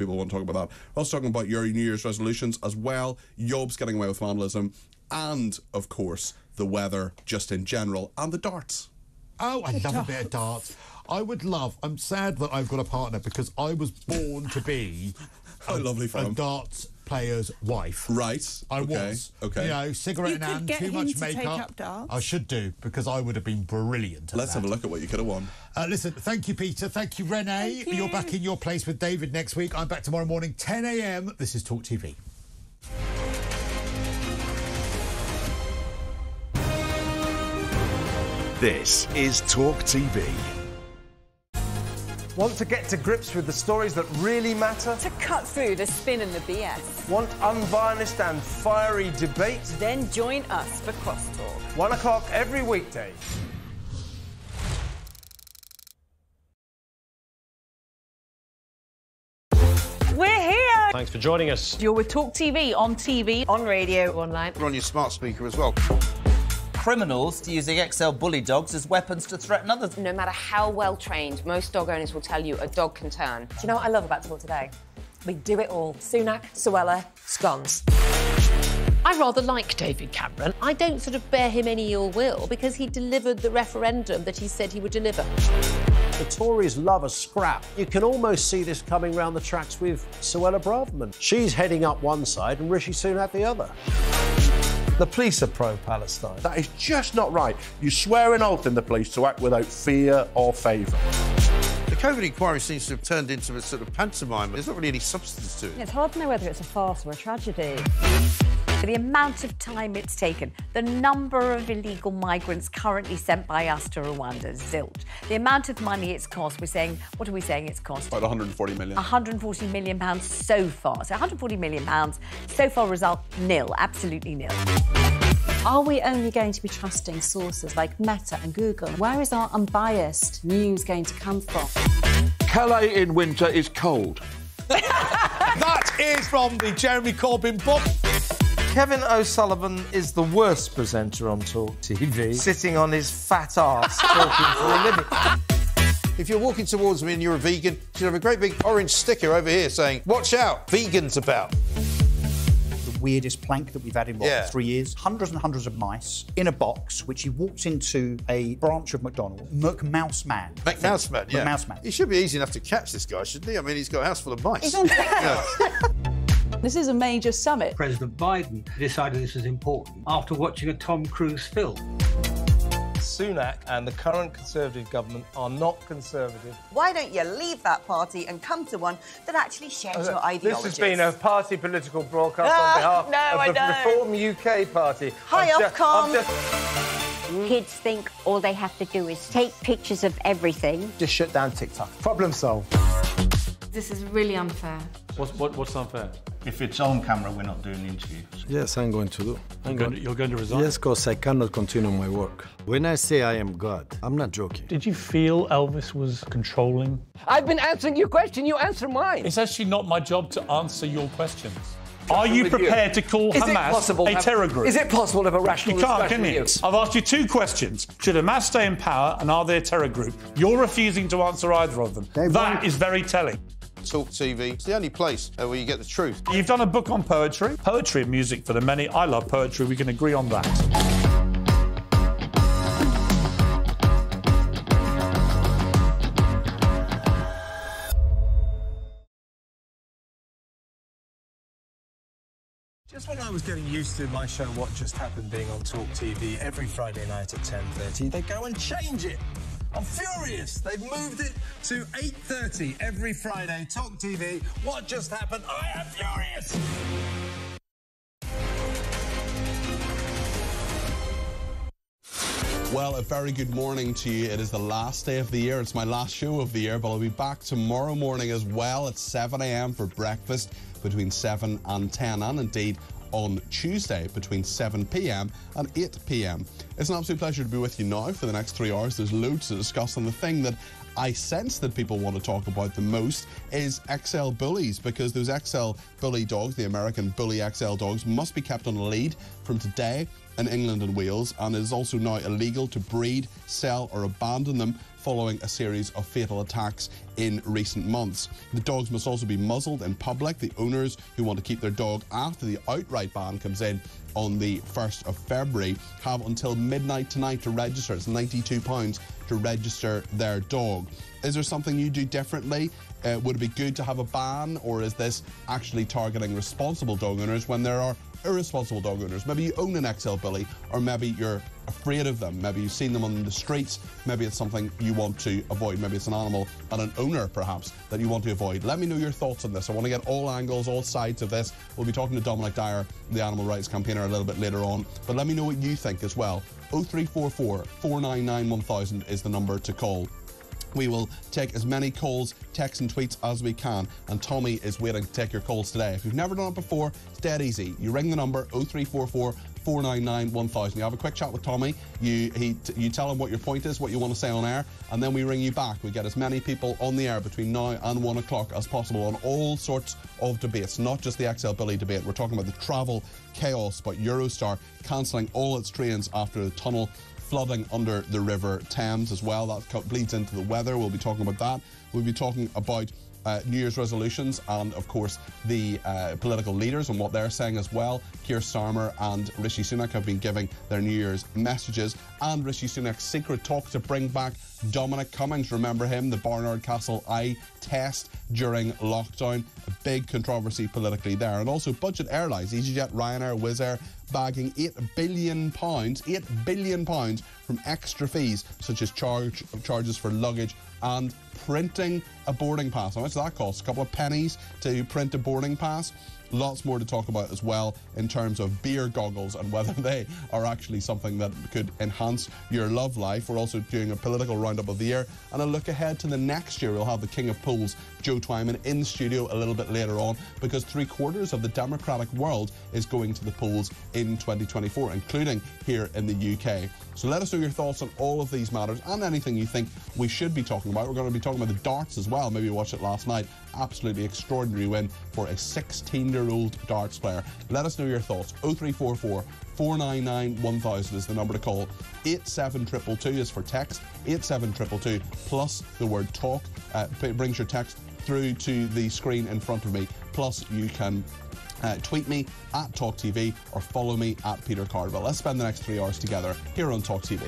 people want to talk about that. We're also talking about your New Year's resolutions as well, Yob's getting away with vandalism, and, of course, the weather just in general, and the darts. Oh, I love a bit of darts. I would love. I'm sad that I've got a partner because I was born to be How lovely for a darts player's wife. Right. I okay. was. Okay. You know, cigarette You in hand, get too him much to take makeup. up darts. I should do because I would have been brilliant. At Let's that. have a look at what you could have won. Uh, listen, thank you, Peter. Thank you, Renee. Thank you. are back in your place with David next week. I'm back tomorrow morning, 10 a.m. This is Talk TV. This is Talk TV. Want to get to grips with the stories that really matter? To cut through the spin and the BS. Want unvarnished and fiery debate? Then join us for Crosstalk. One o'clock every weekday. We're here! Thanks for joining us. You're with Talk TV, on TV, on radio, online. We're on your smart speaker as well. Criminals to using XL bully dogs as weapons to threaten others. No matter how well trained, most dog owners will tell you a dog can turn. Do you know what I love about Talk Today? We do it all. Sunak, Suella, scones. I rather like David Cameron. I don't sort of bear him any ill will because he delivered the referendum that he said he would deliver. The Tories love a scrap. You can almost see this coming round the tracks with Suella Braverman. She's heading up one side and Rishi Sunak the other. The police are pro Palestine. That is just not right. You swear an oath in the police to act without fear or favour. The COVID inquiry seems to have turned into a sort of pantomime. There's not really any substance to it. It's hard to know whether it's a farce or a tragedy. The amount of time it's taken, the number of illegal migrants currently sent by us to Rwanda, zilch. The amount of money it's cost, we're saying, what are we saying it's cost? About 140 million. 140 million pounds so far. So 140 million pounds so far result nil, absolutely nil. Are we only going to be trusting sources like Meta and Google? Where is our unbiased news going to come from? Calais in winter is cold. that is from the Jeremy Corbyn book. Kevin O'Sullivan is the worst presenter on Talk TV, sitting on his fat ass talking for a living. If you're walking towards me and you're a vegan, you should have a great big orange sticker over here saying, Watch out, vegans about. The weirdest plank that we've had in what, Yeah. three years. Hundreds and hundreds of mice in a box, which he walked into a branch of McDonald's. McMouse Man. McMouseman, yeah. McMouse Man. He should be easy enough to catch this guy, shouldn't he? I mean, he's got a house full of mice. He's on Yeah. This is a major summit. President Biden decided this was important after watching a Tom Cruise film. Sunak and the current Conservative government are not Conservative. Why don't you leave that party and come to one that actually shares your ideology? This ideology? has been a party political broadcast Ah, on no, behalf I of the don't. Reform UK Party. Hi, I'm Ofcom. I'm just- Kids think all they have to do is take pictures of everything. Just shut down TikTok. Problem solved. This is really unfair. What's, what, what's unfair? If it's on camera, we're not doing the interview. Yes, I'm going to do. I'm You're going to- you're going to resign? Yes, because I cannot continue my work. When I say I am God, I'm not joking. Did you feel Elvis was controlling? I've been answering your question, you answer mine. It's actually not my job to answer your questions. Are you prepared to call Is Hamas possible a terror group? is it possible to have a rational You can't, discussion can you? with you? I've asked you two questions. Should Hamas stay in power and are they a terror group? You're refusing to answer either of them. That is very telling. Talk TV. It's the only place where you get the truth. You've done a book on poetry. Poetry and music for the many. I love poetry. We can agree on that. Just when I was getting used to my show What Just Happened being on Talk TV every Friday night at 10.30, they go and change it. I'm furious. They've moved it to 8.30 every Friday. Talk TV, What Just Happened? I am furious! Well, a very good morning to you. It is the last day of the year. It's my last show of the year, but I'll be back tomorrow morning as well at 7 a.m. for breakfast between 7 and 10, and indeed on Tuesday between 7 p.m. and 8 p.m. It's an absolute pleasure to be with you now for the next three hours. There's loads to discuss, and the thing that I sense that people want to talk about the most is XL bullies because those XL bully dogs, the American bully XL dogs, must be kept on a lead from today in England and Wales, and it is also now illegal to breed, sell, or abandon them following a series of fatal attacks in recent months. The dogs must also be muzzled in public. The owners who want to keep their dog after the outright ban comes in on the 1st of February have until midnight tonight to register. It's £92 to register their dog. Is there something you do differently? Uh, would it be good to have a ban, or is this actually targeting responsible dog owners when there are irresponsible dog owners? Maybe you own an XL bully, or maybe you're afraid of them. Maybe you've seen them on the streets. Maybe it's something you want to avoid. Maybe it's an animal and an owner, perhaps, that you want to avoid. Let me know your thoughts on this. I want to get all angles, all sides of this. We'll be talking to Dominic Dyer, the animal rights campaigner, a little bit later on. But let me know what you think as well. 0344 499 1000 is the number to call. We will take as many calls, texts, and tweets as we can. And Tommy is waiting to take your calls today. If you've never done it before, it's dead easy. You ring the number 0344 499 1000. You have a quick chat with Tommy. You he, you tell him what your point is, what you want to say on air, and then we ring you back. We get as many people on the air between now and one o'clock as possible on all sorts of debates, not just the XL bully debate. We're talking about the travel chaos, about Eurostar cancelling all its trains after the tunnel flooding under the River Thames as well. That bleeds into the weather. We'll be talking about that. We'll be talking about uh, New Year's resolutions and, of course, the uh, political leaders and what they're saying as well. Keir Starmer and Rishi Sunak have been giving their New Year's messages. And Rishi Sunak's secret talk to bring back Dominic Cummings. Remember him, the Barnard Castle eye test during lockdown. A big controversy politically there. And also budget airlines, EasyJet, Ryanair, Wizz Air, bagging eight billion pounds, eight billion pounds from extra fees such as charge charges for luggage and printing a boarding pass. How much does that cost? A couple of pennies to print a boarding pass. Lots more to talk about as well in terms of beer goggles and whether they are actually something that could enhance your love life. We're also doing a political roundup of the year and a look ahead to the next year. We'll have the King of Pools, Joe Twyman, in studio a little bit later on because three quarters of the democratic world is going to the polls in 2024, including here in the UK. So let us know your thoughts on all of these matters and anything you think we should be talking about. We're going to be talking about the darts as well. Maybe you watched it last night. Absolutely extraordinary win for a 16 year old darts player. Let us know your thoughts. 0344 499 1000 is the number to call. 87222 is for text. 87222 plus the word talk uh, brings your text through to the screen in front of me. Plus, you can uh, tweet me at Talk TV or follow me at Peter Cardwell. Let's spend the next three hours together here on Talk TV.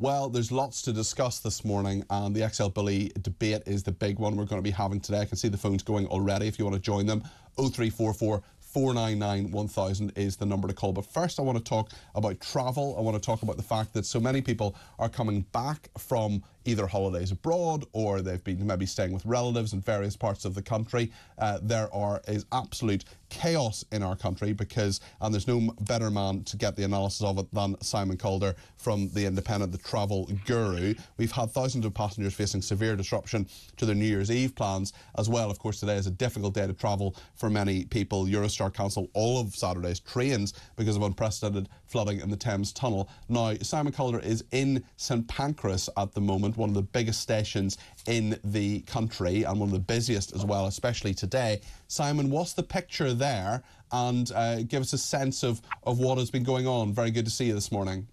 Well, there's lots to discuss this morning, and the XL bully debate is the big one we're going to be having today. I can see the phones going already if you want to join them. 0344 499 1000 is the number to call. But first, I want to talk about travel. I want to talk about the fact that so many people are coming back from either holidays abroad or they've been maybe staying with relatives in various parts of the country. Uh, there are is absolute chaos in our country because, and there's no better man to get the analysis of it than Simon Calder from The Independent, the travel guru. We've had thousands of passengers facing severe disruption to their New Year's Eve plans as well. Of course, today is a difficult day to travel for many people. Eurostar cancelled all of Saturday's trains because of unprecedented flooding in the Thames Tunnel. Now, Simon Calder is in St Pancras at the moment, one of the biggest stations in the country and one of the busiest as well, especially today. Simon, what's the picture there? And uh, give us a sense of, of what has been going on. Very good to see you this morning.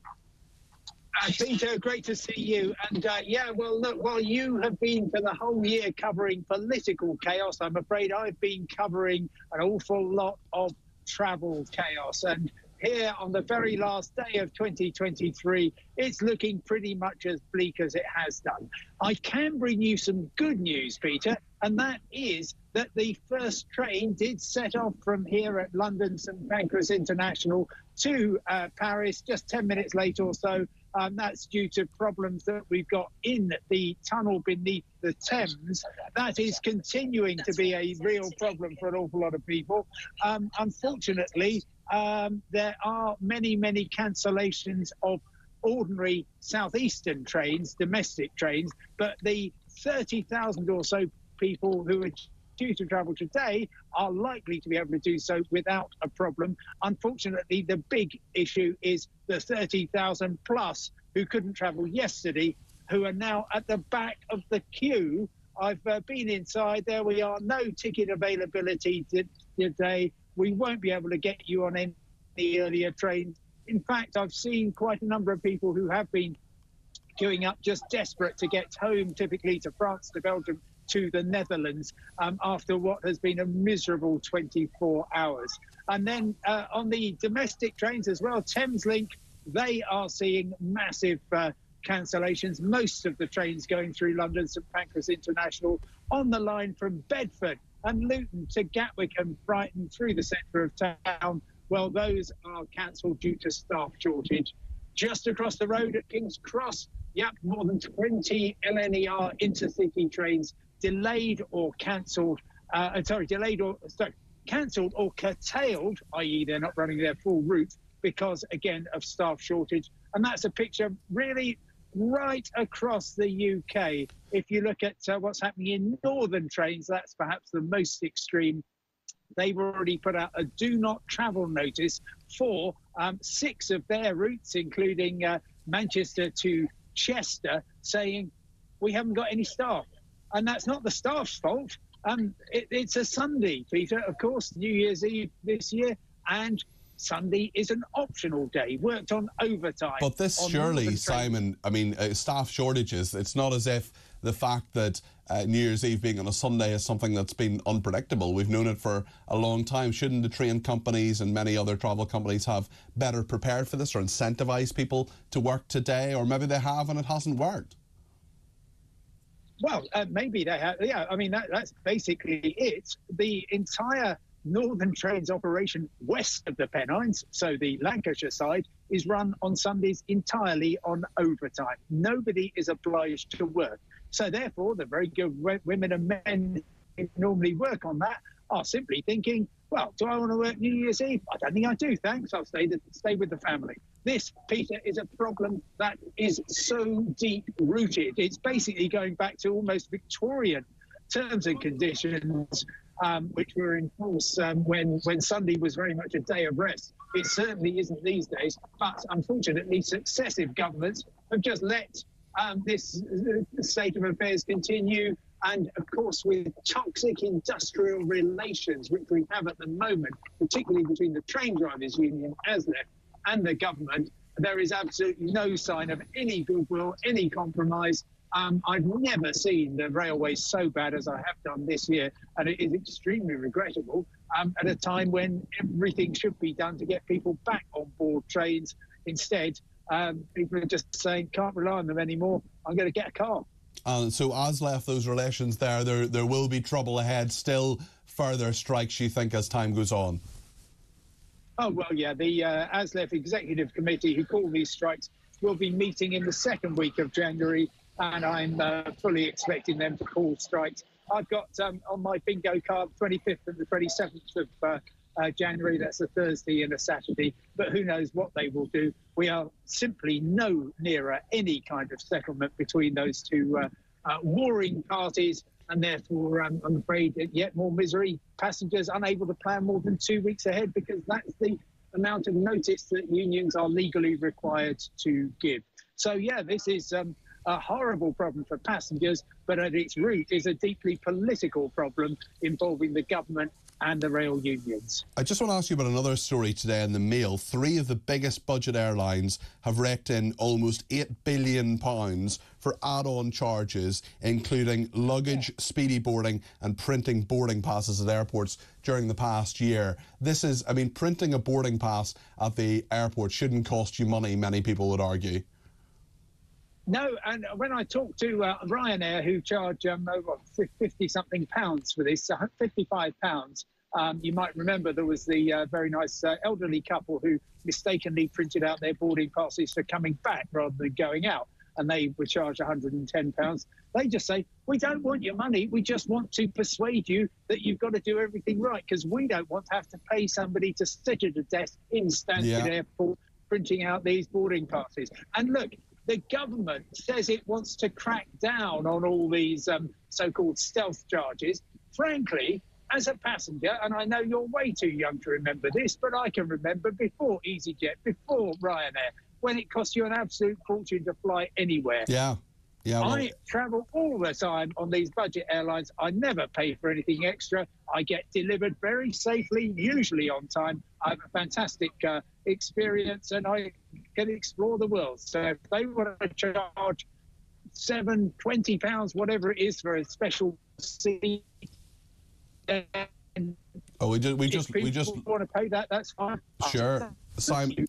Uh, Peter, great to see you. And uh, yeah, well, look, while you have been for the whole year covering political chaos, I'm afraid I've been covering an awful lot of travel chaos. And here on the very last day of 2023, it's looking pretty much as bleak as it has done. I can bring you some good news, Peter, and that is that the first train did set off from here at London St Pancras International to uh, Paris just 10 minutes late or so. Um, that's due to problems that we've got in the tunnel beneath the Thames. That is continuing to be a real problem for an awful lot of people. Um, unfortunately, um, there are many, many cancellations of ordinary southeastern trains, domestic trains, but the 30,000 or so people who are due to travel today are likely to be able to do so without a problem. Unfortunately, the big issue is the 30,000 plus who couldn't travel yesterday, who are now at the back of the queue. I've uh, been inside. There we are. No ticket availability today. We won't be able to get you on any earlier trains. In fact, I've seen quite a number of people who have been queuing up, just desperate to get home, typically to France, to Belgium, to the Netherlands, um, after what has been a miserable 24 hours. And then uh, on the domestic trains as well, Thameslink, they are seeing massive uh, cancellations. Most of the trains going through London St Pancras International on the line from Bedford and Luton to Gatwick and Brighton through the centre of town. Well, those are cancelled due to staff shortage. Just across the road at King's Cross, yep, more than 20 LNER intercity trains delayed or cancelled. Uh, sorry, delayed or sorry, cancelled or curtailed, i.e., they're not running their full route because, again, of staff shortage. And that's a picture really right across the UK. If you look at uh, what's happening in northern trains, that's perhaps the most extreme. They've already put out a do not travel notice for um, six of their routes, including uh, Manchester to Chester, saying we haven't got any staff. And that's not the staff's fault. Um, it, it's a Sunday, Peter, of course, New Year's Eve this year, and Sunday is an optional day, worked on overtime. But this surely. Simon, I mean, uh, staff shortages, it's not as if the fact that uh, New Year's Eve being on a Sunday is something that's been unpredictable. We've known it for a long time. Shouldn't the train companies and many other travel companies have better prepared for this or incentivize people to work today? Or maybe they have and it hasn't worked. Well, uh, maybe they have. Yeah, I mean that, that's basically it. The entire Northern Trains operation west of the Pennines, so the Lancashire side, is run on Sundays entirely on overtime. Nobody is obliged to work. So therefore, the very good women and men who normally work on that are simply thinking, well, do I want to work New Year's Eve? I don't think I do. Thanks. I'll stay stay with the family. This, Peter, is a problem that is so deep rooted. It's basically going back to almost Victorian terms and conditions, um, which were in force um, when when Sunday was very much a day of rest. It certainly isn't these days. But unfortunately, successive governments have just let um, this uh, state of affairs continue. And of course, with toxic industrial relations, which we have at the moment, particularly between the train drivers union, ASLEF, and the government, there is absolutely no sign of any goodwill, any compromise. Um, I've never seen the railways so bad as I have done this year, and it is extremely regrettable um, at a time when everything should be done to get people back on board trains. Instead, um, people are just saying, can't rely on them anymore. I'm going to get a car. And so, ASLEF those relations there, there, there will be trouble ahead. Still further strikes, you think, as time goes on? Oh, well, yeah, the uh, ASLEF Executive Committee who call these strikes will be meeting in the second week of January, and I'm uh, fully expecting them to call strikes. I've got um, on my bingo card 25th and the 27th of uh, uh, January, that's a Thursday and a Saturday, but who knows what they will do. We are simply no nearer any kind of settlement between those two uh, uh, warring parties and therefore, um, I'm afraid, yet more misery. Passengers unable to plan more than two weeks ahead because that's the amount of notice that unions are legally required to give. So, yeah, this is um, a horrible problem for passengers, but at its root is a deeply political problem involving the government and the rail unions. I just want to ask you about another story today in the Mail. Three of the biggest budget airlines have raked in almost £8 billion for add on charges, including luggage, speedy boarding, and printing boarding passes at airports during the past year. This is, I mean, printing a boarding pass at the airport shouldn't cost you money, many people would argue. No, and when I talked to uh, Ryanair, who charge um, over 50 something pounds for this, uh, 55 pounds, um, you might remember there was the uh, very nice uh, elderly couple who mistakenly printed out their boarding passes for coming back rather than going out, and they were charged 110 pounds. They just say, "We don't want your money. We just want to persuade you that you've got to do everything right because we don't want to have to pay somebody to sit at a desk in Stansted Yeah. Airport printing out these boarding passes." And look, the government says it wants to crack down on all these um, so-called stealth charges. Frankly, as a passenger, and I know you're way too young to remember this, but I can remember before EasyJet, before Ryanair, when it cost you an absolute fortune to fly anywhere. Yeah. Yeah, well- I travel all the time on these budget airlines. I never pay for anything extra. I get delivered very safely, usually on time. I have a fantastic uh, experience and I can explore the world. So if they want to charge seven, twenty pounds, whatever it is for a special seat, then Oh, we just we just we just want to pay that. That's fine. Sure. Simon,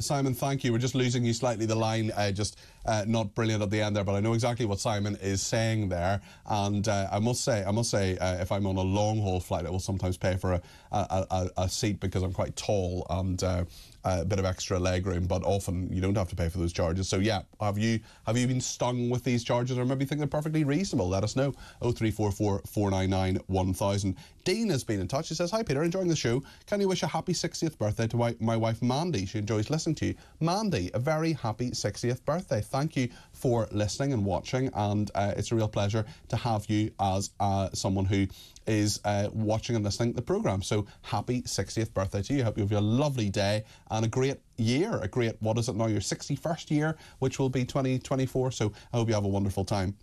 Simon, thank you. We're just losing you slightly. The line uh, just uh, not brilliant at the end there, but I know exactly what Simon is saying there. And uh, I must say, I must say, uh, if I'm on a long haul flight, I will sometimes pay for a, a, a, a seat because I'm quite tall and uh, a bit of extra leg room. But often you don't have to pay for those charges. So yeah, have you have you been stung with these charges, or maybe think they're perfectly reasonable? Let us know. 0344 499 1000. Dean has been in touch. He says, "Hi Peter, enjoying the show. Can you wish a happy 60th birthday to my, my wife Mandy? She enjoys listening to you. Mandy, a very happy 60th birthday. Thank you for listening and watching, and uh, it's a real pleasure to have you as uh, someone who is uh, watching and listening to the program. So happy 60th birthday to you. Hope you have a lovely day and a great year. A great what is it now? Your 61st year, which will be 2024. So I hope you have a wonderful time.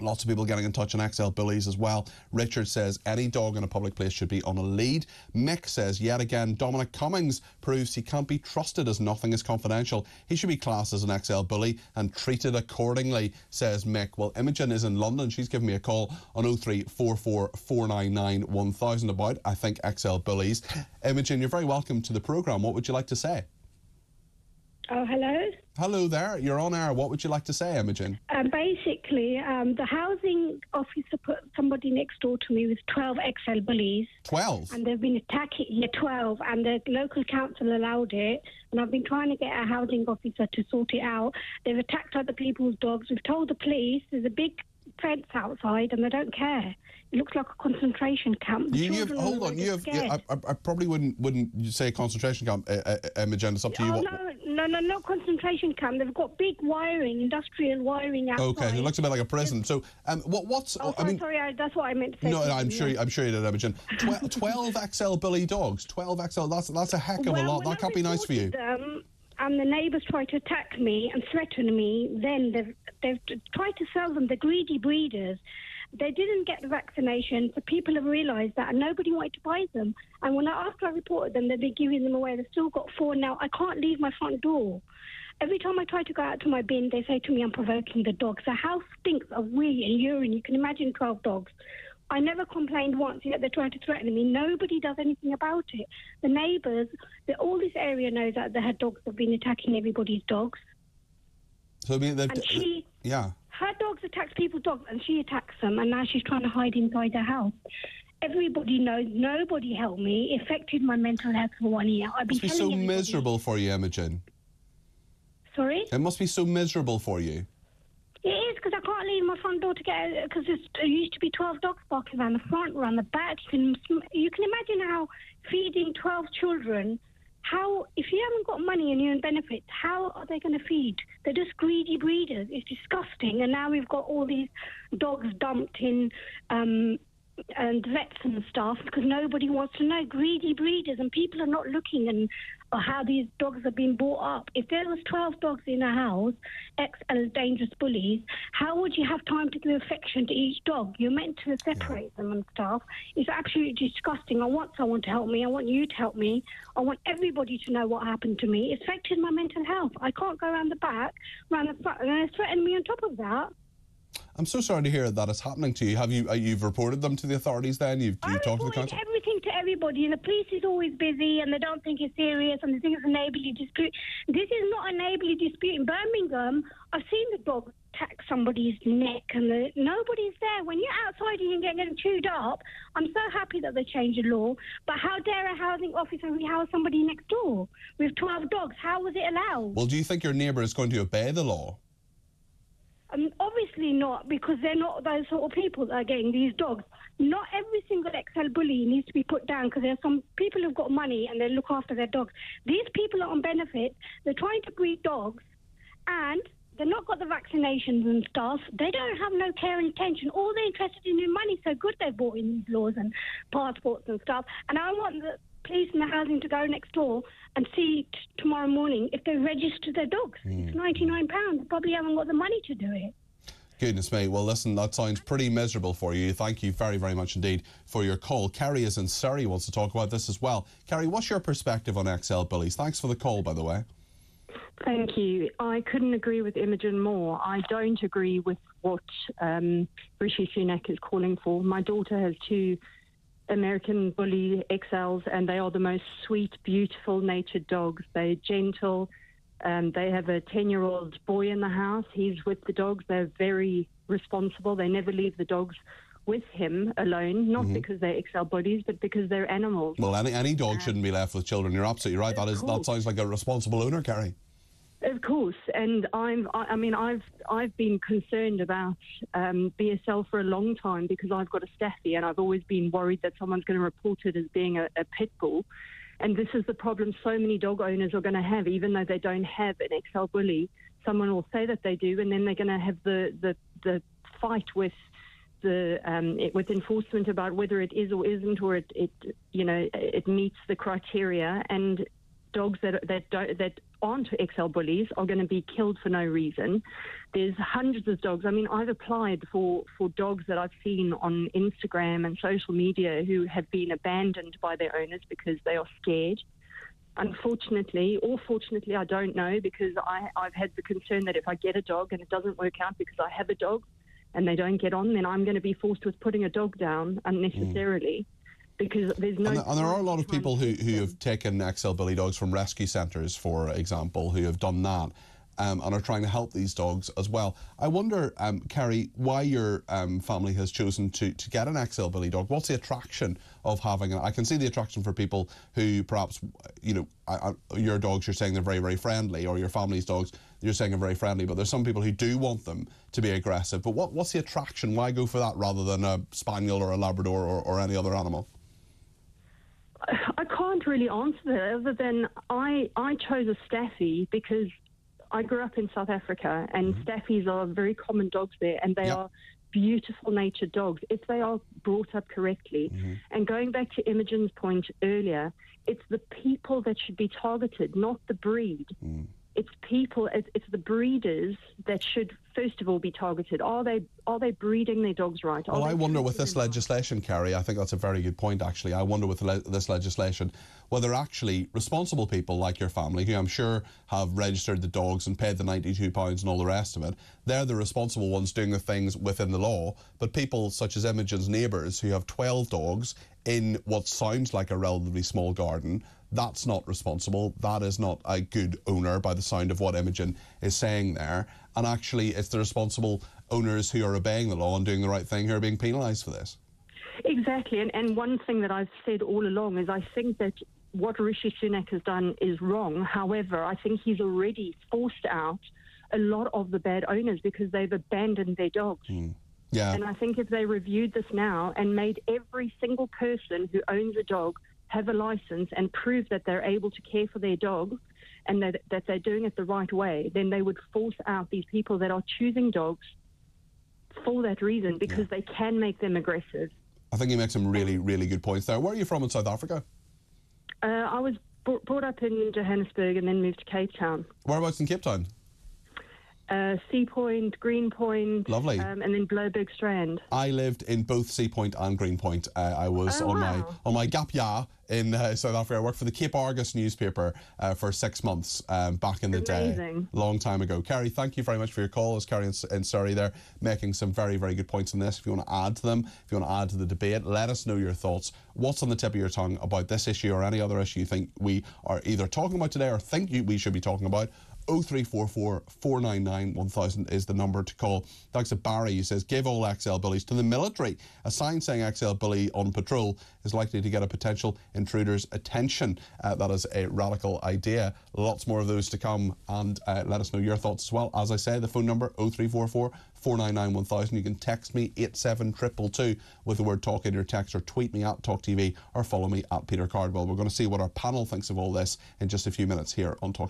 Lots of people getting in touch on XL Bullies as well. Richard says any dog in a public place should be on a lead. Mick says yet again Dominic Cummings proves he can't be trusted as nothing is confidential. He should be classed as an XL bully and treated accordingly, says Mick. Well, Imogen is in London. She's given me a call on 0344 499 1000 about, I think, XL Bullies. Imogen, you're very welcome to the programme. What would you like to say? Oh, hello. Hello there. You're on air. What would you like to say, Imogen? Um, basically, um, the housing officer put somebody next door to me with 12 XL bullies. 12? And they've been attacking, yeah, 12, and the local council allowed it. And I've been trying to get a housing officer to sort it out. They've attacked other people's dogs. We've told the police there's a big fence outside and they don't care. It looks like a concentration camp. You, you've, hold on. You have. You, I, I- probably wouldn't wouldn't say concentration camp, uh, uh. It's up to you. Oh, What- no, no, no, not concentration camp. They've got big wiring, industrial wiring outside. Okay, it looks a bit like a prison. So, um, what what's? Oh, I sorry, mean, sorry, I, that's what I meant to say. no, to I'm sure. yeah. I'm sure you did, Imogen. Twe- Twelve XL bully dogs. Twelve XL. That's that's a heck of a lot. That can't be nice for you. Them, and the neighbours tried to attack me and threaten me. Then they've, they've tried to sell them. The greedy breeders. They didn't get the vaccination, so people have realised that, and nobody wanted to buy them. And when I, after I reported them, they've been giving them away. They've still got four now. I can't leave my front door. Every time I try to go out to my bin, they say to me I'm provoking the dogs. The house stinks of wee and urine. You can imagine 12 dogs. I never complained once, yet they're trying to threaten me. Nobody does anything about it. The neighbours, the, all this area knows that the head dogs have been attacking everybody's dogs. So I mean, they've, And she, yeah. Her dogs attacks people's dogs, and she attacks them, and now she's trying to hide inside the house. Everybody knows. Nobody helped me. It affected my mental health for one year. I've been Must be so everybody. miserable for you, Imogen. Sorry. It must be so miserable for you. It is because I can't leave my front door to get because there used to be twelve dogs barking around the front, around the back. You can you can imagine how feeding twelve children. How if you haven't got money and you're in benefits, how are they going to feed? They're just greedy breeders. It's disgusting. And now we've got all these dogs dumped in um, and vets and stuff because nobody wants to know. Greedy breeders and people are not looking and or how these dogs have been brought up. If there was 12 dogs in a house, ex and dangerous bullies, how would you have time to give affection to each dog? You're meant to separate them and stuff. It's absolutely disgusting. I want someone to help me. I want you to help me. I want everybody to know what happened to me. It affected my mental health. I can't go around the back, around the front, and they threatened me on top of that. I'm so sorry to hear that it's happening to you. Have you uh, you've reported them to the authorities? Then you've, you've talked to the council. everything everybody, and the police is always busy, and they don't think it's serious, and they think it's a neighbourly dispute. This is not a neighbourly dispute in Birmingham. I've seen the dog attack somebody's neck, and the, nobody's there. When you're outside and you're getting chewed up, I'm so happy that they changed the law. But how dare a housing officer rehouse somebody next door with 12 dogs? How was it allowed? Well, do you think your neighbour is going to obey the law? Um, obviously not, because they're not those sort of people that are getting these dogs. Not every single XL bully needs to be put down because there are some people who've got money and they look after their dogs. These people are on benefit. They're trying to breed dogs, and they've not got the vaccinations and stuff. They don't have no care and attention. All they're interested in is money. So good they've bought in these laws and passports and stuff. And I want the police and the housing to go next door and see t- tomorrow morning if they register their dogs. It's ninety nine pounds. Probably haven't got the money to do it. Goodness me. Well, listen, that sounds pretty miserable for you. Thank you very, very much indeed for your call. Kerry is in Surrey, wants to talk about this as well. Kerry, what's your perspective on XL bullies? Thanks for the call, by the way. Thank you. I couldn't agree with Imogen more. I don't agree with what um, Rishi Sunak is calling for. My daughter has two American Bully XLs, and they are the most sweet, beautiful natured dogs. They're gentle. Um, they have a 10 year old boy in the house. He's with the dogs. They're very responsible. They never leave the dogs with him alone, not Mhm. because they're XL Bullies, but because they're animals. Well, any, any dog shouldn't be left with children. You're absolutely right. That is that sounds like a responsible owner, Kerry. Of course, and I'm. I, mean, I've I've been concerned about um, BSL for a long time because I've got a staffy, and I've always been worried that someone's going to report it as being a, a pit bull. And this is the problem so many dog owners are going to have, even though they don't have an XL bully. Someone will say that they do, and then they're going to have the the the fight with the um, it, with enforcement about whether it is or isn't, or it, it you know it meets the criteria. And dogs that that don't, that aren't XL bullies are going to be killed for no reason. There's hundreds of dogs. I mean, I've applied for for dogs that I've seen on Instagram and social media who have been abandoned by their owners because they are scared. Unfortunately, or fortunately, I don't know because I, I've had the concern that if I get a dog and it doesn't work out because I have a dog and they don't get on, then I'm going to be forced with putting a dog down mm. unnecessarily because there's no. And, there- and there are a lot of people who, who have taken XL bully dogs from rescue centres, for example, who have done that um, and are trying to help these dogs as well. I wonder, um, Kerry, why your um, family has chosen to, to get an XL bully dog. What's the attraction of having it? I can see the attraction for people who perhaps, you know, I, I, your dogs, you're saying they're very, very friendly, or your family's dogs, you're saying are very friendly, but there's some people who do want them to be aggressive. But what, what's the attraction? Why go for that rather than a spaniel or a Labrador or, or any other animal? I can't really answer that other than I, I chose a Staffy because I grew up in South Africa and mm-hmm. Staffies are very common dogs there and they are beautiful natured dogs if they are brought up correctly. Mm-hmm. And going back to Imogen's point earlier, it's the people that should be targeted, not the breed. Mm. It's people, it's, the breeders that should first of all be targeted. Are they are they breeding their dogs right? Are oh, Well, I wonder with this legislation, Kerry. I think that's a very good point, actually. I wonder with le- this legislation whether actually responsible people like your family, who I'm sure have registered the dogs and paid the £92 and all the rest of it, they're the responsible ones doing the things within the law. But people such as Imogen's neighbours who have 12 dogs in what sounds like a relatively small garden, that's not responsible. That is not a good owner by the sound of what Imogen is saying there. And actually, it's the responsible owners who are obeying the law and doing the right thing who are being penalised for this. Exactly, and, and one thing that I've said all along is I think that what Rishi Sunak has done is wrong. However, I think he's already forced out a lot of the bad owners because they've abandoned their dogs. Hmm. Yeah. And I think if they reviewed this now and made every single person who owns a dog have a license and prove that they're able to care for their dog and that, that they're doing it the right way, then they would force out these people that are choosing dogs for that reason because they can make them aggressive. I think you make some really, really good points there. Where are you from in South Africa? Uh, I was brought up in Johannesburg and then moved to Cape Town. Whereabouts in Cape Town? Uh, Sea Point, Green Point, Lovely. um, and then Bloubergstrand. I lived in both Sea Point and Green Point. Uh, I was Oh, on my on my gap year in uh, South Africa. I worked for the Cape Argus newspaper uh, for six months um, back in the day, long time ago. Kerry, thank you very much for your call. As Kerry and, in Surrey there, making some very very good points on this. If you want to add to them, if you want to add to the debate, let us know your thoughts. What's on the tip of your tongue about this issue or any other issue you think we are either talking about today or think you, we should be talking about? 0344 499 1000 is the number to call. Thanks to Barry, he says, give all XL bullies to the military. A sign saying XL bully on patrol is likely to get a potential intruder's attention. Uh, that is a radical idea. Lots more of those to come, and uh, let us know your thoughts as well. As I say, the phone number 0344 499 1000. You can text me 87222 with the word talk in your text, or tweet me at TalkTV or follow me at Peter Cardwell. We're going to see what our panel thinks of all this in just a few minutes here on Talk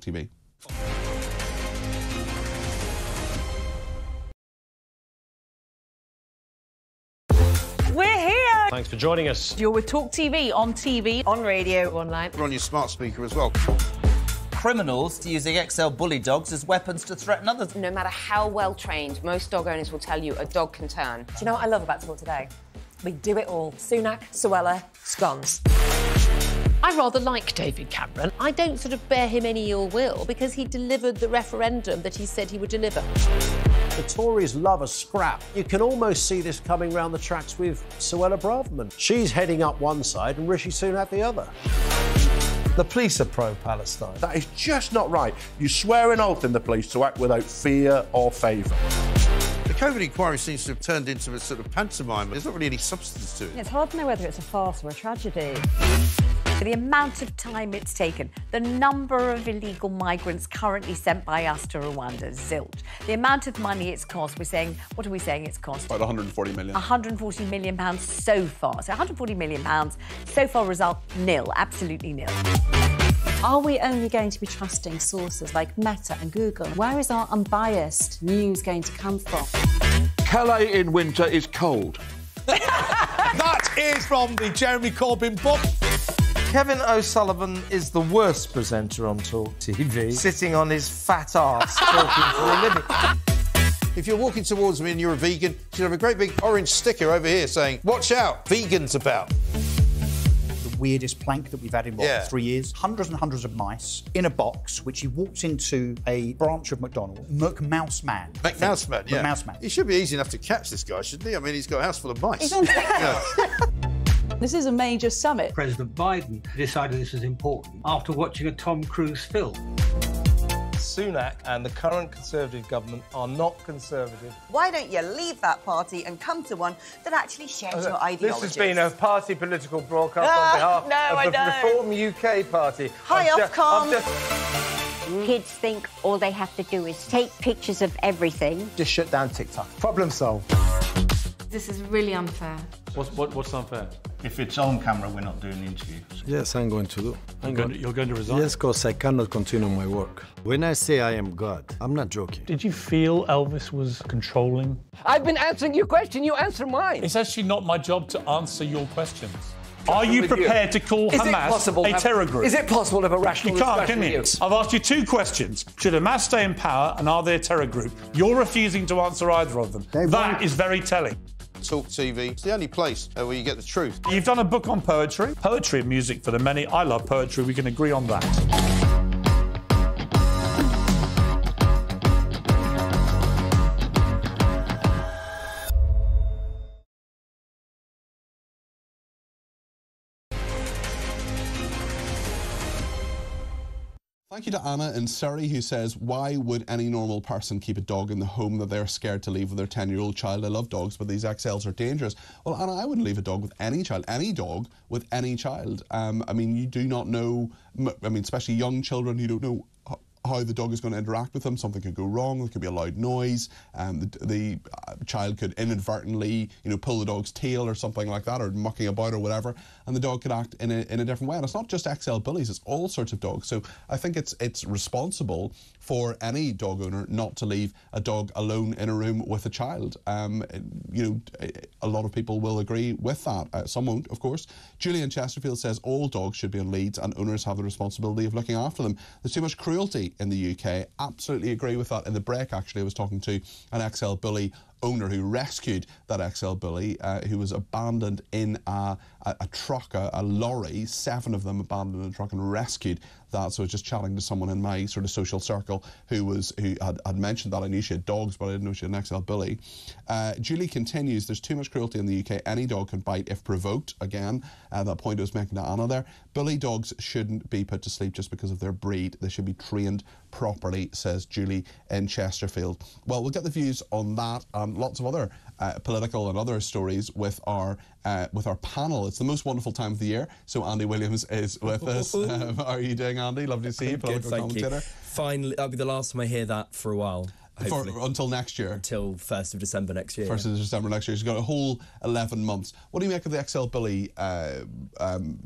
Thanks for joining us. You're with Talk TV on TV, on radio, online. We're on your smart speaker as well. criminals to using XL bully dogs as weapons to threaten others. No matter how well trained, most dog owners will tell you a dog can turn. Do you know what I love about Talk today? We do it all. Sunak, Suella, scones. I rather like David Cameron. I don't sort of bear him any ill will because he delivered the referendum that he said he would deliver. The Tories love a scrap. You can almost see this coming round the tracks with Suella Braverman. She's heading up one side and Rishi Sunak the other. The police are pro Palestine. That is just not right. You swear an oath in the police to act without fear or favour. The COVID inquiry seems to have turned into a sort of pantomime. There's not really any substance to it. It's hard to know whether it's a farce or a tragedy. The amount of time it's taken, the number of illegal migrants currently sent by us to Rwanda, zilch. The amount of money it's cost, we're saying, what are we saying it's cost? About 140 million. 140 million pounds so far. So 140 million pounds so far result nil, absolutely nil. Are we only going to be trusting sources like Meta and Google? Where is our unbiased news going to come from? Calais in winter is cold. that is from the Jeremy Corbyn book. Kevin O'Sullivan is the worst presenter on Talk TV, sitting on his fat ass talking for a living. If you're walking towards me and you're a vegan, you should have a great big orange sticker over here saying, Watch out, vegans about. The weirdest plank that we've had in what, Yeah. three years. Hundreds and hundreds of mice in a box, which he walked into a branch of McDonald's. McMouse Man. McMouse Man, yeah. McMouse Man. He should be easy enough to catch this guy, shouldn't he? I mean, he's got a house full of mice. He's on- Yeah. This is a major summit. President Biden decided this was important after watching a Tom Cruise film. Sunak and the current Conservative government are not Conservative. Why don't you leave that party and come to one that actually shares your ideology? This ideology? has been a party political broadcast Ah, on behalf no, I of the don't. Reform UK Party. Hi, I've Ofcom. I've just- Kids think all they have to do is take pictures of everything. Just shut down TikTok. Problem solved. This is really unfair. What's, what, what's unfair? If it's on camera, we're not doing the interview. Yes, I'm going to do. I'm You're going to- you're going to resign? Yes, because I cannot continue my work. When I say I am God, I'm not joking. Did you feel Elvis was controlling? I've been answering your question, you answer mine. It's actually not my job to answer your questions. Are you With you. prepared to call Is Hamas possible a terror group? is it possible to have a rational You can't, discussion can you? with you? I've asked you two questions. Should Hamas stay in power and are they a terror group? You're refusing to answer either of them. That is very telling. Talk TV. It's the only place uh, where you get the truth. You've done a book on poetry. Poetry and music for the many. I love poetry. We can agree on that. Thank you to Anna in Surrey who says, Why would any normal person keep a dog in the home that they're scared to leave with their 10 year old child? I love dogs, but these XLs are dangerous. Well, Anna, I wouldn't leave a dog with any child, any dog with any child. Um, I mean, you do not know, I mean, especially young children, you don't know h- how the dog is going to interact with them. Something could go wrong. There could be a loud noise. Um, the the uh, child could inadvertently, you know, pull the dog's tail or something like that, or mucking about or whatever, and the dog could act in a, in a different way. And it's not just XL bullies; it's all sorts of dogs. So I think it's it's responsible for any dog owner not to leave a dog alone in a room with a child. Um, you know, a lot of people will agree with that. Uh, some won't, of course. Julie in Chesterfield says all dogs should be on leads and owners have the responsibility of looking after them. There's too much cruelty in the UK. Absolutely agree with that. In the break, actually, I was talking to an XL bully owner who rescued that XL bully uh, who was abandoned in a, a, a truck, a, lorry, seven of them abandoned a truck and rescued that. So I was just chatting to someone in my sort of social circle who was who had, had mentioned that. I knew she had dogs, but I didn't know she had an XL bully. Uh, Julie continues, there's too much cruelty in the UK. Any dog can bite if provoked. Again, uh, that point I was making to Anna there. Bully dogs shouldn't be put to sleep just because of their breed. They should be trained properly, says Julie in Chesterfield. Well, we'll get the views on that and lots of other uh, political and other stories with our uh, with our panel. It's the most wonderful time of the year. So Andy Williams is with us. Um, how are you doing, Andy? Lovely to see you, Good, political you. commentator. Finally, that'll be the last time I hear that for a while. For- until next year. Until 1st of December next year. First of December next year. She's got a whole 11 months. What do you make of the XL bully uh, um,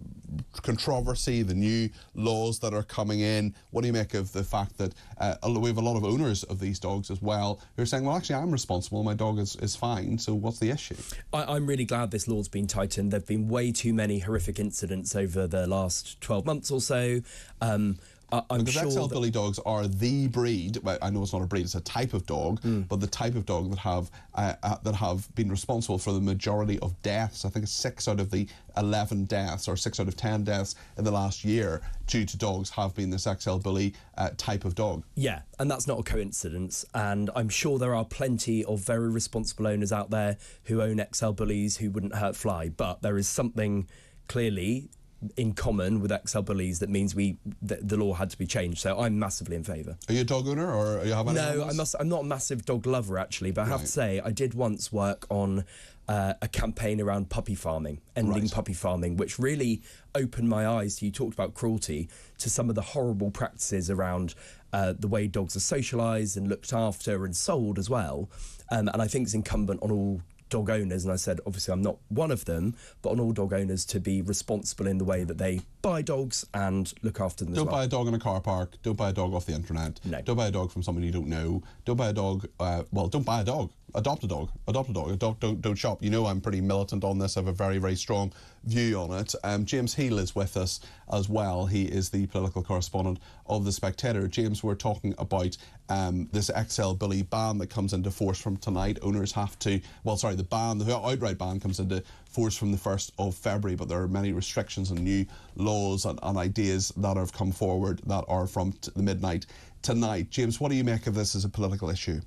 controversy, the new laws that are coming in? What do you make of the fact that uh, we have a lot of owners of these dogs as well who are saying, well, actually, I'm responsible. My dog is, is fine. So what's the issue? I, I'm really glad this law's been tightened. There have been way too many horrific incidents over the last 12 months or so. Um, I'm because sure XL Bully dogs are the breed. Well, I know it's not a breed; it's a type of dog, Hmm. but the type of dog that have uh, uh, that have been responsible for the majority of deaths. I think six out of the eleven deaths, or six out of ten deaths in the last year due to dogs have been this XL Bully uh, type of dog. Yeah, and that's not a coincidence. And I'm sure there are plenty of very responsible owners out there who own XL bullies who wouldn't hurt fly. But there is something clearly in common with XL bullies that means we th- the law had to be changed. So I'm massively in favour. Are you a dog owner, or are you have any No? I must. I'm not a massive dog lover actually, but I have Right. to say I did once work on uh, a campaign around puppy farming, ending puppy farming, which really opened my eyes. to You talked about cruelty to some of the horrible practices around uh, the way dogs are socialised and looked after and sold as well. Um, and I think it's incumbent on all dog owners, and I said obviously I'm not one of them, but on all dog owners to be responsible in the way that they buy dogs and look after them Don't as well. buy a dog in a car park. Don't buy a dog off the internet. No. Don't buy a dog from someone you don't know. Don't buy a dog. Uh, well, don't buy a dog. Adopt a dog. Adopt a dog. Adopt. Don't, don't shop. You know I'm pretty militant on this. I have a very very strong view on it. Um, James Heale is with us as well. He is the political correspondent of the Spectator. James, we're talking about um, this XL bully ban that comes into force from tonight. Owners have to. Well, sorry, the ban, the outright ban comes into force from the 1st of February, but there are many restrictions and new laws and, and ideas that have come forward that are from the midnight tonight. James, what do you make of this as a political issue?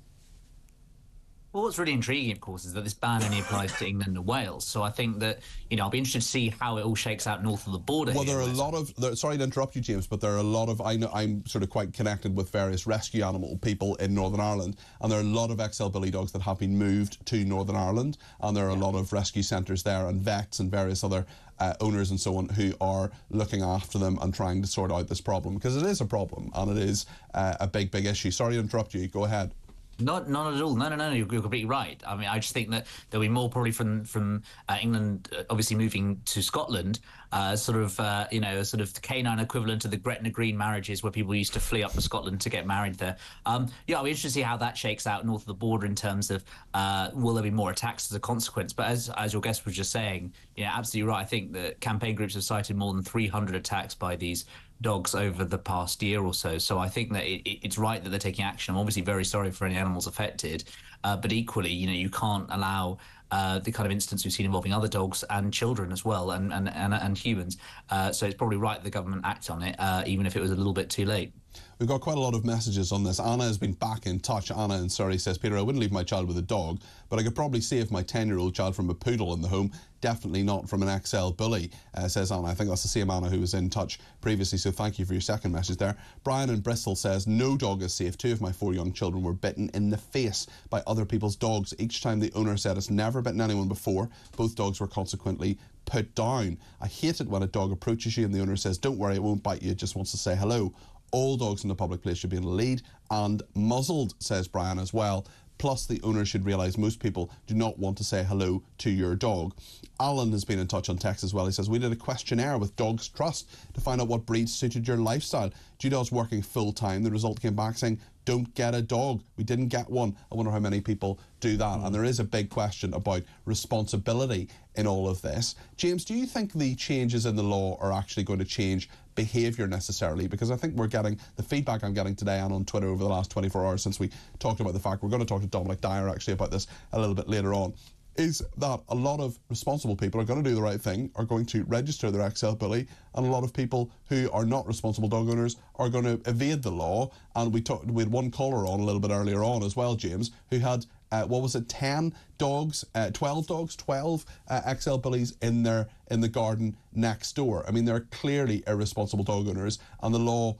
Well, what's really intriguing, of course, is that this ban only applies to England and Wales. So I think that you know I'll be interested to see how it all shakes out north of the border. Well, here. there are a lot of. There, sorry to interrupt you, James, but there are a lot of. I know I'm sort of quite connected with various rescue animal people in Northern Ireland, and there are a lot of XL bully dogs that have been moved to Northern Ireland, and there are a lot of rescue centres there, and vets and various other uh, owners and so on who are looking after them and trying to sort out this problem because it is a problem and it is uh, a big, big issue. Sorry to interrupt you. Go ahead. Not, not at all. No, no, no. You're, you're completely right. I mean, I just think that there'll be more probably from from uh, England, uh, obviously moving to Scotland, uh, sort of, uh, you know, sort of the canine equivalent to the Gretna Green marriages, where people used to flee up to Scotland to get married there. Um, yeah, I'll be interested to see how that shakes out north of the border in terms of uh, will there be more attacks as a consequence. But as as your guest was just saying, yeah, absolutely right. I think that campaign groups have cited more than 300 attacks by these dogs over the past year or so. So I think that it, it, it's right that they're taking action. I'm obviously very sorry for any animals affected, uh, but equally, you know, you can't allow uh, the kind of instance we've seen involving other dogs and children as well, and and and, and humans. Uh, so it's probably right that the government act on it, uh, even if it was a little bit too late. We've got quite a lot of messages on this. Anna has been back in touch. Anna in Surrey says, Peter, I wouldn't leave my child with a dog, but I could probably save my 10 year old child from a poodle in the home. Definitely not from an XL bully, uh, says Anna. I think that's the same Anna who was in touch previously, so thank you for your second message there. Brian in Bristol says, No dog is safe. Two of my four young children were bitten in the face by other people's dogs. Each time the owner said it's never bitten anyone before, both dogs were consequently put down. I hate it when a dog approaches you and the owner says, Don't worry, it won't bite you, it just wants to say hello. All dogs in the public place should be in a lead and muzzled, says Brian as well. Plus, the owner should realise most people do not want to say hello to your dog. Alan has been in touch on text as well. He says, We did a questionnaire with Dogs Trust to find out what breeds suited your lifestyle. Due to us working full time, the result came back saying, Don't get a dog. We didn't get one. I wonder how many people do that. And hmm. there is a big question about responsibility in all of this. James, do you think the changes in the law are actually going to change behaviour necessarily? Because I think we're getting the feedback I'm getting today and on Twitter over the last 24 hours since we talked about the fact we're going to talk to Dominic Dyer actually about this a little bit later on. Is that a lot of responsible people are going to do the right thing, are going to register their XL bully, and a lot of people who are not responsible dog owners are going to evade the law. And we talked, we had one caller on a little bit earlier on as well, James, who had uh, what was it, 10 dogs, uh, 12 dogs, 12 uh, XL bullies in their in the garden next door. I mean, they're clearly irresponsible dog owners, and the law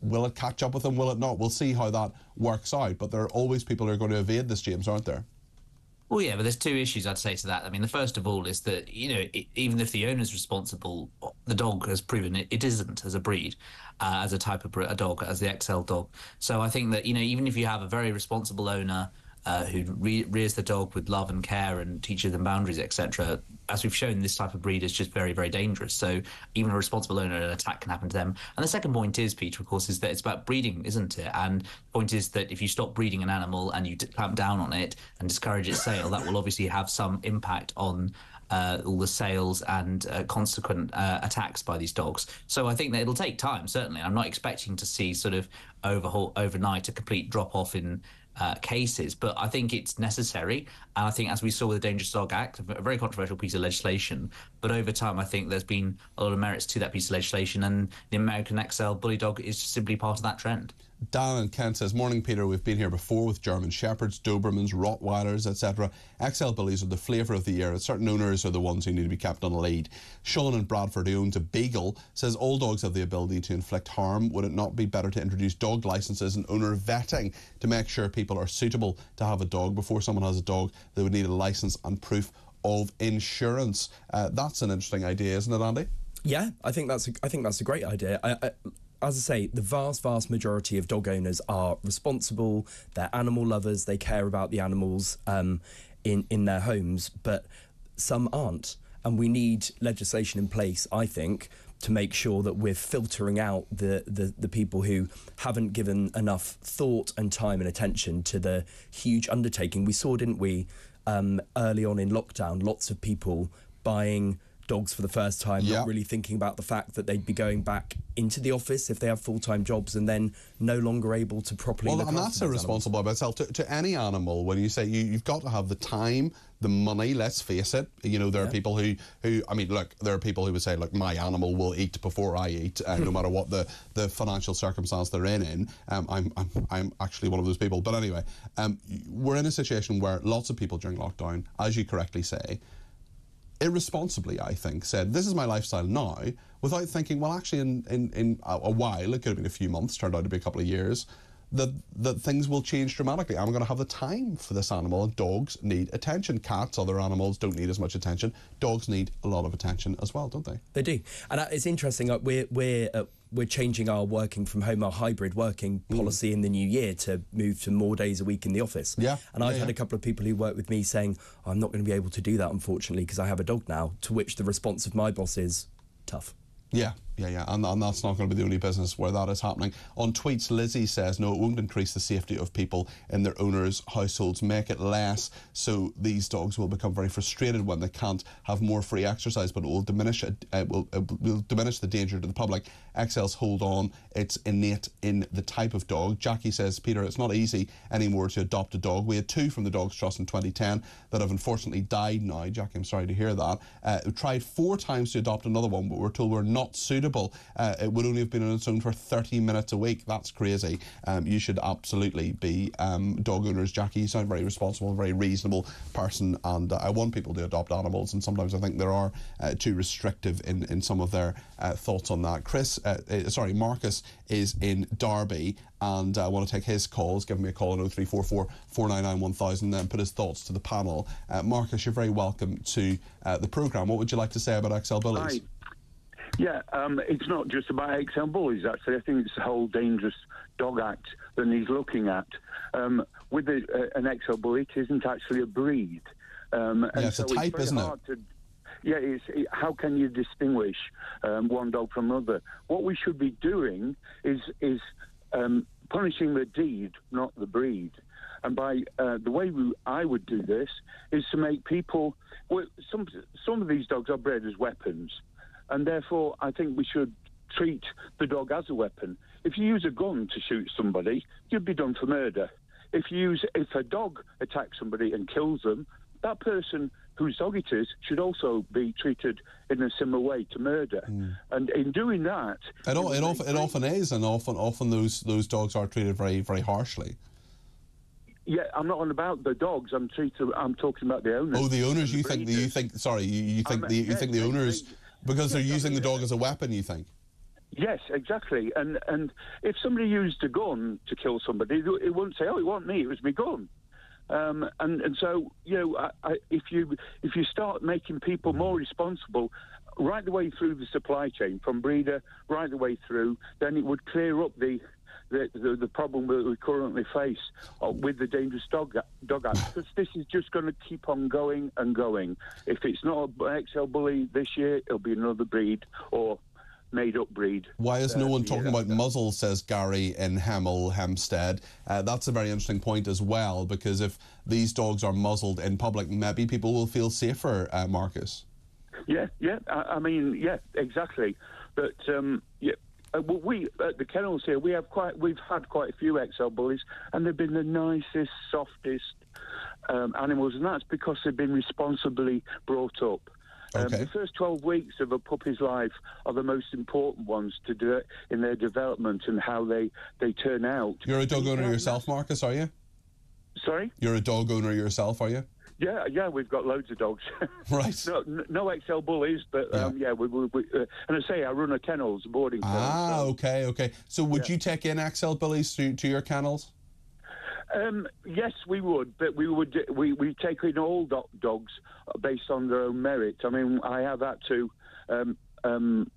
will it catch up with them? Will it not? We'll see how that works out. But there are always people who are going to evade this, James, aren't there? Well, yeah, but there's two issues I'd say to that. I mean, the first of all is that you know, it, even if the owner's responsible, the dog has proven it, it isn't as a breed, uh, as a type of a dog, as the XL dog. So I think that you know, even if you have a very responsible owner. Uh, who re- rears the dog with love and care and teaches them boundaries, etc. As we've shown, this type of breed is just very, very dangerous. So even a responsible owner, an attack can happen to them. And the second point is, Peter, of course, is that it's about breeding, isn't it? And the point is that if you stop breeding an animal and you clamp down on it and discourage its sale, that will obviously have some impact on uh, all the sales and uh, consequent uh, attacks by these dogs. So I think that it'll take time. Certainly, I'm not expecting to see sort of overhaul overnight a complete drop off in. Uh, cases, but I think it's necessary. And I think, as we saw with the Dangerous Dog Act, a very controversial piece of legislation, but over time, I think there's been a lot of merits to that piece of legislation, and the American XL Bully Dog is simply part of that trend. Dan and Kent says, Morning, Peter. We've been here before with German Shepherds, Dobermans, Rottweilers, etc. XL Bullies are the flavour of the year. Certain owners are the ones who need to be kept on a lead. Sean in Bradford, who owns a Beagle, says all dogs have the ability to inflict harm. Would it not be better to introduce dog licenses and owner vetting to make sure people are suitable to have a dog before someone has a dog? They would need a licence and proof of insurance. Uh, that's an interesting idea, isn't it, Andy? Yeah, I think that's a, I think that's a great idea. I, I, as I say, the vast, vast majority of dog owners are responsible. They're animal lovers. They care about the animals um, in in their homes, but some aren't, and we need legislation in place. I think to make sure that we're filtering out the, the, the people who haven't given enough thought and time and attention to the huge undertaking. We saw, didn't we, um, early on in lockdown, lots of people buying dogs for the first time, Yeah. not really thinking about the fact that they'd be going back into the office if they have full time jobs and then no longer able to properly Well, look and that's irresponsible by itself. To, to any animal, when you say you, you've got to have the time, the money. Let's face it. You know, there are people who, who I mean, look, there are people who would say, look, my animal will eat before I eat, uh, no matter what the, the financial circumstance they're in. in. Um, I'm, I'm I'm actually one of those people. But anyway, um, we're in a situation where lots of people during lockdown, as you correctly say, irresponsibly, I think, said, This is my lifestyle now, without thinking, well, actually, in, in, in a, while, it could have been a few months, turned out to be a couple of years, that, that things will change dramatically. I'm going to have the time for this animal, and dogs need attention. Cats, other animals, don't need as much attention. Dogs need a lot of attention as well, don't they? They do, and uh, it's interesting. Uh, we're we're uh, we're changing our working from home, our hybrid working mm. policy in the new year to move to more days a week in the office. Yeah, and I've yeah, had yeah. a couple of people who work with me saying, oh, "I'm not going to be able to do that, unfortunately, because I have a dog now." To which the response of my boss is, "Tough." Yeah, yeah, yeah. And, and that's not going to be the only business where that is happening. On tweets, Lizzie says, no, it won't increase the safety of people in their owners' households, make it less. So these dogs will become very frustrated when they can't have more free exercise, but it will diminish it, it will, it will diminish the danger to the public. XL's hold on, it's innate in the type of dog. Jackie says, Peter, it's not easy anymore to adopt a dog. We had two from the Dogs Trust in 2010 that have unfortunately died now. Jackie, I'm sorry to hear that. Uh, tried four times to adopt another one, but we're told we're not suitable. Uh, it would only have been on its own for 30 minutes a week. That's crazy. Um, you should absolutely be um, dog owners. Jackie, you sound very responsible, very reasonable person, and uh, I want people to adopt animals, and sometimes I think there are uh, too restrictive in, in some of their uh, thoughts on that. Chris, uh, uh, sorry, Marcus is in Derby, and I want to take his calls. Give me a call on 0344 499 1000 and put his thoughts to the panel. Uh, Marcus, you're very welcome to uh, the programme. What would you like to say about XL Bullies? Hi. Yeah, um, it's not just about XL bullies. Actually, I think it's the whole dangerous dog act that he's looking at. Um, with the, uh, an XL bully, it isn't actually a breed. Um, and Yeah, it's a type, very isn't it? To, yeah, it's, it, how can you distinguish um, one dog from another? What we should be doing is is um, punishing the deed, not the breed. And by uh, the way we, I would do this is to make people. Well, some some of these dogs are bred as weapons, and therefore I think we should treat the dog as a weapon. If you use a gun to shoot somebody, you'd be done for murder. If you use if a dog attacks somebody and kills them, that person whose dog it is should also be treated in a similar way to murder. And in doing that, It, it, often, it often is, and often often those those dogs are treated very very harshly. yeah, I'm not on about the dogs. I'm. I'm talking about the owners. Oh, the owners. You the think? breeders. You think? Sorry, you, you think Um, the you yeah, think the owners because they're using the dog as a weapon. You think? Yes, exactly. And and if somebody used a gun to kill somebody, it wouldn't say, "Oh, it wasn't me; it was my gun." Um, and and so you know, I, I, if you if you start making people more responsible, right the way through the supply chain, from breeder right the way through, then it would clear up the. The, the, the problem that we currently face uh, with the dangerous dog dog act because this is just going to keep on going and going. If it's not an XL bully this year, it'll be another breed or made-up breed. Why is no Uh, one talking about muzzles, says Gary in Hemel Hempstead. Uh, that's a very interesting point as well, because if these dogs are muzzled in public, maybe people will feel safer, uh, Marcus. Yeah, yeah. I, I mean, yeah, exactly. But um, yeah, uh, well, we at the kennels here, we have quite, we've had quite a few XL bullies, and they've been the nicest, softest um, animals, and that's because they've been responsibly brought up. Um, Okay. the first 12 weeks of a puppy's life are the most important ones to do it in their development and how they, they turn out. You're a dog owner yourself, Marcus, are you? Sorry? You're a dog owner yourself, are you? Yeah, yeah, we've got loads of dogs. Right. no, no XL bullies, but um, yeah, we, we, we, uh, and I say I run a kennels, a boarding kennel. Ah, okay, okay. So would you take in XL bullies to, to your kennels? Um, yes, we would, but we would we we take in all do- dogs based on their own merit. I mean, I have had to um, um,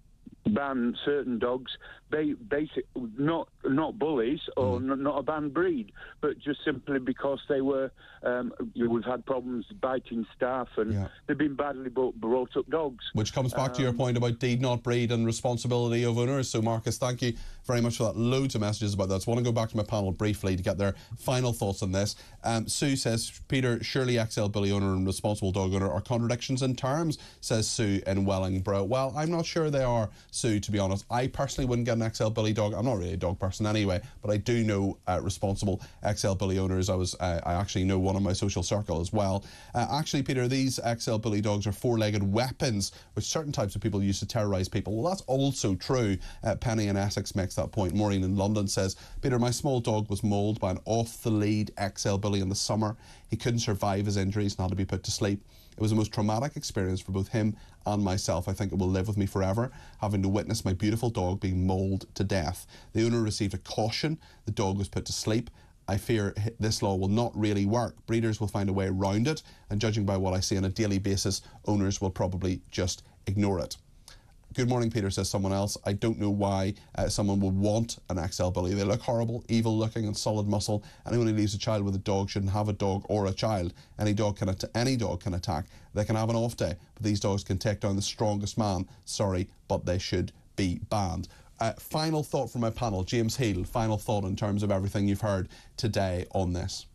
ban certain dogs, ba- basic not not bullies or n- not a banned breed, but just simply because they were. Um, you know, we've had problems biting staff, and they've been badly brought, brought up dogs. Which comes back to your Um, point about deed not breed and responsibility of owners. So, Marcus, thank you very much for that. Loads of messages about that. So, I want to go back to my panel briefly to get their final thoughts on this. Um, Sue says, Peter, surely XL bully owner and responsible dog owner are contradictions in terms, says Sue in Wellingborough. Well, I'm not sure they are, Sue, to be honest. I personally wouldn't get an XL bully dog. I'm not really a dog person anyway, but I do know uh, responsible XL bully owners. I was, uh, I actually know one in my social circle as well. Uh, actually, Peter, these XL bully dogs are four-legged weapons, which certain types of people use to terrorise people. Well, that's also true. Uh, Penny in Essex makes that point. Maureen in London says, Peter, my small dog was mauled by an off-the-lead XL bully in the summer. He couldn't survive his injuries and had to be put to sleep. It was the most traumatic experience for both him and myself. I think it will live with me forever, having to witness my beautiful dog being mauled to death. The owner received a caution. The dog was put to sleep. I fear this law will not really work. Breeders will find a way around it, and judging by what I see on a daily basis, owners will probably just ignore it. Good morning, Peter, says someone else. I don't know why uh, someone would want an XL bully. They look horrible, evil looking, and solid muscle. Anyone who leaves a child with a dog shouldn't have a dog or a child. Any dog can any dog can attack. They can have an off day, but these dogs can take down the strongest man. Sorry, but they should be banned. Uh, final thought from my panel, James Heale. Final thought in terms of everything you've heard today on this.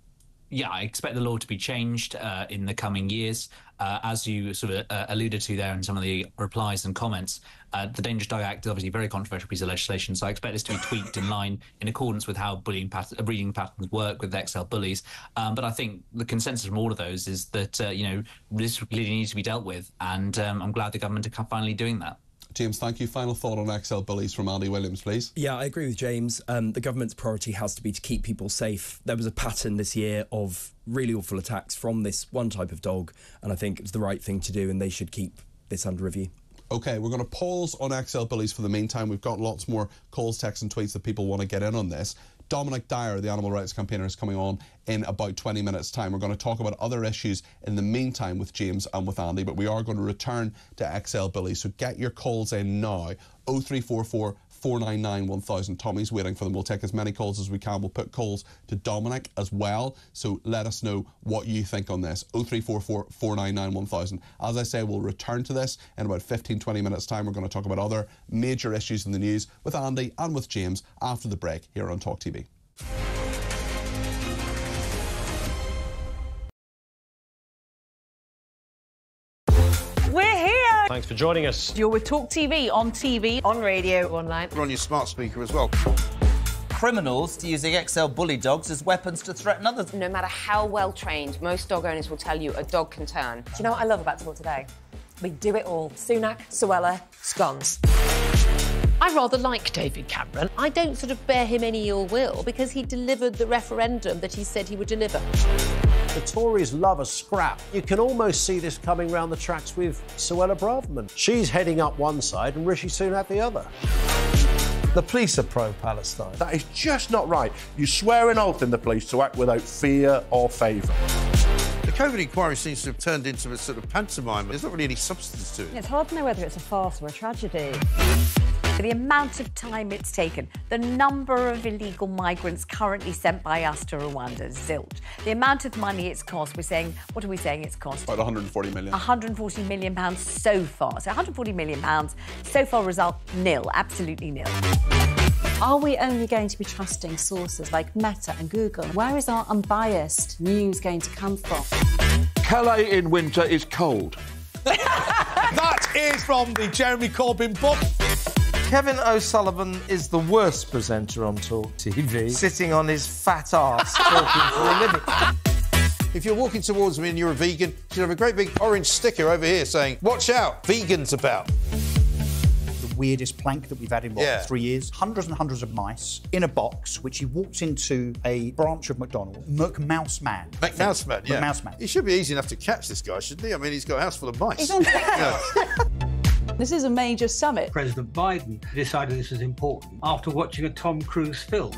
yeah, I expect the law to be changed uh, in the coming years. Uh, as you sort of uh, alluded to there in some of the replies and comments, uh, the Dangerous Dog Act is obviously a very controversial piece of legislation. So I expect this to be tweaked in line in accordance with how bullying pat- breeding patterns work with XL bullies. Um, but I think the consensus from all of those is that uh, you know this really needs to be dealt with, and um, I'm glad the government are finally doing that. James, thank you. Final thought on XL bullies from Andy Williams, please. Yeah, I agree with James. Um, the government's priority has to be to keep people safe. There was a pattern this year of really awful attacks from this one type of dog, and I think it's the right thing to do, and they should keep this under review. Okay, we're going to pause on XL bullies for the meantime. We've got lots more calls, texts, and tweets that people want to get in on this. Dominic Dyer, the animal rights campaigner, is coming on in about 20 minutes' time. We're going to talk about other issues in the meantime with James and with Andy, but we are going to return to XL bullies. So get your calls in now 0344 499 1000. Tommy's waiting for them. We'll take as many calls as we can. We'll put calls to Dominic as well. So let us know what you think on this. 0344 499 1000. As I say, we'll return to this in about 15 20 minutes' time. We're going to talk about other major issues in the news with Andy and with James after the break here on Talk TV. Thanks for joining us. You're with Talk TV on TV, on radio, online. We're on your smart speaker as well. Criminals to using XL bully dogs as weapons to threaten others. No matter how well trained, most dog owners will tell you a dog can turn. Do you know what I love about Talk today? We do it all. Sunak, Suella, scones. I rather like David Cameron. I don't sort of bear him any ill will because he delivered the referendum that he said he would deliver. The Tories love a scrap. You can almost see this coming round the tracks with Suella Braverman. She's heading up one side and Rishi Sunak the other. The police are pro-Palestine. That is just not right. You swear an oath in the police to act without fear or favour. The COVID inquiry seems to have turned into a sort of pantomime. There's not really any substance to it. It's hard to know whether it's a farce or a tragedy. The amount of time it's taken, the number of illegal migrants currently sent by us to Rwanda, zilch. The amount of money it's cost, we're saying, what are we saying it's cost? About 140 million. 140 million pounds so far. So 140 million pounds so far result nil, absolutely nil. Are we only going to be trusting sources like Meta and Google? Where is our unbiased news going to come from? Calais in winter is cold. that is from the Jeremy Corbyn book. Kevin O'Sullivan is the worst presenter on Talk TV, sitting on his fat ass talking for a living. If you're walking towards me and you're a vegan, you should have a great big orange sticker over here saying, Watch out, vegans about. The weirdest plank that we've had in what, Yeah. three years? Hundreds and hundreds of mice in a box, which he walked into a branch of McDonald's. McMouse Man. McMouseman, yeah. McMouseman. He should be easy enough to catch this guy, shouldn't he? I mean, he's got a house full of mice. He's on- Yeah. This is a major summit. President Biden decided this was important after watching a Tom Cruise film.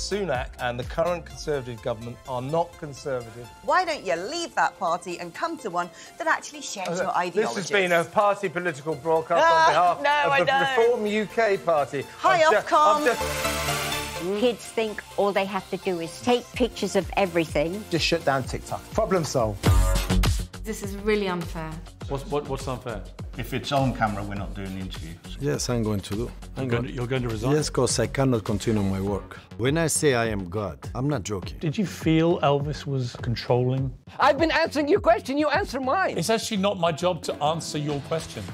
Sunak and the current Conservative government are not Conservative. Why don't you leave that party and come to one that actually shares your ideology? This ideology? has been a party political broadcast Ah, on behalf no, of I the don't. Reform UK Party. Hi, I'm Ofcom. I'm just- Kids think all they have to do is take pictures of everything. Just shut down TikTok. Problem solved. This is really unfair. What's, what, what's unfair? If it's on camera, we're not doing the interview. Yes, I'm going to do. I'm You're going to- you're going to resign? Yes, because I cannot continue my work. When I say I am God, I'm not joking. Did you feel Elvis was controlling? I've been answering your question, you answer mine. It's actually not my job to answer your questions.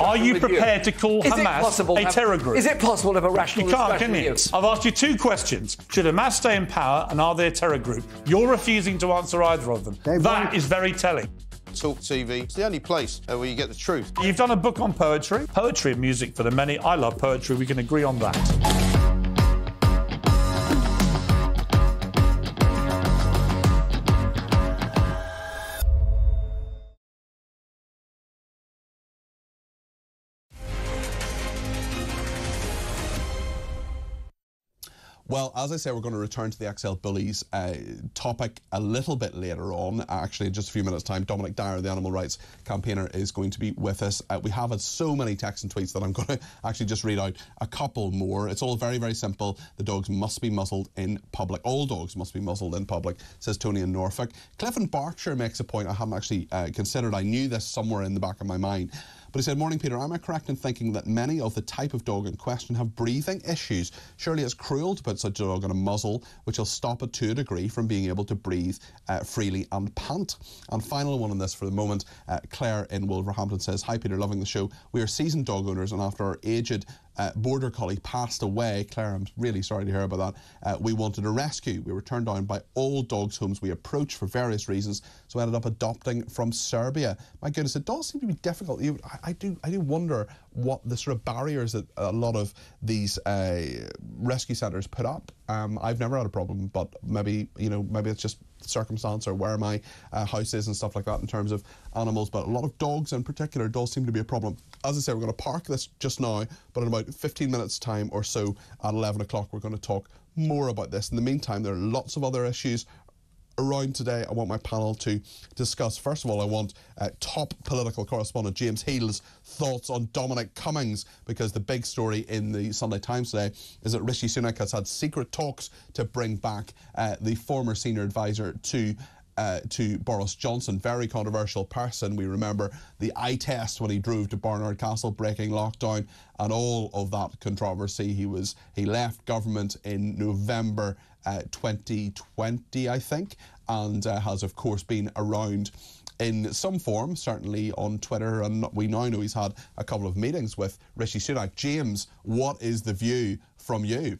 Are you With you. prepared to call Is Hamas possible a have- terror group? is it possible to have a rational You can't, discussion can you? with you? I've asked you two questions. Should Hamas stay in power and are they a terror group? You're refusing to answer either of them. That is very telling. Talk TV. It's the only place uh, where you get the truth. You've done a book on poetry. Poetry and music for the many. I love poetry. We can agree on that. Well, as I say, we're going to return to the XL Bullies uh, topic a little bit later on. Actually, in just a few minutes' time, Dominic Dyer, the animal rights campaigner, is going to be with us. Uh, we have had so many texts and tweets that I'm going to actually just read out a couple more. It's all very, very simple. The dogs must be muzzled in public. All dogs must be muzzled in public, says Tony in Norfolk. Cliff in Berkshire makes a point I haven't actually uh, considered. I knew this somewhere in the back of my mind. But he said, Morning, Peter. Am I correct in thinking that many of the type of dog in question have breathing issues? Surely it's cruel to put such a dog in a muzzle, which will stop it to a degree from being able to breathe uh, freely and pant. And final one on this for the moment uh, Claire in Wolverhampton says, Hi, Peter, loving the show. We are seasoned dog owners, and after our aged uh, border collie passed away. Claire, I'm really sorry to hear about that. Uh, we wanted a rescue. We were turned down by all dogs' homes we approached for various reasons, so I ended up adopting from Serbia. My goodness, it does seem to be difficult. I, I do, I do wonder what the sort of barriers that a lot of these uh, rescue centres put up. Um, I've never had a problem, but maybe you know, maybe it's just circumstance or where my uh, house is and stuff like that in terms of animals. But a lot of dogs in particular does seem to be a problem. As I say, we're going to park this just now, but in about 15 minutes' time or so at 11 o'clock, we're going to talk more about this. In the meantime, there are lots of other issues around today I want my panel to discuss. First of all, I want uh, top political correspondent James Heale's thoughts on Dominic Cummings because the big story in the Sunday Times today is that Rishi Sunak has had secret talks to bring back uh, the former senior advisor to uh, to Boris Johnson, very controversial person. We remember the eye test when he drove to Barnard Castle, breaking lockdown, and all of that controversy. He was he left government in November uh, 2020, I think, and uh, has of course been around in some form, certainly on Twitter, and we now know he's had a couple of meetings with Rishi Sunak. James, what is the view from you?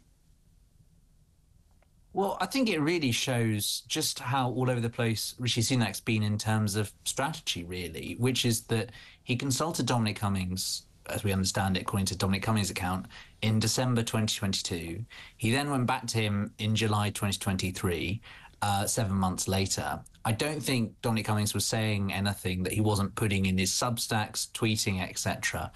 Well, I think it really shows just how all over the place Rishi Sunak's been in terms of strategy, really, which is that he consulted Dominic Cummings, as we understand it, according to Dominic Cummings' account, in December 2022. He then went back to him in July 2023, uh, seven months later. I don't think Dominic Cummings was saying anything that he wasn't putting in his Substacks, tweeting, etc.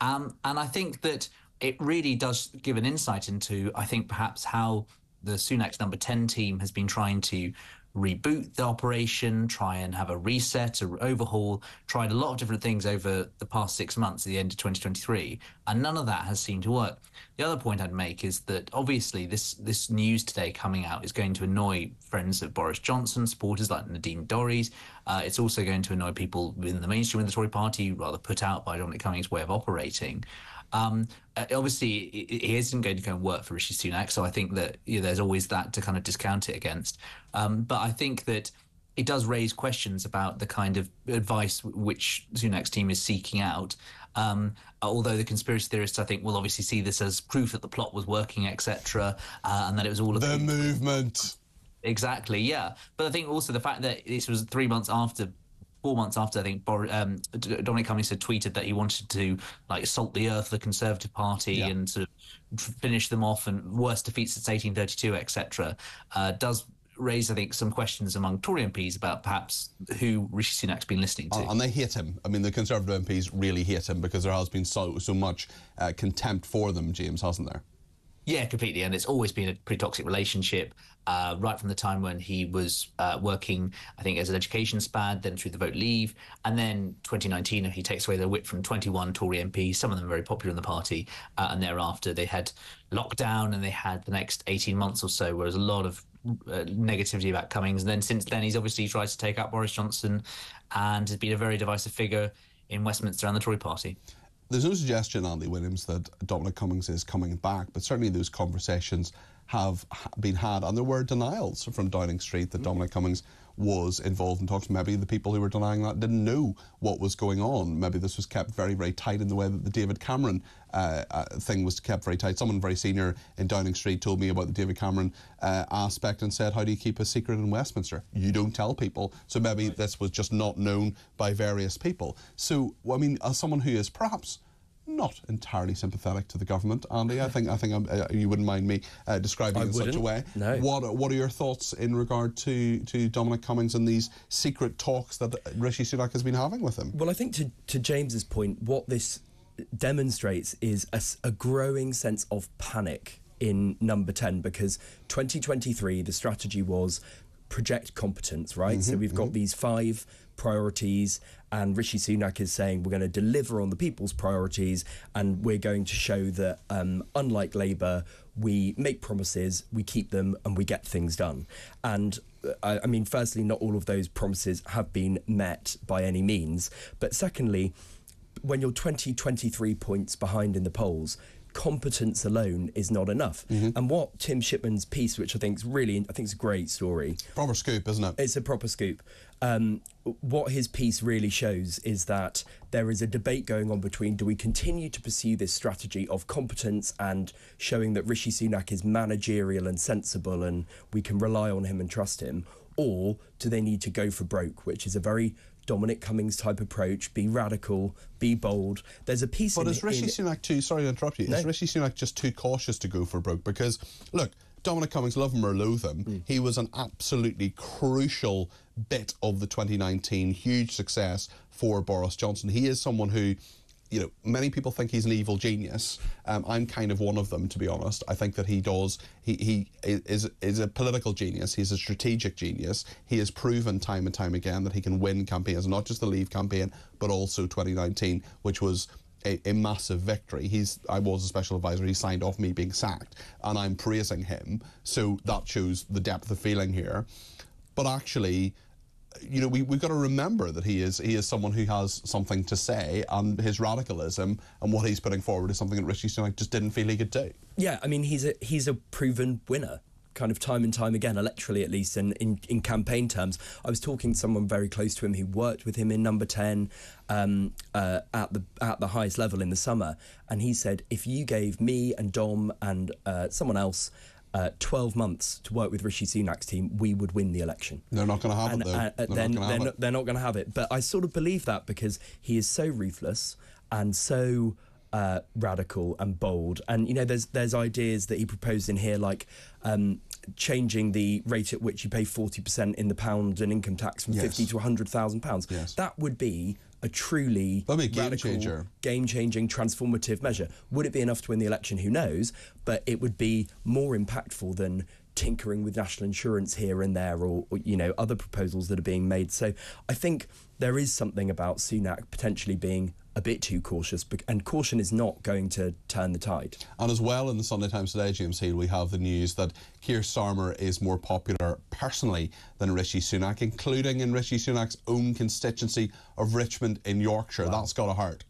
Um, and I think that it really does give an insight into, I think, perhaps how the Sunak's number 10 team has been trying to reboot the operation, try and have a reset, a overhaul, tried a lot of different things over the past six months at the end of 2023, and none of that has seemed to work. The other point I'd make is that obviously this this news today coming out is going to annoy friends of Boris Johnson, supporters like Nadine Dorries. Uh, it's also going to annoy people within the mainstream of the Tory party, rather put out by Dominic Cummings' way of operating. Um, uh, obviously, he isn't going to go and work for Rishi Sunak, so I think that you know, there's always that to kind of discount it against. Um, but I think that it does raise questions about the kind of advice which Sunak's team is seeking out. Um, although the conspiracy theorists, I think, will obviously see this as proof that the plot was working, etc., uh, and that it was all a the movement. Exactly, yeah. But I think also the fact that this was three months after four months after I think Bor- um, Dominic Cummings had tweeted that he wanted to like salt the earth of the Conservative Party Yeah. and sort of finish them off and worst defeats since 1832, etc. Uh, does raise I think some questions among Tory MPs about perhaps who Rishi Sunak's been listening to. And and they hate him. I mean, the Conservative MPs really hate him because there has been so so much uh, contempt for them, James, hasn't there? Yeah, completely. And it's always been a pretty toxic relationship, uh, right from the time when he was uh, working, I think, as an education spad, then through the vote leave. And then 2019, he takes away the whip from 21 Tory MPs, some of them very popular in the party. Uh, and thereafter, they had lockdown and they had the next 18 months or so, where there was a lot of uh, negativity about Cummings. And then since then, he's obviously tried to take out Boris Johnson and has been a very divisive figure in Westminster and the Tory party. There's no suggestion, Andy Williams, that Dominic Cummings is coming back, but certainly those conversations have been had, and there were denials from Downing Street that Dominic Cummings was involved in talks. Maybe the people who were denying that didn't know what was going on. Maybe this was kept very, very tight in the way that the David Cameron uh, uh, thing was kept very tight. Someone very senior in Downing Street told me about the David Cameron uh, aspect and said, How do you keep a secret in Westminster? You don't tell people. So maybe this was just not known by various people. So, I mean, as someone who is perhaps not entirely sympathetic to the government, Andy. I think I think um, uh, you wouldn't mind me uh, describing I it in such a way. no. What What are your thoughts in regard to to Dominic Cummings and these secret talks that Rishi Sunak has been having with him? Well, I think to, to James's point, what this demonstrates is a growing sense of panic in number 10 because 2023, the strategy was project competence, right? so Mhm, we've got mhm. these five priorities, and Rishi Sunak is saying we're going to deliver on the people's priorities, and we're going to show that, um, unlike Labour, we make promises, we keep them, and we get things done. And uh, I, I mean, firstly, not all of those promises have been met by any means, but secondly, when you're 20, 23 points behind in the polls, competence alone is not enough. And what Tim Shipman's piece, which I think is really, I think it's a great story. Proper scoop, isn't it? It's a proper scoop. Um, what his piece really shows is that there is a debate going on between do we continue to pursue this strategy of competence and showing that Rishi Sunak is managerial and sensible and we can rely on him and trust him, or do they need to go for broke, which is a very Dominic Cummings type approach, be radical, be bold. There's a piece of. But in is Rishi in- Sunak too? Sorry to interrupt you. No. Is Rishi Sunak just too cautious to go for broke? Because look, Dominic Cummings, love him or loathe him, Hmm. he was an absolutely crucial bit of the 2019 huge success for Boris Johnson. He is someone who. You know, many people think he's an evil genius. Um, I'm kind of one of them, to be honest. I think that he does. He he is is a political genius. He's a strategic genius. He has proven time and time again that he can win campaigns, not just the Leave campaign, but also 2019, which was a, a massive victory. He's I was a special advisor. He signed off me being sacked, and I'm praising him. So that shows the depth of feeling here. But actually, you know, we, we've got to remember that he is he is someone who has something to say, and his radicalism and what he's putting forward is something that Rishi Sunak just didn't feel he could do. Yeah, I mean he's a he's a proven winner, kind of time and time again, electorally at least, and in, in campaign terms. I was talking to someone very close to him who worked with him in Number Ten um, uh, at the at the highest level in the summer, and he said if you gave me and Dom and uh, someone else. Uh, 12 months to work with Rishi Sunak's team, we would win the election. They're not going to have And, it though. uh, They're then not going to they're have not, it. they're not going to have it. But I sort of believe that because he is so ruthless and so uh, radical and bold. And you know, there's there's ideas that he proposed in here like. Um, changing the rate at which you pay 40% in the pound and income tax from Yes. 50 to 100,000 pounds. That would be a truly That'd be a game radical, changer. game-changing, transformative measure. Would it be enough to win the election? Who knows? But it would be more impactful than tinkering with national insurance here and there, or, or you know other proposals that are being made. So I think there is something about Sunak potentially being a bit too cautious, and caution is not going to turn the tide. And as well in the Sunday Times today, James Heale, we have the news that Keir Starmer is more popular personally than Rishi Sunak, including in Rishi Sunak's own constituency of Richmond in Yorkshire. That's got to hurt.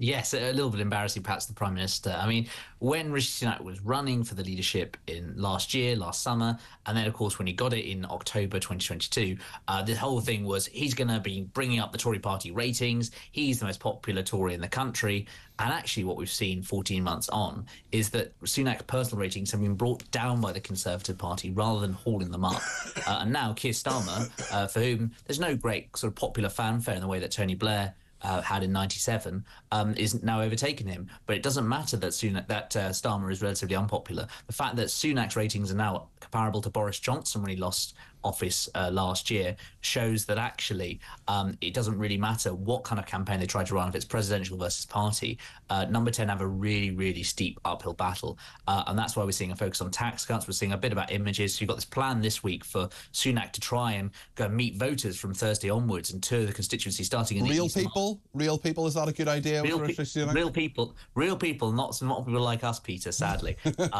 Yes, a little bit embarrassing, perhaps, the Prime Minister. I mean, when Rishi Sunak was running for the leadership in last year, last summer, and then, of course, when he got it in October 2022, uh, the whole thing was he's going to be bringing up the Tory party ratings. He's the most popular Tory in the country. And actually, what we've seen 14 months on is that Sunak's personal ratings have been brought down by the Conservative Party rather than hauling them up. uh, and now Keir Starmer, uh, for whom there's no great sort of popular fanfare in the way that Tony Blair uh, had in '97 um, is now overtaken him. But it doesn't matter that Sunak, that uh, Starmer is relatively unpopular. The fact that Sunak's ratings are now comparable to Boris Johnson when he lost office uh, last year shows that actually um, it doesn't really matter what kind of campaign they try to run if it's presidential versus party. Uh, number 10 have a really, really steep uphill battle. Uh, and that's why we're seeing a focus on tax cuts. We're seeing a bit about images. So you've got this plan this week for Sunak to try and go and meet voters from Thursday onwards and tour the constituency starting in Real people? Real people? Is that a good idea? real, pe- real people, real people, not not people like us, Peter. Sadly,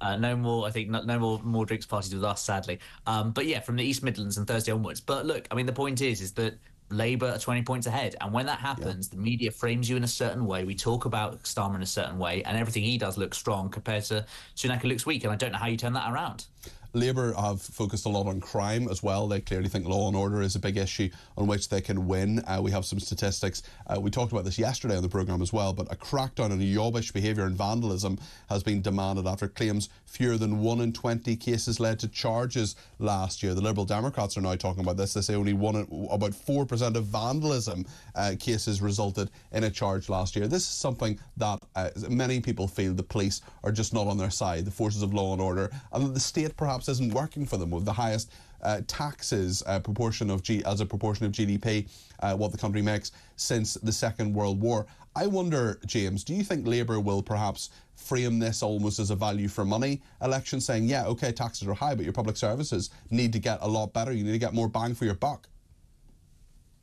uh, no more. I think no, no more more drinks parties with us. Sadly, um, but yeah, from the East Midlands and Thursday onwards. But look, I mean, the point is, is that. Labour are 20 points ahead. And when that happens, the media frames you in a certain way. We talk about Starmer in a certain way, and everything he does looks strong compared to Sunak, who looks weak. And I don't know how you turn that around. Labour have focused a lot on crime as well. They clearly think law and order is a big issue on which they can win. Uh, we have some statistics. Uh, we talked about this yesterday on the programme as well, but a crackdown on yobbish behaviour and vandalism has been demanded after claims fewer than 1 in 20 cases led to charges last year. The Liberal Democrats are now talking about this. They say only one, about 4% of vandalism uh, cases resulted in a charge last year. This is something that uh, many people feel the police are just not on their side, the forces of law and order, and the state perhaps isn't working for them with the highest uh, taxes uh, proportion of G- as a proportion of GDP, uh, what the country makes since the Second World War. I wonder, James, do you think Labour will perhaps frame this almost as a value for money election, saying, yeah, okay, taxes are high, but your public services need to get a lot better. You need to get more bang for your buck.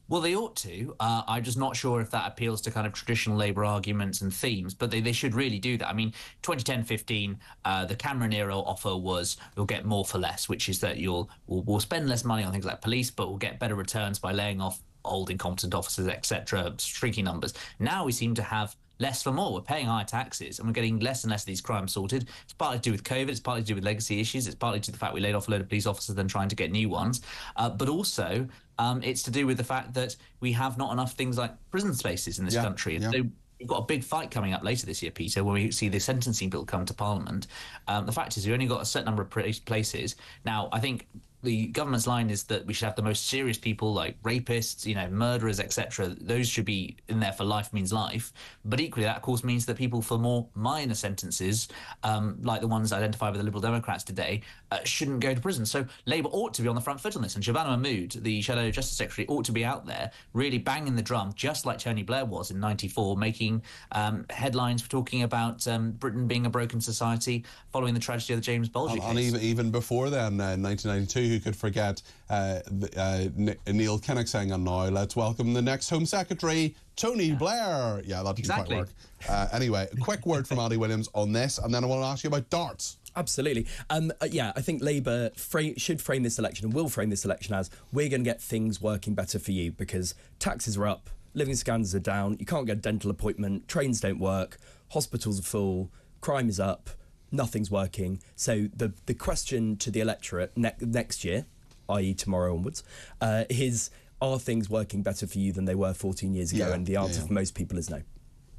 Well, they ought to. Uh, I'm just not sure if that appeals to kind of traditional Labour arguments and themes, but they, they should really do that. I mean, 2010 15, uh, the Cameron era offer was you'll get more for less, which is that you'll we'll, we'll spend less money on things like police, but we'll get better returns by laying off old incompetent officers, etc., shrinking numbers. Now we seem to have less for more. We're paying higher taxes and we're getting less and less of these crimes sorted. It's partly to do with COVID, it's partly to do with legacy issues, it's partly to the fact we laid off a load of police officers then trying to get new ones. Uh, but also, um, it's to do with the fact that we have not enough things like prison spaces in this Yeah, country. And yeah. so We've got a big fight coming up later this year, Peter, when we see the sentencing bill come to Parliament. Um, the fact is, we've only got a certain number of places. Now, I think the government's line is that we should have the most serious people, like rapists, you know, murderers, etc. Those should be in there for life means life. But equally, that of course means that people for more minor sentences, um, like the ones identified by the Liberal Democrats today, uh, shouldn't go to prison. So Labour ought to be on the front foot on this. And Shabana Mahmood, the Shadow Justice Secretary, ought to be out there really banging the drum, just like Tony Blair was in '94, making um, headlines for talking about um, Britain being a broken society following the tragedy of the James Bulger And, case. and even, even before then, uh, 1992, who could forget uh, the, uh, Neil Kinnock saying, and now let's welcome the next Home Secretary, Tony Blair. Yeah, that didn't Exactly. quite work. Uh, anyway, a quick word from Andy Williams on this, and then I want to ask you about darts. Absolutely. Um, uh, yeah, I think Labour fra- should frame this election and will frame this election as we're going to get things working better for you because taxes are up, living standards are down, you can't get a dental appointment, trains don't work, hospitals are full, crime is up, nothing's working. So the the question to the electorate ne- next year, i.e., tomorrow onwards, uh, is are things working better for you than they were 14 years ago? Yeah, and the answer yeah. for most people is no.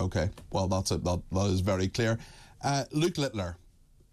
Okay, well, that's it. That, that is very clear. Uh, Luke Littler,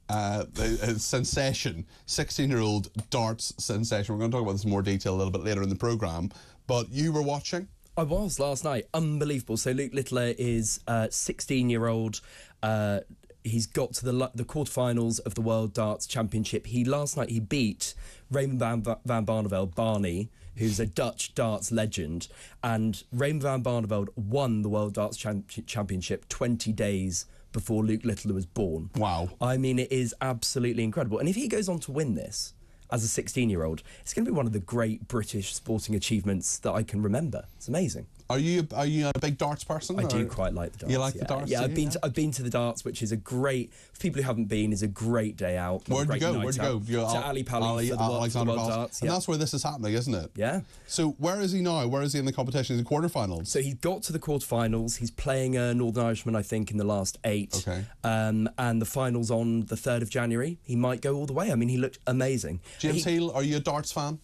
uh, the uh, sensation, 16 year old darts sensation. We're going to talk about this in more detail a little bit later in the programme, but you were watching? I was last night. Unbelievable. So Luke Littler is a 16 year old. Uh, he's got to the the quarterfinals of the World Darts Championship. He last night he beat Raymond van, van Barneveld Barney, who's a Dutch darts legend, and Raymond van Barneveld won the World Darts Champ- Championship 20 days before Luke Littler was born. Wow. I mean, it is absolutely incredible. And if he goes on to win this as a 16 year old, it's going to be one of the great British sporting achievements that I can remember. It's amazing. Are you are you a big darts person? I or- do quite like the darts. You like yeah. the darts? Yeah, do I've been to, I've been to the darts, which is a great. For people who haven't been, is a great day out. Where'd you go? Where'd you go? You're to Al- Ali Pali Ali- for the, World- for the Alexandra. Darts. And that's where this is happening, isn't it? Yeah. So where is he now? Where is he in the competition? Is he quarterfinals? So he got to the quarterfinals. He's playing a Northern Irishman, I think, in the last eight. Okay. Um, and the finals on the third of January. He might go all the way. I mean, he looked amazing. James He- Heale, are you a darts fan?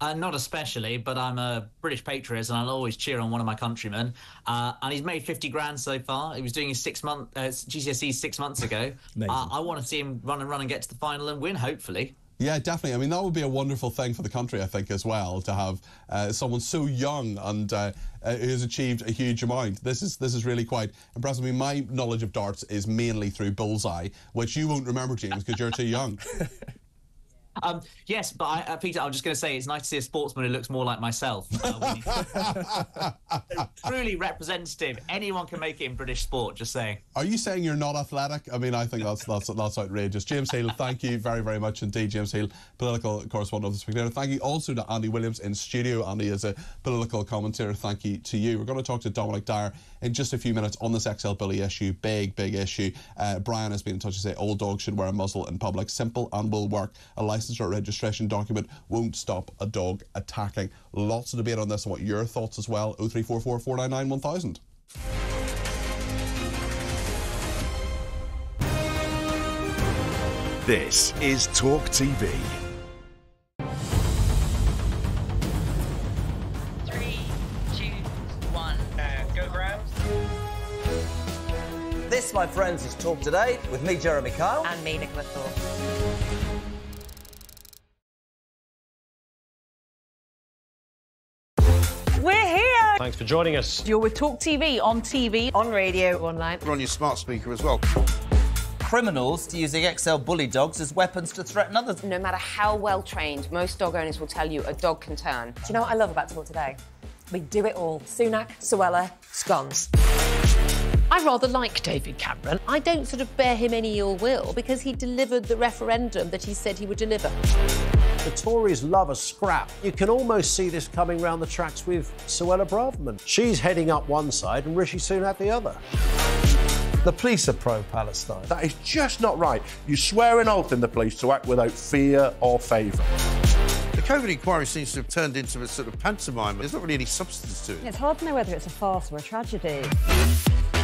Uh, not especially, but I'm a British patriot and I'll always cheer on one of my countrymen. Uh, and he's made 50 grand so far. He was doing his six month uh, GCSE six months ago. Uh, I want to see him run and run and get to the final and win, hopefully. Yeah, definitely. I mean, that would be a wonderful thing for the country, I think, as well, to have uh, someone so young and uh, uh, who's achieved a huge amount. This is this is really quite impressive. I mean, my knowledge of darts is mainly through Bullseye, which you won't remember, James, because you're too young. Um, yes, but I, uh, Peter, I'm just going to say it's nice to see a sportsman who looks more like myself. Uh, truly representative. Anyone can make it in British sport. Just saying. Are you saying you're not athletic? I mean, I think that's that's that's outrageous. James Hill, thank you very very much indeed, James Hill, political correspondent of the Spectator. Thank you also to Andy Williams in studio. Andy is a political commentator. Thank you to you. We're going to talk to Dominic Dyer in just a few minutes on this XL Bully issue. Big big issue. Uh, Brian has been in touch to say all dogs should wear a muzzle in public. Simple and will work. A license or registration document won't stop a dog attacking. Lots of debate on this and what your thoughts as well. 0344 499 1000. This is Talk TV. This, my friends, is Talk Today with me, Jeremy Kyle. And me, Nicola Thorp. We're here. Thanks for joining us. You're with Talk TV on TV, on radio, online. We're on your smart speaker as well. Criminals to using XL bully dogs as weapons to threaten others. No matter how well trained, most dog owners will tell you a dog can turn. Do you know what I love about Talk Today? We do it all. Sunak, Suella, scones. I rather like David Cameron. I don't sort of bear him any ill will because he delivered the referendum that he said he would deliver. The Tories love a scrap. You can almost see this coming round the tracks with Suella Braverman. She's heading up one side and Rishi Sunak at the other. The police are pro-Palestine. That is just not right. You swear an oath in the police to act without fear or favour. The COVID inquiry seems to have turned into a sort of pantomime. There's not really any substance to it. It's hard to know whether it's a farce or a tragedy.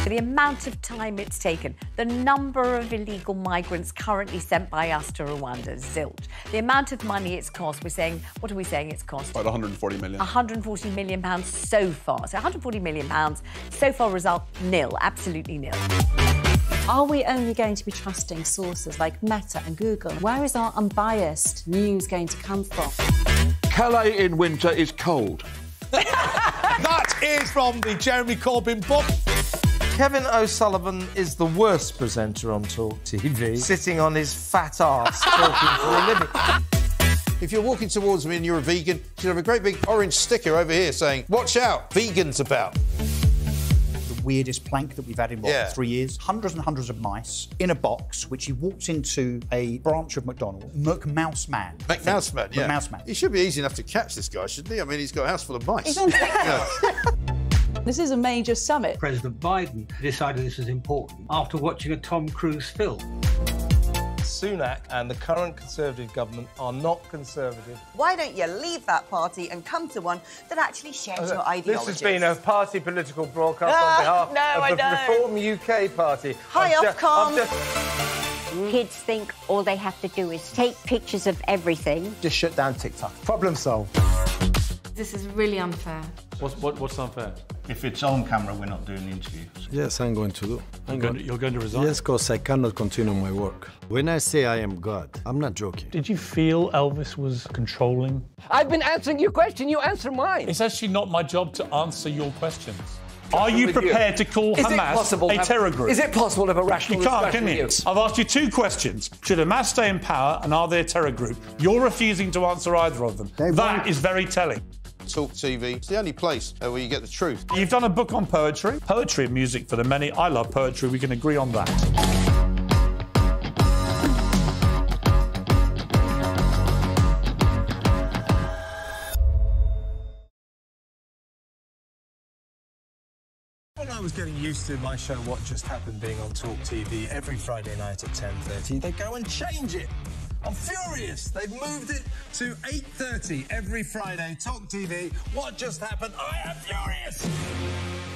The amount of time it's taken, the number of illegal migrants currently sent by us to Rwanda, zilch. The amount of money it's cost, we're saying, what are we saying it's cost? About 140 million. 140 million pounds so far. So 140 million pounds so far result nil, absolutely nil. Are we only going to be trusting sources like Meta and Google? Where is our unbiased news going to come from? Calais in winter is cold. That is from the Jeremy Corbyn book. Kevin O'Sullivan is the worst presenter on Talk TV, sitting on his fat ass talking for a living. If you're walking towards me and you're a vegan, you should have a great big orange sticker over here saying, Watch out, vegans about. The weirdest plank that we've had in what, Yeah. three years. Hundreds and hundreds of mice in a box, which he walked into a branch of McDonald's. McMouse Man. McMouse Man, yeah. McMouse Man. He should be easy enough to catch this guy, shouldn't he? I mean, he's got a house full of mice. He's on Yeah. This is a major summit. President Biden decided this was important after watching a Tom Cruise film. Sunak and the current Conservative government are not Conservative. Why don't you leave that party and come to one that actually shares your ideology? This has been a party political broadcast Ah, on behalf no, of I the know. Reform UK Party. Hi, Ofcom. Kids think all they have to do is take pictures of everything. Just shut down TikTok. Problem solved. This is really unfair. What's, what, what's unfair? If it's on camera, we're not doing the interview. Yes, I'm going to do. I'm You're going to- you're going to resign? Yes, because I cannot continue my work. When I say I am God, I'm not joking. Did you feel Elvis was controlling? I've been answering your question, you answer mine. It's actually not my job to answer your questions. Are you With you. prepared to call Is Hamas possible a terror group? is it possible to have a rational You can't, discussion can you? with I've asked you two questions. Should Hamas stay in power and are they a terror group? You're refusing to answer either of them. That is very telling. Talk TV. It's the only place uh, where you get the truth. You've done a book on poetry. Poetry and music for the many. I love poetry. We can agree on that. When I was getting used to my show What Just Happened being on Talk TV every Friday night at 10.30, they go and change it. I'm furious. They've moved it to 8.30 every Friday. Talk TV, What Just Happened? I am furious!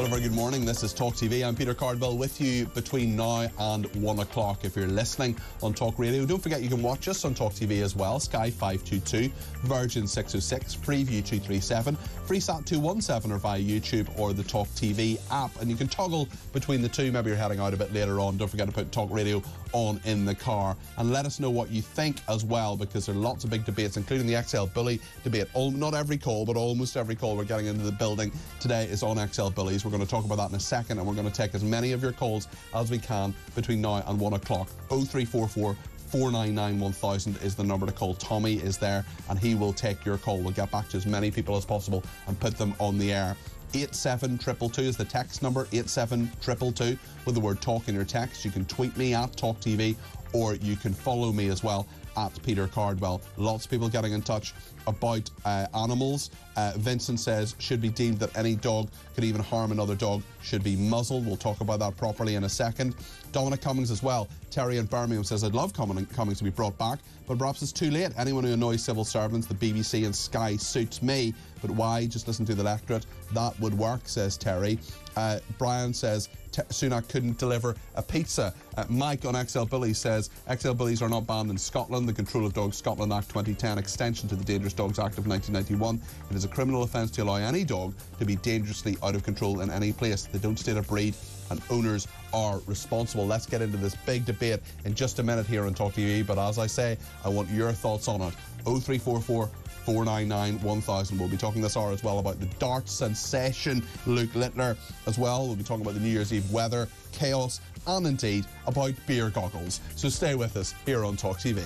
Well, a very good morning. This is Talk TV. I'm Peter Cardwell with you between now and one o'clock. If you're listening on Talk Radio, don't forget you can watch us on Talk TV as well. Sky 522, Virgin 606, Freeview 237, FreeSat 217, or via YouTube or the Talk TV app. And you can toggle between the two. Maybe you're heading out a bit later on. Don't forget to put Talk Radio on in the car and let us know what you think as well because there are lots of big debates, including the XL Bully debate. All, not every call, but almost every call we're getting into the building today is on XL Bullies. We're going to talk about that in a second and we're going to take as many of your calls as we can between now and one o'clock. 0344 499 1000 is the number to call. Tommy is there and he will take your call. We'll get back to as many people as possible and put them on the air. 87222 is the text number 87222 with the word talk in your text. You can tweet me at Talk TV or you can follow me as well at Peter Cardwell. Lots of people getting in touch about uh, animals. Uh, Vincent says should be deemed that any dog could even harm another dog should be muzzled. We'll talk about that properly in a second. Dominic Cummings as well. Terry in Birmingham says I'd love Cummings to be brought back, but perhaps it's too late. Anyone who annoys civil servants, the BBC and Sky suits me. But why? Just listen to the electorate. That would work, says Terry. Uh, Brian says Sunak couldn't deliver a pizza. Uh, Mike on XL Bully says XL Bullies are not banned in Scotland. The Control of Dogs Scotland Act 2010 extension to the Dangerous Dogs Act of 1991. It is a criminal offence to allow any dog to be dangerously out of control in any place. They don't state a breed and owners are responsible. Let's get into this big debate in just a minute here on Talk TV. But as I say, I want your thoughts on it. 0344 499 1000. We'll be talking this hour as well about the dart sensation, Luke Littler, as well. We'll be talking about the New Year's Eve weather, chaos, and indeed about beer goggles. So stay with us here on Talk TV.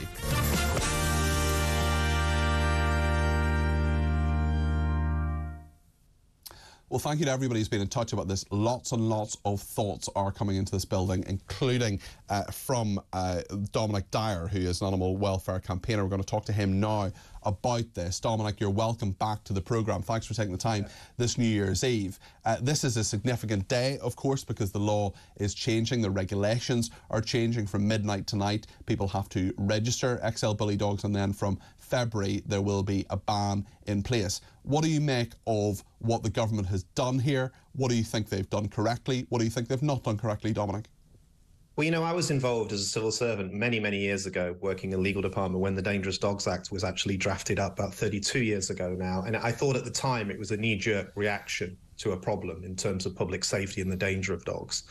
Well, thank you to everybody who's been in touch about this. Lots and lots of thoughts are coming into this building, including uh, from uh, Dominic Dyer, who is an animal welfare campaigner. We're going to talk to him now about this. Dominic, you're welcome back to the programme. Thanks for taking the time this New Year's Eve. Uh, this is a significant day, of course, because the law is changing. The regulations are changing from midnight tonight. People have to register XL Bully dogs, and then from February there will be a ban in place. What do you make of what the government has done here? What do you think they've done correctly? What do you think they've not done correctly, Dominic? Well, you know, I was involved as a civil servant many, many years ago, working in legal department when the Dangerous Dogs Act was actually drafted up about 32 years ago now. And I thought at the time it was a knee jerk reaction to a problem in terms of public safety and the danger of dogs.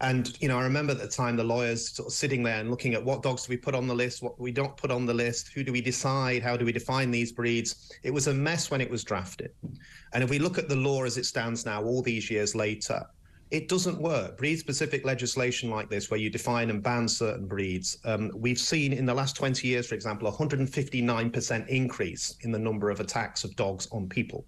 And, you know, I remember at the time the lawyers sort of sitting there and looking at what dogs do we put on the list, what we don't put on the list, who do we decide, how do we define these breeds. It was a mess when it was drafted. And if we look at the law as it stands now, all these years later, it doesn't work. Breed specific legislation like this, where you define and ban certain breeds, um, we've seen in the last 20 years, for example, a 159% increase in the number of attacks of dogs on people.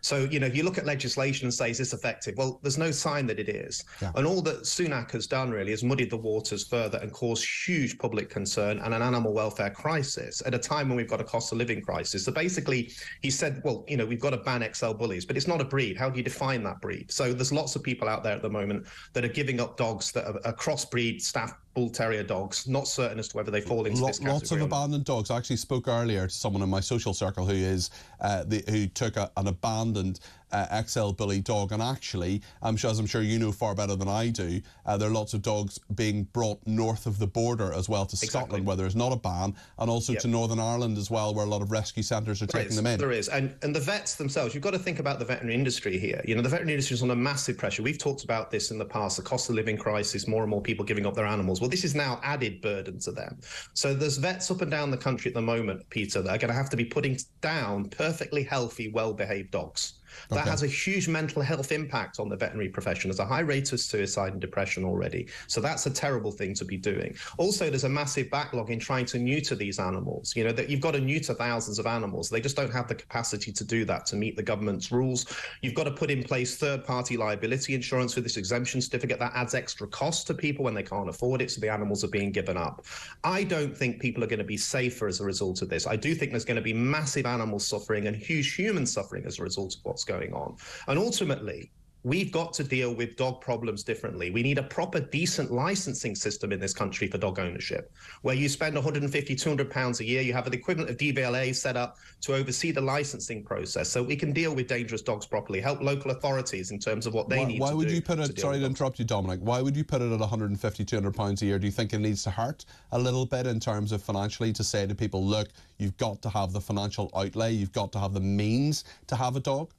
So, you know, if you look at legislation and say, is this effective? Well, there's no sign that it is. Yeah. And all that Sunak has done really is muddied the waters further and caused huge public concern and an animal welfare crisis at a time when we've got a cost of living crisis. So basically, he said, well, you know, we've got to ban XL bullies, but it's not a breed. How do you define that breed? So there's lots of people out there at the moment that are giving up dogs that are, are crossbreed staff bull terrier dogs. Not certain as to whether they fall into L- this category. Lots of abandoned dogs. I actually spoke earlier to someone in my social circle who is uh, the, who took a, an abandoned uh, XL bully dog. And actually, I'm as I'm sure you know far better than I do, uh, there are lots of dogs being brought north of the border as well to exactly. Scotland, where there's not a ban, and also yep. to Northern Ireland as well, where a lot of rescue centres are there taking is, them in. There is, and and the vets themselves. You've got to think about the veterinary industry here. You know, the veterinary industry is under massive pressure. We've talked about this in the past. The cost of living crisis, more and more people giving up their animals. Well, this is now added burden to them. So there's vets up and down the country at the moment, Peter, that are going to have to be putting down perfectly healthy, well-behaved dogs That Okay. has a huge mental health impact on the veterinary profession. There's a high rate of suicide and depression already. So that's a terrible thing to be doing. Also, there's a massive backlog in trying to neuter these animals. You know, that you've got to neuter thousands of animals. They just don't have the capacity to do that to meet the government's rules. You've got to put in place third party liability insurance with this exemption certificate. That adds extra cost to people when they can't afford it. So the animals are being given up. I don't think people are going to be safer as a result of this. I do think there's going to be massive animal suffering and huge human suffering as a result of what's going on. And ultimately, We've got to deal with dog problems differently. We need a proper, decent licensing system in this country for dog ownership, where you spend 150, 200 pounds a year. You have an equivalent of DVLA set up to oversee the licensing process, so we can deal with dangerous dogs properly. Help local authorities in terms of what they why, need. why to would do you put it? deal Sorry to interrupt you, Dominic. Why would you put it at 150, 200 pounds a year? Do you think it needs to hurt a little bit in terms of financially to say to people, look, you've got to have the financial outlay, you've got to have the means to have a dog?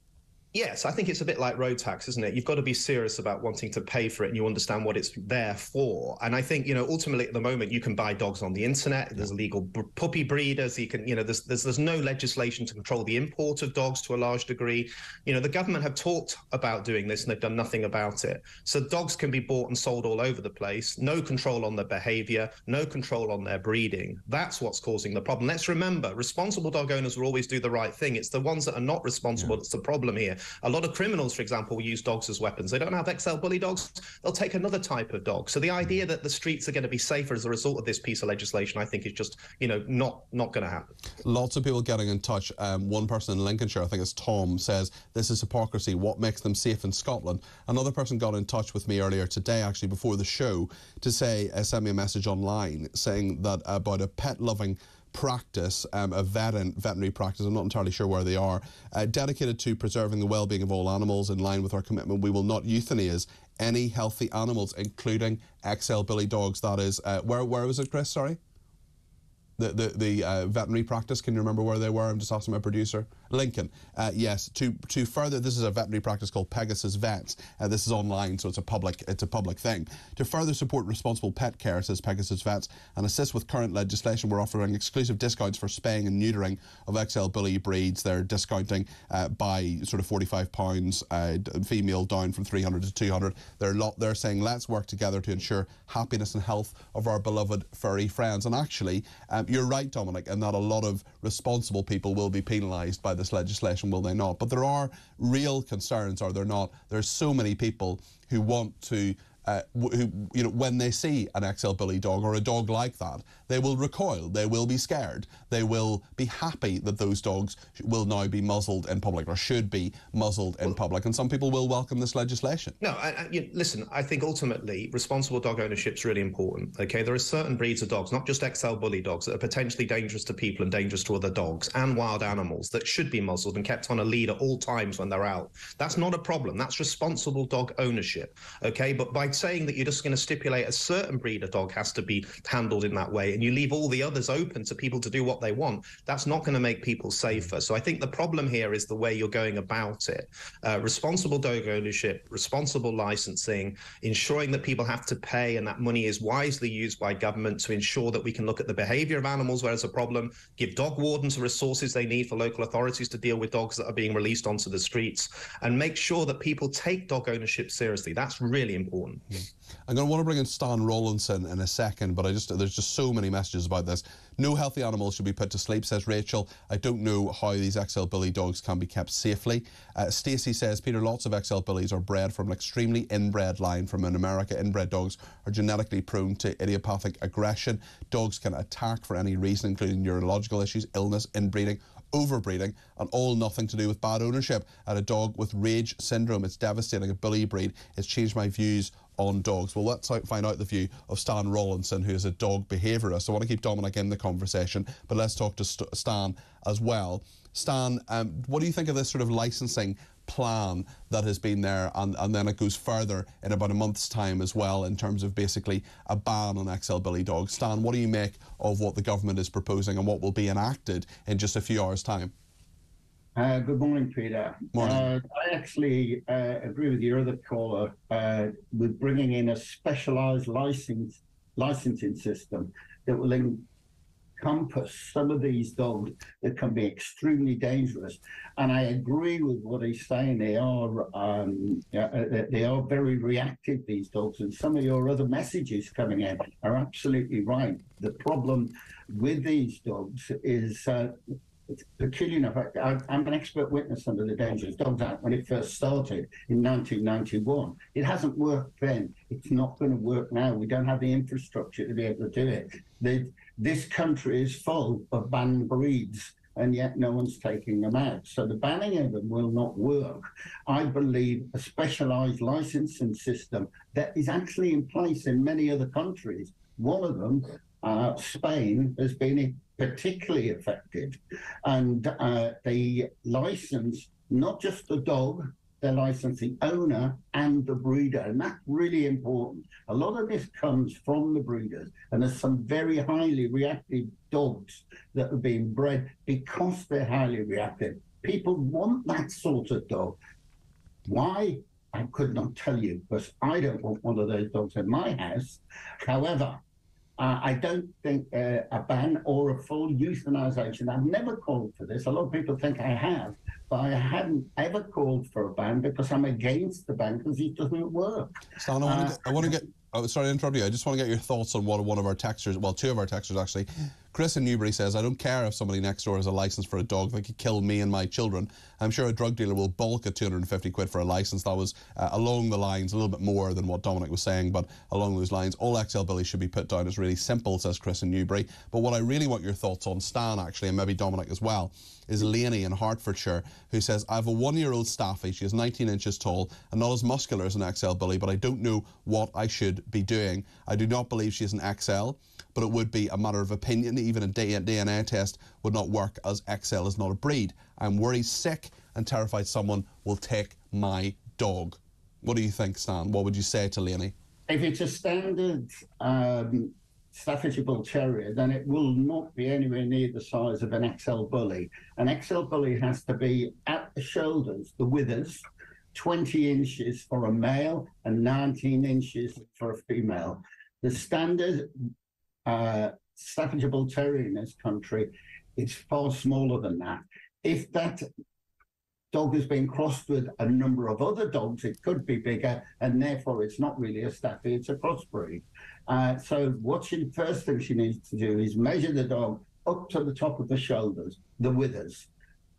Yes, I think it's a bit like road tax, isn't it? You've got to be serious about wanting to pay for it and you understand what it's there for. And I think, you know, ultimately at the moment you can buy dogs on the internet. There's legal b- puppy breeders. You can, you know, there's, there's there's no legislation to control the import of dogs to a large degree. You know, the government have talked about doing this and they've done nothing about it. So dogs can be bought and sold all over the place. No control on their behavior, no control on their breeding. That's what's causing the problem. Let's remember, responsible dog owners will always do the right thing. It's the ones that are not responsible that's the problem here. A lot of criminals, for example, use dogs as weapons. They don't have XL bully dogs. They'll take another type of dog. So the idea that the streets are going to be safer as a result of this piece of legislation, I think, is just, you know, not not going to happen. Lots of people getting in touch. Um, one person in Lincolnshire, I think it's Tom, says this is hypocrisy. What makes them safe in Scotland? Another person got in touch with me earlier today, actually before the show, to say uh, send me a message online saying that about a pet loving practice, um, a veterin, veterinary practice, I'm not entirely sure where they are, uh, dedicated to preserving the well-being of all animals in line with our commitment. We will not euthanize any healthy animals, including XL Bully dogs. That is, uh, where where was it, Chris? Sorry. The the the uh, veterinary practice. Can you remember where they were? I'm just asking my producer. Lincoln. Uh, yes. To to further, this is a veterinary practice called Pegasus Vets. Uh, this is online, so it's a public it's a public thing. To further support responsible pet care, says Pegasus Vets, and assist with current legislation, we're offering exclusive discounts for spaying and neutering of XL Bully breeds. They're discounting uh, by sort of 45 pounds uh, female down from 300 to 200. They're lot. They're saying let's work together to ensure happiness and health of our beloved furry friends. And actually, um, you're right, Dominic, and that a lot of responsible people will be penalised by this legislation, will they not? But there are real concerns, are there not? There's so many people who want to. Uh, wh- who, you know, when they see an XL Bully dog or a dog like that, they will recoil. They will be scared. They will be happy that those dogs will now be muzzled in public or should be muzzled in public. And some people will welcome this legislation. No, I, I, you, listen, I think ultimately responsible dog ownership is really important. Okay, there are certain breeds of dogs, not just XL bully dogs, that are potentially dangerous to people and dangerous to other dogs and wild animals that should be muzzled and kept on a lead at all times when they're out. That's not a problem. That's responsible dog ownership. Okay, but by saying that you're just going to stipulate a certain breed of dog has to be handled in that way and you leave all the others open to people to do what they want, that's not going to make people safer. So I think the problem here is the way you're going about it. Uh, responsible dog ownership, responsible licensing, ensuring that people have to pay and that money is wisely used by government to ensure that we can look at the behavior of animals where there's a problem, give dog wardens the resources they need for local authorities to deal with dogs that are being released onto the streets, and make sure that people take dog ownership seriously. That's really important. I'm going to want to bring in Stan Rawlinson in a second, but I just there's just so many messages about this. No healthy animals should be put to sleep, says Rachel. I don't know how these XL Bully dogs can be kept safely. Uh, Stacey says, Peter, lots of XL Bullies are bred from an extremely inbred line from in America. Inbred dogs are genetically prone to idiopathic aggression. Dogs can attack for any reason, including neurological issues, illness, inbreeding, overbreeding, and all nothing to do with bad ownership. And a dog with rage syndrome, it's devastating. A bully breed, it's changed my views on dogs. Well, let's find out the view of Stan Rawlinson, who is a dog behaviourist. I want to keep Dominic in the conversation, but let's talk to St- Stan as well. Stan, um, what do you think of this sort of licensing plan that has been there, and, and then it goes further in about a month's time as well in terms of basically a ban on XL Bully dogs? Stan, what do you make of what the government is proposing and what will be enacted in just a few hours' time? Uh, good morning, Peter. Morning. Uh, I actually uh, agree with your other caller uh, with bringing in a specialised license licensing system that will encompass some of these dogs that can be extremely dangerous. And I agree with what he's saying. They are um, yeah, uh, they are very reactive these dogs, and some of your other messages coming in are absolutely right. The problem with these dogs is. It's peculiar enough. I, I'm an expert witness under the Dangerous Dogs Act when it first started in 1991. It hasn't worked then. It's not going to work now. We don't have the infrastructure to be able to do it. The, this country is full of banned breeds and yet no one's taking them out. So the banning of them will not work. I believe a specialised licensing system that is actually in place in many other countries. One of them, uh, Spain, has been particularly effective, and uh, they license not just the dog. They license the owner and the breeder, and that's really important. A lot of this comes from the breeders, and there's some very highly reactive dogs that are being bred because they're highly reactive. People want that sort of dog. Why? I could not tell you because I don't want one of those dogs in my house. However, uh, I don't think uh, a ban or a full euthanization. I've never called for this. A lot of people think I have, but I haven't ever called for a ban because I'm against the ban because it doesn't work. Stan, I want to get, I want to get Oh, sorry to interrupt you. I just want to get your thoughts on what one of our texters, well, two of our texters actually. Chris in Newbury says, I don't care if somebody next door has a license for a dog that could kill me and my children. I'm sure a drug dealer will bulk at 250 quid for a license. That was uh, along the lines, a little bit more than what Dominic was saying, but along those lines. All XL Bully should be put down as really simple, says Chris in Newbury. But what I really want your thoughts on, Stan, actually, and maybe Dominic as well, is Lainey in Hertfordshire, who says, I have a one year old staffy. She is 19 inches tall and not as muscular as an XL Bully, but I don't know what I should be doing. I do not believe she is an XL, but it would be a matter of opinion. Even a DNA test would not work as XL is not a breed. I'm worried sick and terrified someone will take my dog. What do you think, Stan? What would you say to Lainey? If it's a standard um, Staffordshire Bull Terrier, then it will not be anywhere near the size of an XL Bully. An XL Bully has to be at the shoulders, the withers, 20 inches for a male and 19 inches for a female. The standard uh, Bull Terrier in this country is far smaller than that. If that dog has been crossed with a number of other dogs, it could be bigger, and therefore it's not really a staffy, it's a crossbreed. Uh, so what she first thing she needs to do is measure the dog up to the top of the shoulders, the withers.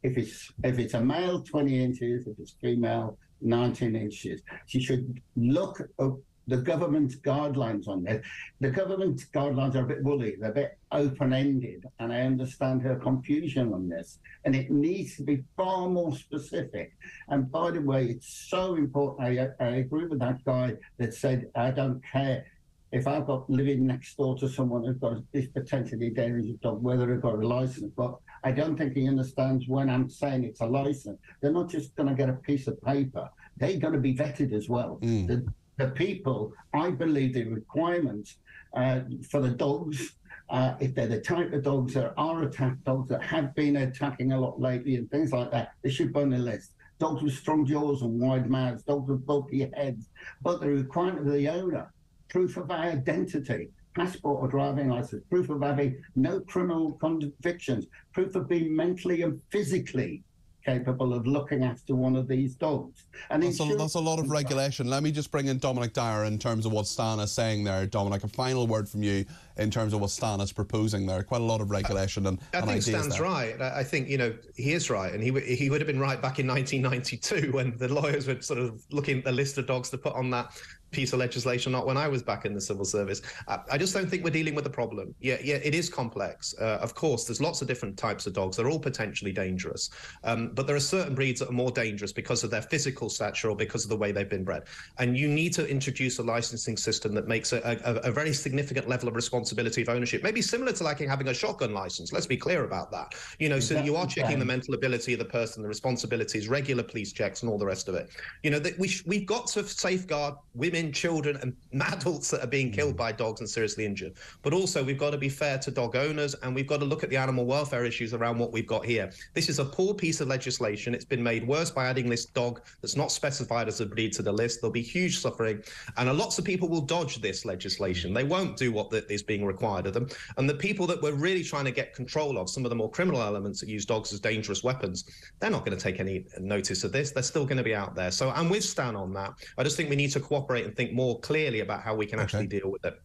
If it's if it's a male, 20 inches. If it's female, 19 inches. She should look up the government guidelines on this. The government guidelines are a bit woolly, they're a bit open ended, and I understand her confusion on this. And it needs to be far more specific. And by the way, it's so important. I, I agree with that guy that said, I don't care if I've got living next door to someone who's got this potentially dangerous dog, whether they've got a license, but I don't think he understands when I'm saying it's a license. They're not just going to get a piece of paper; they're going to be vetted as well. Mm. The, the people, I believe, the requirements uh, for the dogs. Uh, if they're the type of dogs that are attack dogs that have been attacking a lot lately and things like that, they should be on the list dogs with strong jaws and wide mouths, dogs with bulky heads. But the requirement of the owner proof of identity, passport or driving license, proof of having no criminal convictions, proof of being mentally and physically capable of looking after one of these dogs. And that's a, that's a lot of regulation. Let me just bring in Dominic Dyer in terms of what Stan is saying there. Dominic, a final word from you in terms of what Stan is proposing there. Quite a lot of regulation and, I and think ideas Stan's there. right. I I think you know he is right, and he he would have been right back in 1992 when the lawyers were sort of looking at the list of dogs to put on that piece of legislation. Not when I was back in the civil service. I, I just don't think we're dealing with the problem. Yeah, yeah, it is complex. Uh, of course, there's lots of different types of dogs. They're all potentially dangerous, um, but there are certain breeds that are more dangerous because of their physical stature or because of the way they've been bred. And you need to introduce a licensing system that makes a, a, a very significant level of responsibility of ownership, maybe similar to like having a shotgun license. Let's be clear about that. You know, so you are checking the mental ability of the person, the responsibilities, regular police checks, and all the rest of it. You know, that we sh- we've got to safeguard women women, children, and adults that are being killed mm. by dogs and seriously injured. But also, we've got to be fair to dog owners and we've got to look at the animal welfare issues around what we've got here. This is a poor piece of legislation. It's been made worse by adding this dog that's not specified as a breed to the list. There'll be huge suffering, and lots of people will dodge this legislation. They won't do what is being required of them. And the people that we're really trying to get control of, some of the more criminal elements that use dogs as dangerous weapons, they're not going to take any notice of this. They're still going to be out there. So I'm with Stan on that. I just think we need to cooperate and think more clearly about how we can okay. actually deal with it.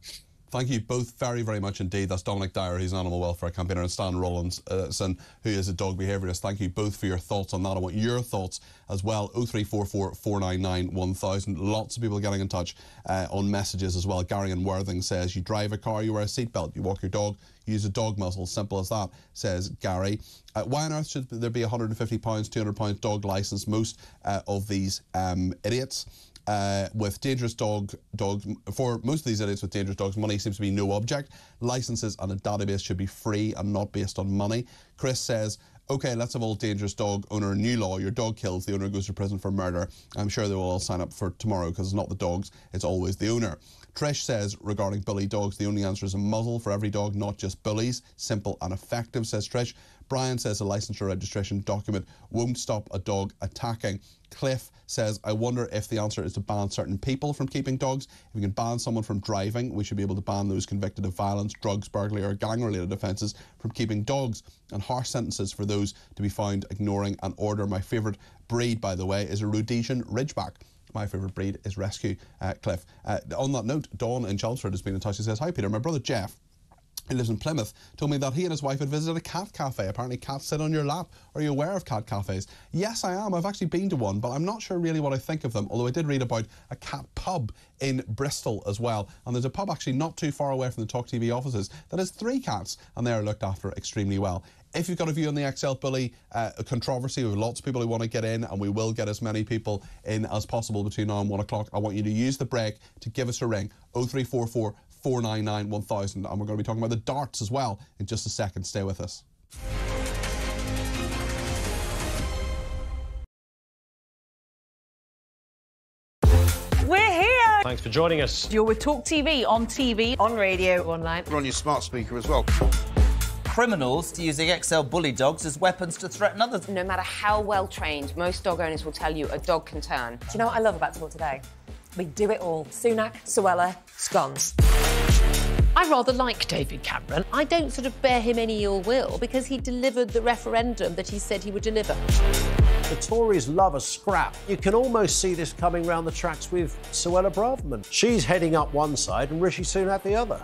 Thank you both very, very much indeed. That's Dominic Dyer, who's an animal welfare campaigner, and Stan Rawlinson, who is a dog behaviourist. Thank you both for your thoughts on that. I want your thoughts as well. 0344 499 1000. Lots of people getting in touch uh, on messages as well. Gary and Worthing says, You drive a car, you wear a seatbelt, you walk your dog, use a dog muzzle. Simple as that, says Gary. Uh, why on earth should there be a £150, £200 dog licence? Most uh, of these um, idiots uh, with dangerous dog dogs. For most of these idiots with dangerous dogs, money seems to be no object. Licenses and a database should be free and not based on money. Chris says. Okay, let's have all dangerous dog owner new law. Your dog kills, the owner goes to prison for murder. I'm sure they will all sign up for tomorrow because it's not the dogs, it's always the owner. Trish says regarding bully dogs, the only answer is a muzzle for every dog, not just bullies. Simple and effective, says Trish. Brian says a licensure registration document won't stop a dog attacking. Cliff says, I wonder if the answer is to ban certain people from keeping dogs. If we can ban someone from driving, we should be able to ban those convicted of violence, drugs, burglary, or gang related offences from keeping dogs, and harsh sentences for those to be found ignoring an order. My favourite breed, by the way, is a Rhodesian Ridgeback my favourite breed is Rescue uh, Cliff. Uh, on that note, Dawn in Chelmsford has been in touch. He says, Hi, Peter. My brother Jeff who lives in Plymouth, told me that he and his wife had visited a cat cafe. Apparently, cats sit on your lap. Are you aware of cat cafes? Yes, I am. I've actually been to one, but I'm not sure really what I think of them. Although I did read about a cat pub in Bristol as well. And there's a pub actually not too far away from the Talk TV offices that has three cats, and they are looked after extremely well. If you've got a view on the XL Bully uh, controversy, we have lots of people who want to get in, and we will get as many people in as possible between now and one o'clock. I want you to use the break to give us a ring 0344 499 1000. And we're going to be talking about the darts as well in just a second. Stay with us. We're here. Thanks for joining us. You're with Talk TV on TV, on radio, online. We're on your smart speaker as well criminals to using XL bully dogs as weapons to threaten others. No matter how well trained, most dog owners will tell you a dog can turn. Do you know what I love about Talk today? We do it all. Sunak, Suella, scones. I rather like David Cameron. I don't sort of bear him any ill will because he delivered the referendum that he said he would deliver. The Tories love a scrap. You can almost see this coming round the tracks with Suella Braverman. She's heading up one side and Rishi Sunak the other.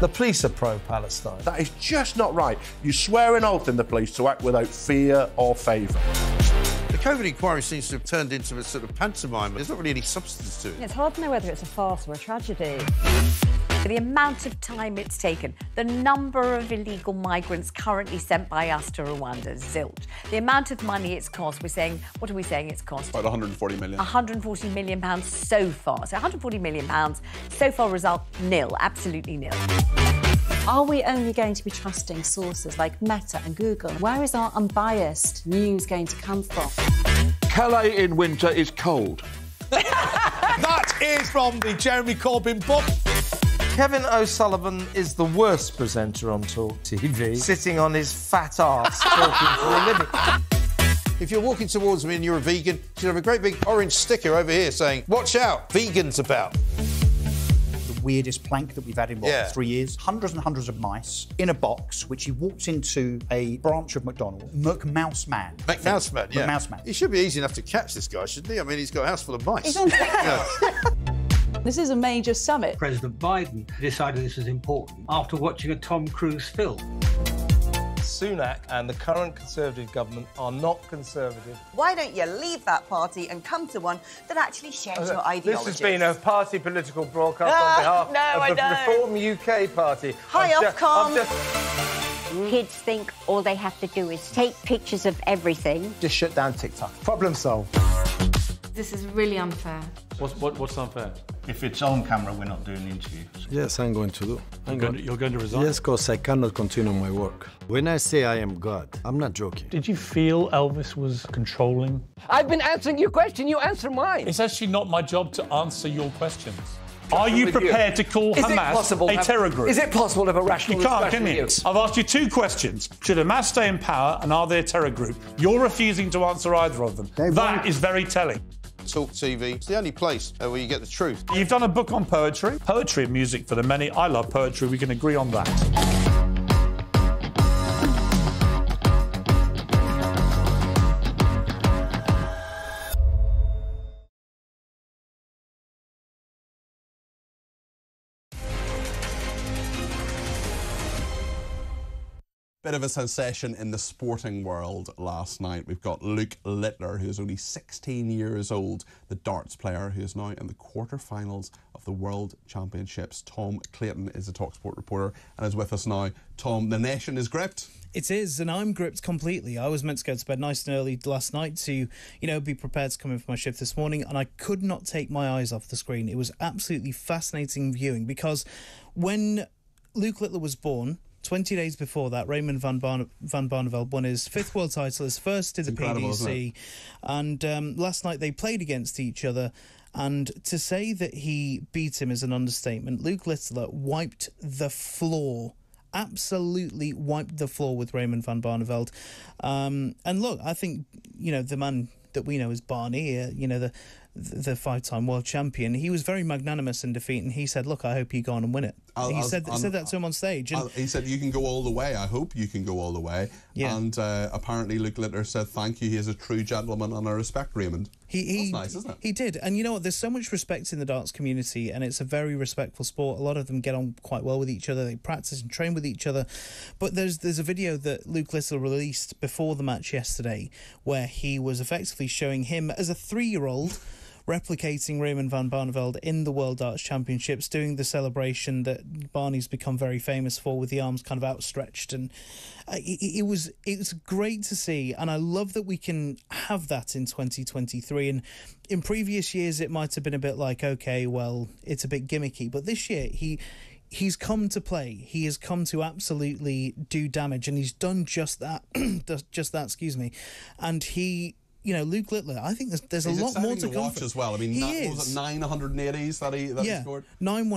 The police are pro-Palestine. That is just not right. You swear an oath in the police to act without fear or favour. The COVID inquiry seems to have turned into a sort of pantomime. There's not really any substance to it. It's hard to know whether it's a farce or a tragedy. The amount of time it's taken, the number of illegal migrants currently sent by us to Rwanda, zilch. The amount of money it's cost, we're saying, what are we saying it's cost? About 140 million. 140 million pounds so far. So 140 million pounds, so far result nil, absolutely nil. Are we only going to be trusting sources like Meta and Google? Where is our unbiased news going to come from? Calais in winter is cold. that is from the Jeremy Corbyn book. Kevin O'Sullivan is the worst presenter on Talk TV, sitting on his fat ass talking for a living. If you're walking towards me and you're a vegan, you should have a great big orange sticker over here saying, Watch out, vegans about The weirdest plank that we've had in what, Yeah. three years. Hundreds and hundreds of mice in a box, which he walked into a branch of McDonald's. McMouse Man. McMouse Man, yeah. McMouse Man. He should be easy enough to catch this guy, shouldn't he? I mean, he's got a house full of mice. He's on- Yeah. This is a major summit. President Biden decided this was important after watching a Tom Cruise film. Sunak and the current Conservative government are not Conservative. Why don't you leave that party and come to one that actually shares your ideology? This has been a party political broadcast Ah, on no, behalf I of the don't. Reform UK party. Hi, I've Ofcom. I've just- Kids think all they have to do is take pictures of everything. Just shut down TikTok. Problem solved. This is really unfair. What's, what, what's unfair? If it's on camera, we're not doing the interview. Yes, I'm going to do. I'm You're going to- you're going to resign? Yes, because I cannot continue my work. When I say I am God, I'm not joking. Did you feel Elvis was controlling? I've been answering your question, you answer mine. It's actually not my job to answer your questions. Are you with you. prepared to call Is Hamas possible a have- terror group? is it possible to have a rational You can't, can you? I've asked you two questions. Should Hamas stay in power and are they a terror group? You're refusing to answer either of them. That is very telling. Talk TV. It's the only place uh, where you get the truth. You've done a book on poetry. Poetry and music for the many. I love poetry. We can agree on that. Bit of a sensation in the sporting world last night. We've got Luke Littler, who's only 16 years old, the darts player who is now in the quarterfinals of the World Championships. Tom Clayton is a Talksport reporter and is with us now. Tom, the nation is gripped. It is, and I'm gripped completely. I was meant to go to bed nice and early last night to, you know, be prepared to come in for my shift this morning, and I could not take my eyes off the screen. It was absolutely fascinating viewing because when Luke Littler was born, 20 days before that, Raymond van, Barne- van Barneveld won his fifth world title, his first to the Incredible, PDC. And um, last night they played against each other. And to say that he beat him is an understatement. Luke Littler wiped the floor. Absolutely wiped the floor with Raymond van Barneveld. Um, and look, I think, you know, the man that we know as Barney, uh, you know, the the five-time world champion, he was very magnanimous in defeat, and he said, "Look, I hope you go on and win it." I'll- he I'll- said said that to him on stage. He said, You can go all the way. I hope you can go all the way. Yeah. And uh, apparently, Luke Littler said, Thank you. He is a true gentleman and I respect Raymond. He, he, nice, isn't it? He did. And you know what? There's so much respect in the darts community, and it's a very respectful sport. A lot of them get on quite well with each other. They practice and train with each other. But there's there's a video that Luke Littler released before the match yesterday where he was effectively showing him as a three year old. Replicating Raymond van Barneveld in the World Darts Championships, doing the celebration that Barney's become very famous for, with the arms kind of outstretched, and uh, it, it was it was great to see, and I love that we can have that in 2023. And in previous years, it might have been a bit like, okay, well, it's a bit gimmicky, but this year he he's come to play. He has come to absolutely do damage, and he's done just that. just that, excuse me. And he, you know, Luke Littler. I think there's there's a lot more to to come. watch from- as well. I mean, he na- is. was it 980s that he, that he yeah, scored? nine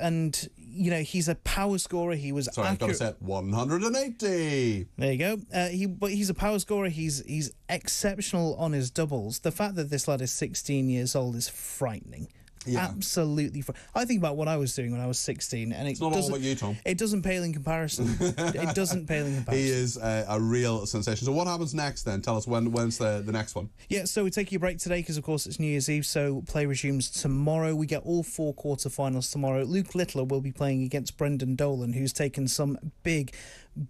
and you know he's a power scorer. He was Sorry, I've got to accurate. say 180. There you go. Uh, he, but he's a power scorer. He's he's exceptional on his doubles. The fact that this lad is 16 years old is frightening. Yeah. Absolutely. Fr- I think about what I was doing when I was 16, and it It's not all doesn't. about you, Tom. It doesn't pale in comparison. it doesn't pale in comparison. He is uh, a real sensation. So what happens next then? Tell us when. When's the, the next one? Yeah, so we're taking a break today because, of course, it's New Year's Eve, so play resumes tomorrow. We get all four quarterfinals tomorrow. Luke Littler will be playing against Brendan Dolan, who's taken some big,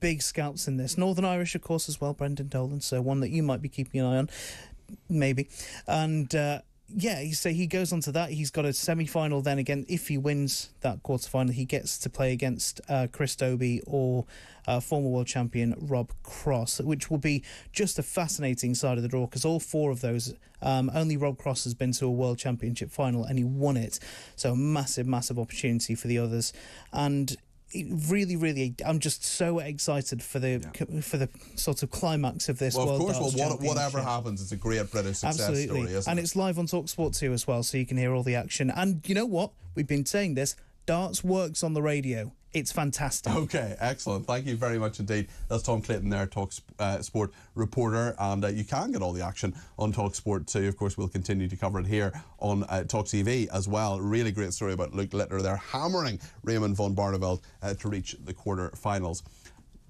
big scalps in this. Northern Irish, of course, as well, Brendan Dolan, so one that you might be keeping an eye on, maybe. And. Uh, yeah, so he goes on to that. He's got a semi final then again. If he wins that quarter final, he gets to play against uh, Chris Dobey or uh, former world champion Rob Cross, which will be just a fascinating side of the draw because all four of those, um, only Rob Cross has been to a world championship final and he won it. So, a massive, massive opportunity for the others. And really, really, I'm just so excited for the for the sort of climax of this. Well, of World course. Well, what, whatever happens, it's a great British success Absolutely. story, isn't and it? it's live on Talksport 2 as well, so you can hear all the action. And you know what? We've been saying this darts works on the radio. It's fantastic. Okay, excellent. Thank you very much indeed. That's Tom Clayton there, Talk uh, Sport reporter, and uh, you can get all the action on Talk Sport too. Of course, we'll continue to cover it here on uh, Talk TV as well. Really great story about Luke Littler. They're hammering Raymond van Barneveld uh, to reach the quarter-finals.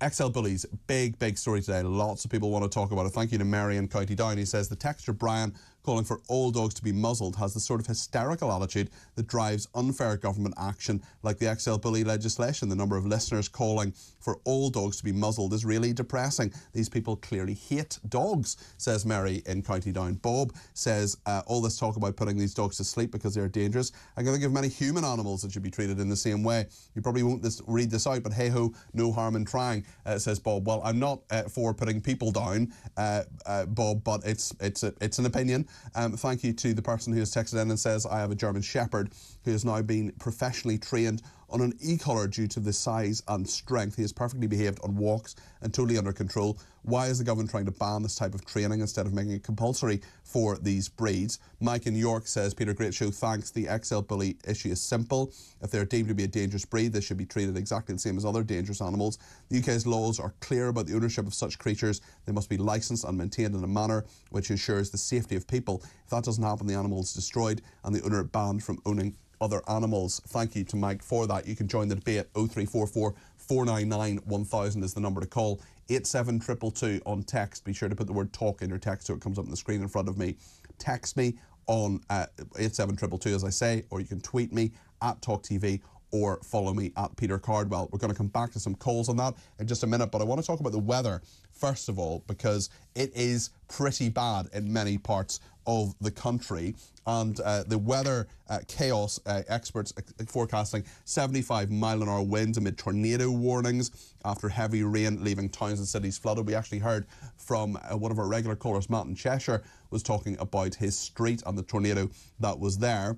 XL Bullies, big, big story today. Lots of people want to talk about it. Thank you to Mary in County Down. He says the texture Brian calling for all dogs to be muzzled has the sort of hysterical attitude that drives unfair government action like the XL Bully legislation. The number of listeners calling for all dogs to be muzzled is really depressing. These people clearly hate dogs, says Mary in County Down. Bob says uh, all this talk about putting these dogs to sleep because they're dangerous. I can think of many human animals that should be treated in the same way. You probably won't this, read this out, but hey ho, no harm in trying, uh, says Bob. Well, I'm not uh, for putting people down, uh, uh, Bob, but it's it's a, it's an opinion. Um, thank you to the person who has texted in and says, I have a German Shepherd who has now been professionally trained on an e-collar due to the size and strength. He is perfectly behaved on walks and totally under control. Why is the government trying to ban this type of training instead of making it compulsory for these breeds? Mike in York says, Peter Great Show thanks. The XL bully issue is simple. If they're deemed to be a dangerous breed, they should be treated exactly the same as other dangerous animals. The UK's laws are clear about the ownership of such creatures. They must be licensed and maintained in a manner which ensures the safety of people. If that doesn't happen, the animal is destroyed and the owner banned from owning other animals. Thank you to Mike for that. You can join the debate 0344 499 1000 is the number to call. 87222 on text. Be sure to put the word talk in your text so it comes up on the screen in front of me. Text me on uh, 87222 as I say, or you can tweet me at TalkTV or follow me at Peter Cardwell. We're going to come back to some calls on that in just a minute, but I want to talk about the weather first of all because it is pretty bad in many parts of the country. And uh, the weather uh, chaos uh, experts forecasting 75 mile an hour winds amid tornado warnings after heavy rain leaving towns and cities flooded. We actually heard from uh, one of our regular callers, Matt in Cheshire, was talking about his street and the tornado that was there.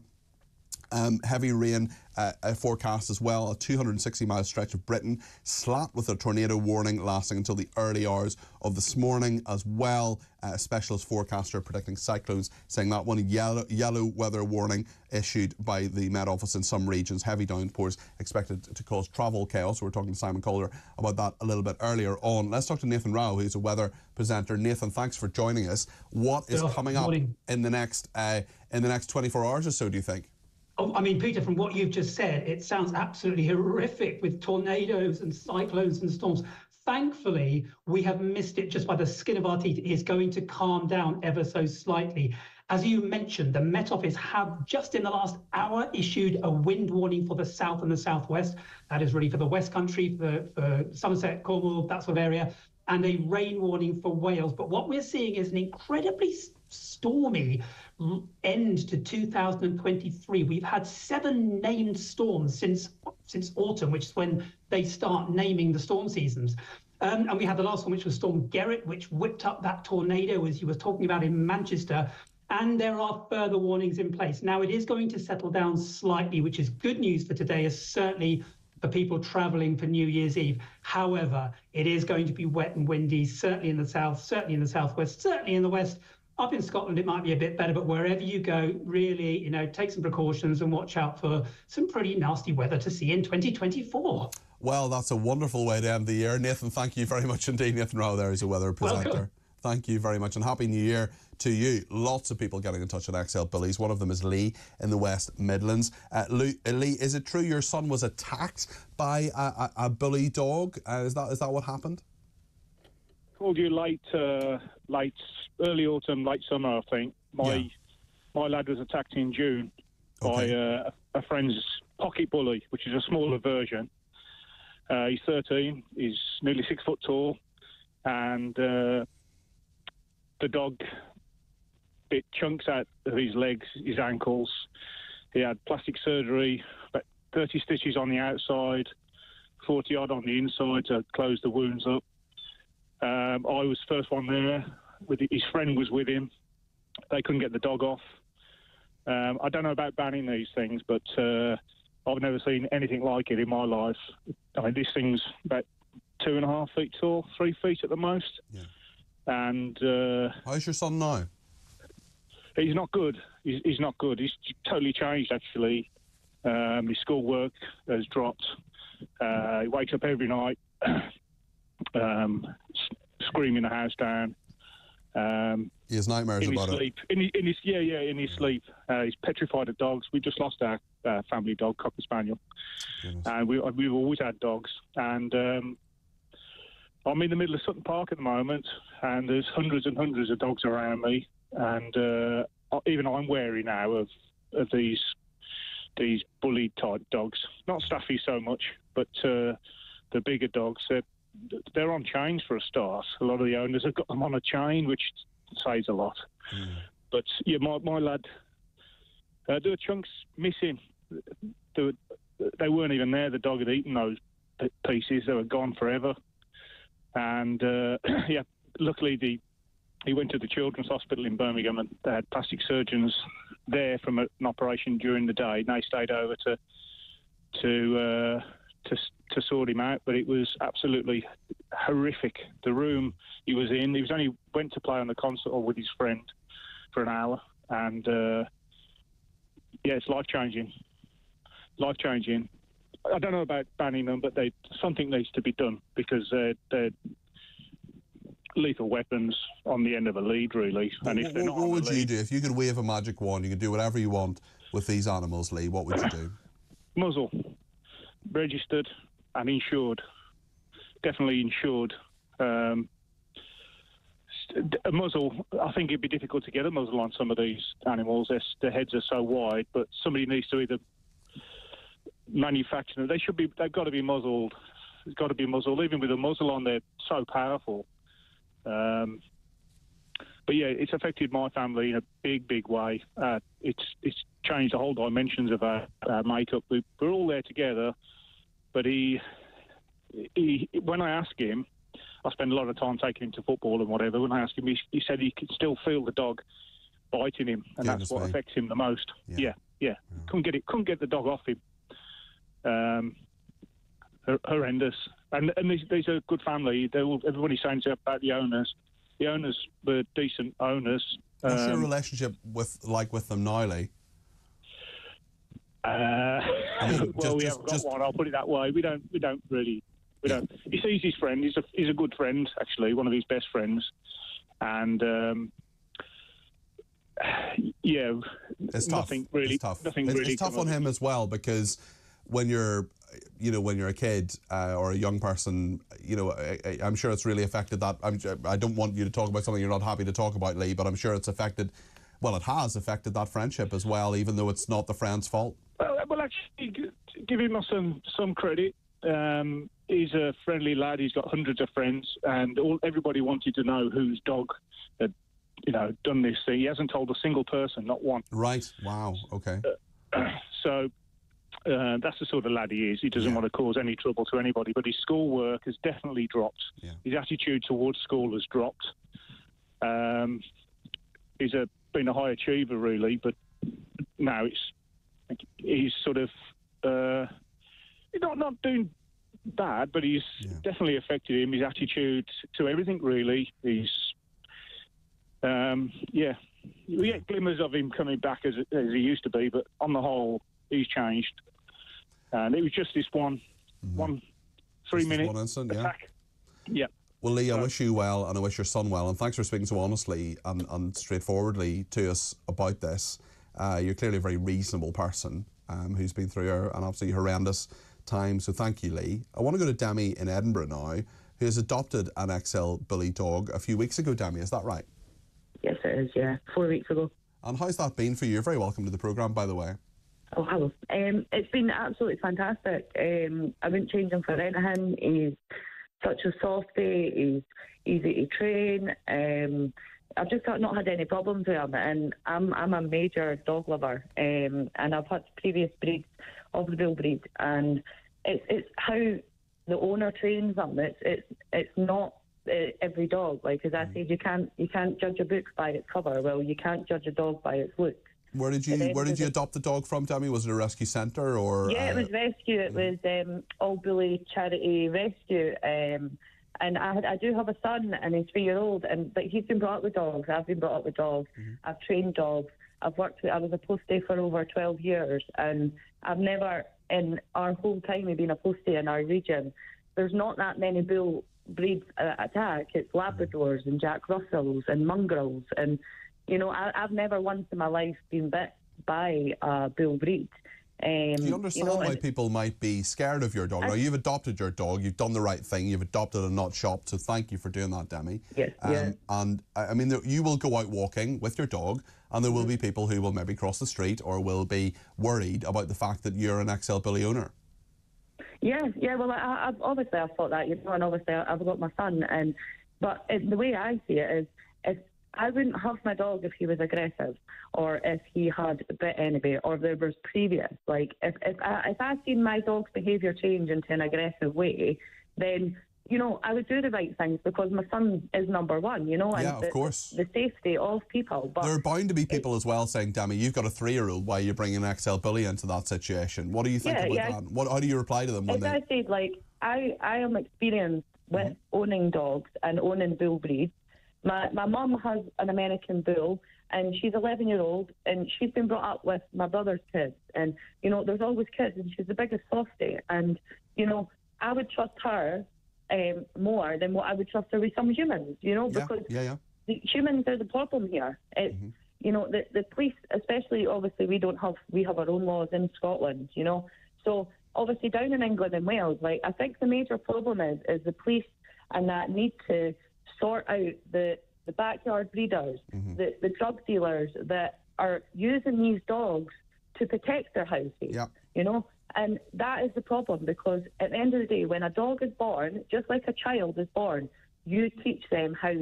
Um, heavy rain uh, forecast as well, a 260 mile stretch of Britain, slapped with a tornado warning lasting until the early hours of this morning as well. Uh, a specialist forecaster predicting cyclones, saying that one yellow, yellow weather warning issued by the Met Office in some regions. Heavy downpours expected to cause travel chaos. We were talking to Simon Calder about that a little bit earlier on. Let's talk to Nathan Rao, who's a weather presenter. Nathan, thanks for joining us. What is coming up in the next uh, in the next 24 hours or so? Do you think? Oh, I mean, Peter, from what you've just said, it sounds absolutely horrific with tornadoes and cyclones and storms. Thankfully, we have missed it just by the skin of our teeth. It is going to calm down ever so slightly. As you mentioned, the Met Office have just in the last hour issued a wind warning for the south and the southwest. That is really for the West Country, for, for Somerset, Cornwall, that sort of area, and a rain warning for Wales. But what we're seeing is an incredibly stormy end to 2023. We've had seven named storms since since autumn, which is when they start naming the storm seasons. Um, and we had the last one, which was Storm Gerrit, which whipped up that tornado, as you were talking about in Manchester. And there are further warnings in place. Now, it is going to settle down slightly, which is good news for today, as certainly for people travelling for New Year's Eve. However, it is going to be wet and windy, certainly in the south, certainly in the southwest, certainly in the west. Up in Scotland, it might be a bit better, but wherever you go, really, you know, take some precautions and watch out for some pretty nasty weather to see in 2024. Well, that's a wonderful way to end the year. Nathan, thank you very much indeed. Nathan Rao there is a weather presenter. Welcome. Thank you very much and Happy New Year to you. Lots of people getting in touch with XL Bullies. One of them is Lee in the West Midlands. Uh, Lee, Lee, is it true your son was attacked by a, a, a bully dog? Uh, is that is that what happened? Called you late, uh, late, early autumn, late summer, I think. My Yeah. my lad was attacked in June by uh, a friend's pocket bully, which is a smaller version. Uh, he's 13. He's nearly six foot tall, and uh, the dog bit chunks out of his legs, his ankles. He had plastic surgery, about 30 stitches on the outside, 40 odd on the inside to close the wounds up. Um, I was first one there. With his friend was with him. They couldn't get the dog off. Um, I don't know about banning these things, but uh, I've never seen anything like it in my life. I mean, this thing's about two and a half feet tall, three feet at the most. And uh, how's your son now? He's not good. He's, he's not good. He's totally changed, actually. Um, his schoolwork has dropped. Uh, he wakes up every night um, s- screaming the house down. Um, He has nightmares in his about it. sleep. In, his- in his yeah, yeah, in his sleep. Uh, he's petrified of dogs. We just lost our uh, family dog, cocker spaniel, and we we've always had dogs. And um, I'm in the middle of Sutton Park at the moment, and there's hundreds and hundreds of dogs around me, and uh, even I'm wary now of of these these bully type dogs. Not Staffy so much, but uh, the bigger dogs. They're, they're on chains for a start. A lot of the owners have got them on a chain, which says a lot. But yeah, my my lad, uh, there were chunks missing. There were, they weren't even there. The dog had eaten those pieces. They were gone forever. And uh, yeah, luckily the he went to the Children's Hospital in Birmingham and they had plastic surgeons there from a, an operation during the day. And they stayed over to to uh, to to sort him out, but it was absolutely horrific. The room he was in, he was only went to play on the console with his friend for an hour, and uh, yeah, it's life changing. Life changing. I don't know about banning them, but they something needs to be done because they're, they're lethal weapons on the end of a lead, really. And if they're What, not what would the you do if you could wave a magic wand? You could do whatever you want with these animals, Lee. What would you do? muzzle, registered and insured, definitely insured. Um, a muzzle, I think it'd be difficult to get a muzzle on some of these animals. Their, their heads are so wide, but somebody needs to either manufacture them. They should be. They've got to be muzzled. It's got to be muzzled. Even with a muzzle on, they're so powerful. Um, but yeah, it's affected my family in a big, big way. Uh, it's it's changed the whole dimensions of our, our makeup. We, we're all there together, but he, he when I ask him, I spend a lot of time taking him to football and whatever. When I ask him, he, he said he could still feel the dog biting him, and that's what me. affects him the most. Yeah, yeah. Couldn't get it. Couldn't get the dog off him. Um, horrendous. And and these, these are a good family. They're all, everybody's saying about the owners. The owners were decent owners. What's your Um, relationship with like with them now, Lee? Uh, well, just- we haven't got just- one. I'll put it that way. We don't. We don't really. We don't. He sees his friend. He's a he's a good friend, actually, one of his best friends, and um, yeah, It's tough. nothing really. It's tough. Nothing It's, really. it's tough on him as well because when you're, you know, when you're a kid uh, or a young person, you know, I, I'm sure it's really affected that. I'm, I don't want you to talk about something you're not happy to talk about, Lee, but I'm sure it's affected. Well, it has affected that friendship as well, even though it's not the friend's fault. Well, well, actually, give him some some credit. Um, he's a friendly lad. He's got hundreds of friends, and all everybody wanted to know whose dog had, you know, done this thing. He hasn't told a single person, not one. Right. Wow. Okay. So uh, that's the sort of lad he is. He doesn't want to cause any trouble to anybody. But his schoolwork has definitely dropped. His attitude towards school has dropped. Um, he's a been a high achiever really, but now it's he's sort of uh, not not doing bad, but he's definitely affected him. His attitude to everything really. He's um, yeah. We get glimmers of him coming back as as he used to be, but on the whole, he's changed. And it was just this one, one three minute one incident, yeah. attack. Yeah. Well, Lee, I wish you well and I wish your son well. And thanks for speaking so honestly and, and straightforwardly to us about this. Uh, you're clearly a very reasonable person um, who's been through a- an absolutely horrendous time. So thank you, Lee. I want to go to Demi in Edinburgh now, who has adopted an XL bully dog a few weeks ago, Demi. Is that right? Yes, it is, yeah. Four weeks ago. And how's that been for you? You're very welcome to the programme, by the way. Oh, hello. Um, it's been absolutely fantastic. Um, I wouldn't change him for anything. He's such a softie. He's easy to train. Um, I've just not had any problems with him, and I'm I'm a major dog lover, um, and I've had previous breeds of the bull breed, and it's it's how the owner trains them. It's it's it's not uh, every dog. Like as I said, you can't you can't judge a book by its cover. Well, you can't judge a dog by its look. Where did you Where did you adopt the dog from, Demi? Was it a rescue centre or? Yeah, it uh, was rescue. It was um, All Bully Charity Rescue. Um, and I, I do have a son, and he's three year old, and but he's been brought up with dogs. I've been brought up with dogs. I've trained dogs. I've worked. With, I was a postie for over twelve years, and I've never, in our whole time of being a postie in our region, there's not that many bull breeds uh, attack. It's Labradors and Jack Russells and mongrels, and you know I, I've never once in my life been bit by a bull breed. Um, Do you understand know, why people might be scared of your dog? Now, you've adopted your dog, you've done the right thing, you've adopted and not shopped, so thank you for doing that, Demi. Yes, um, yeah. And I I mean, you will go out walking with your dog, and there will Mm-hmm. be people who will maybe cross the street or will be worried about the fact that you're an XL bully owner. Yeah, yeah. Well, I, I've obviously I've thought that, you know, and obviously I- I've got my son, and but it, the way I see it is, if I wouldn't have my dog if he was aggressive, or if he had bit anybody, or there was previous. Like if if I if I seen my dog's behaviour change into an aggressive way, then you know, I would do the right things because my son is number one, you know, and Yeah, of the, course. the safety of people. But There are bound to be people as well saying, Demi, you've got a three year old. Why are you bringing an XL bully into that situation? What do you think Yeah, about yeah. that? What, how do you reply to them when As they. I said, like I, I am experienced with Mm-hmm. owning dogs and owning bull breeds. My my mum has an American bull, and she's 11 year old, and she's been brought up with my brother's kids, and you know there's always kids, and she's the biggest softie, and you know I would trust her um, more than what I would trust her with some humans, you know, Yeah, because yeah, yeah. the humans are the problem here. It's you know the the police, especially obviously we don't have we have our own laws in Scotland, you know. So obviously down in England and Wales, like I think the major problem is is the police and that need to sort out the the backyard breeders, mm-hmm. the the drug dealers that are using these dogs to protect their houses. Yeah. You know, and that is the problem because at the end of the day, when a dog is born, just like a child is born, you teach them how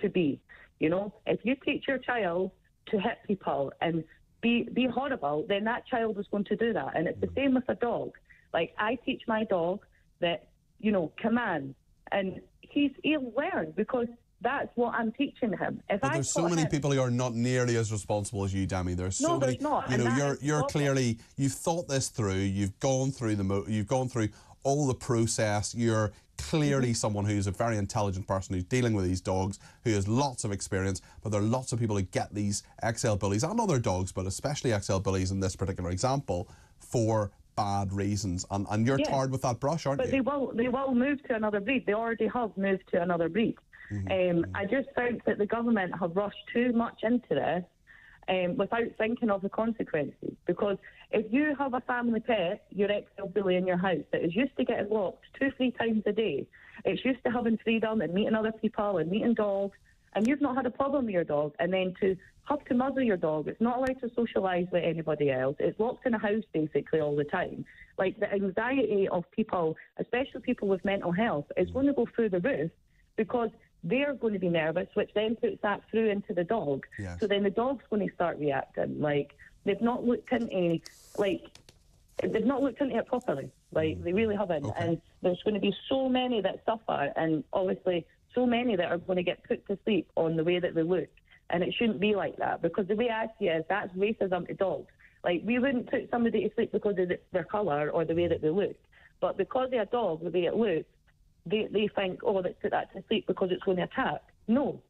to be. You know, if you teach your child to hit people and be be horrible, then that child is going to do that. And it's the mm. same with a dog. Like I teach my dog that you know command, and he's he'll learn because that's what I'm teaching him. If But I there's so many him- people who are not nearly as responsible as you, Demi. There's so No, many. there's not, You know, you're you're clearly you've thought this through. You've gone through the mo- you've gone through all the process. You're clearly Mm-hmm. someone who's a very intelligent person who's dealing with these dogs, who has lots of experience. But there are lots of people who get these XL bullies and other dogs, but especially XL bullies in this particular example, for bad reasons. And and you're Yeah. tarred with that brush, aren't But you? they will they will move to another breed. They already have moved to another breed. Um, I just think that the government have rushed too much into this um, without thinking of the consequences. Because if you have a family pet, your XL bully in your house that is used to getting walked two, three times a day, it's used to having freedom and meeting other people and meeting dogs, and you've not had a problem with your dog, and then to have to muzzle your dog, it's not allowed to socialise with anybody else. It's locked in a house basically all the time. Like the anxiety of people, especially people with mental health, is going to go through the roof because they're going to be nervous, which then puts that through into the dog. Yes. So then the dog's going to start reacting. Like they've not looked into like they've not looked into it properly. Like mm-hmm. they really haven't. And there's going to be so many that suffer, and obviously so many that are going to get put to sleep on the way that they look. And it shouldn't be like that because the way I see it is that's racism to dogs. Like we wouldn't put somebody to sleep because of their colour or the way that they look, but because they're a dog, the way it looks, they they think, oh, let's put that to sleep because it's going to attack. No,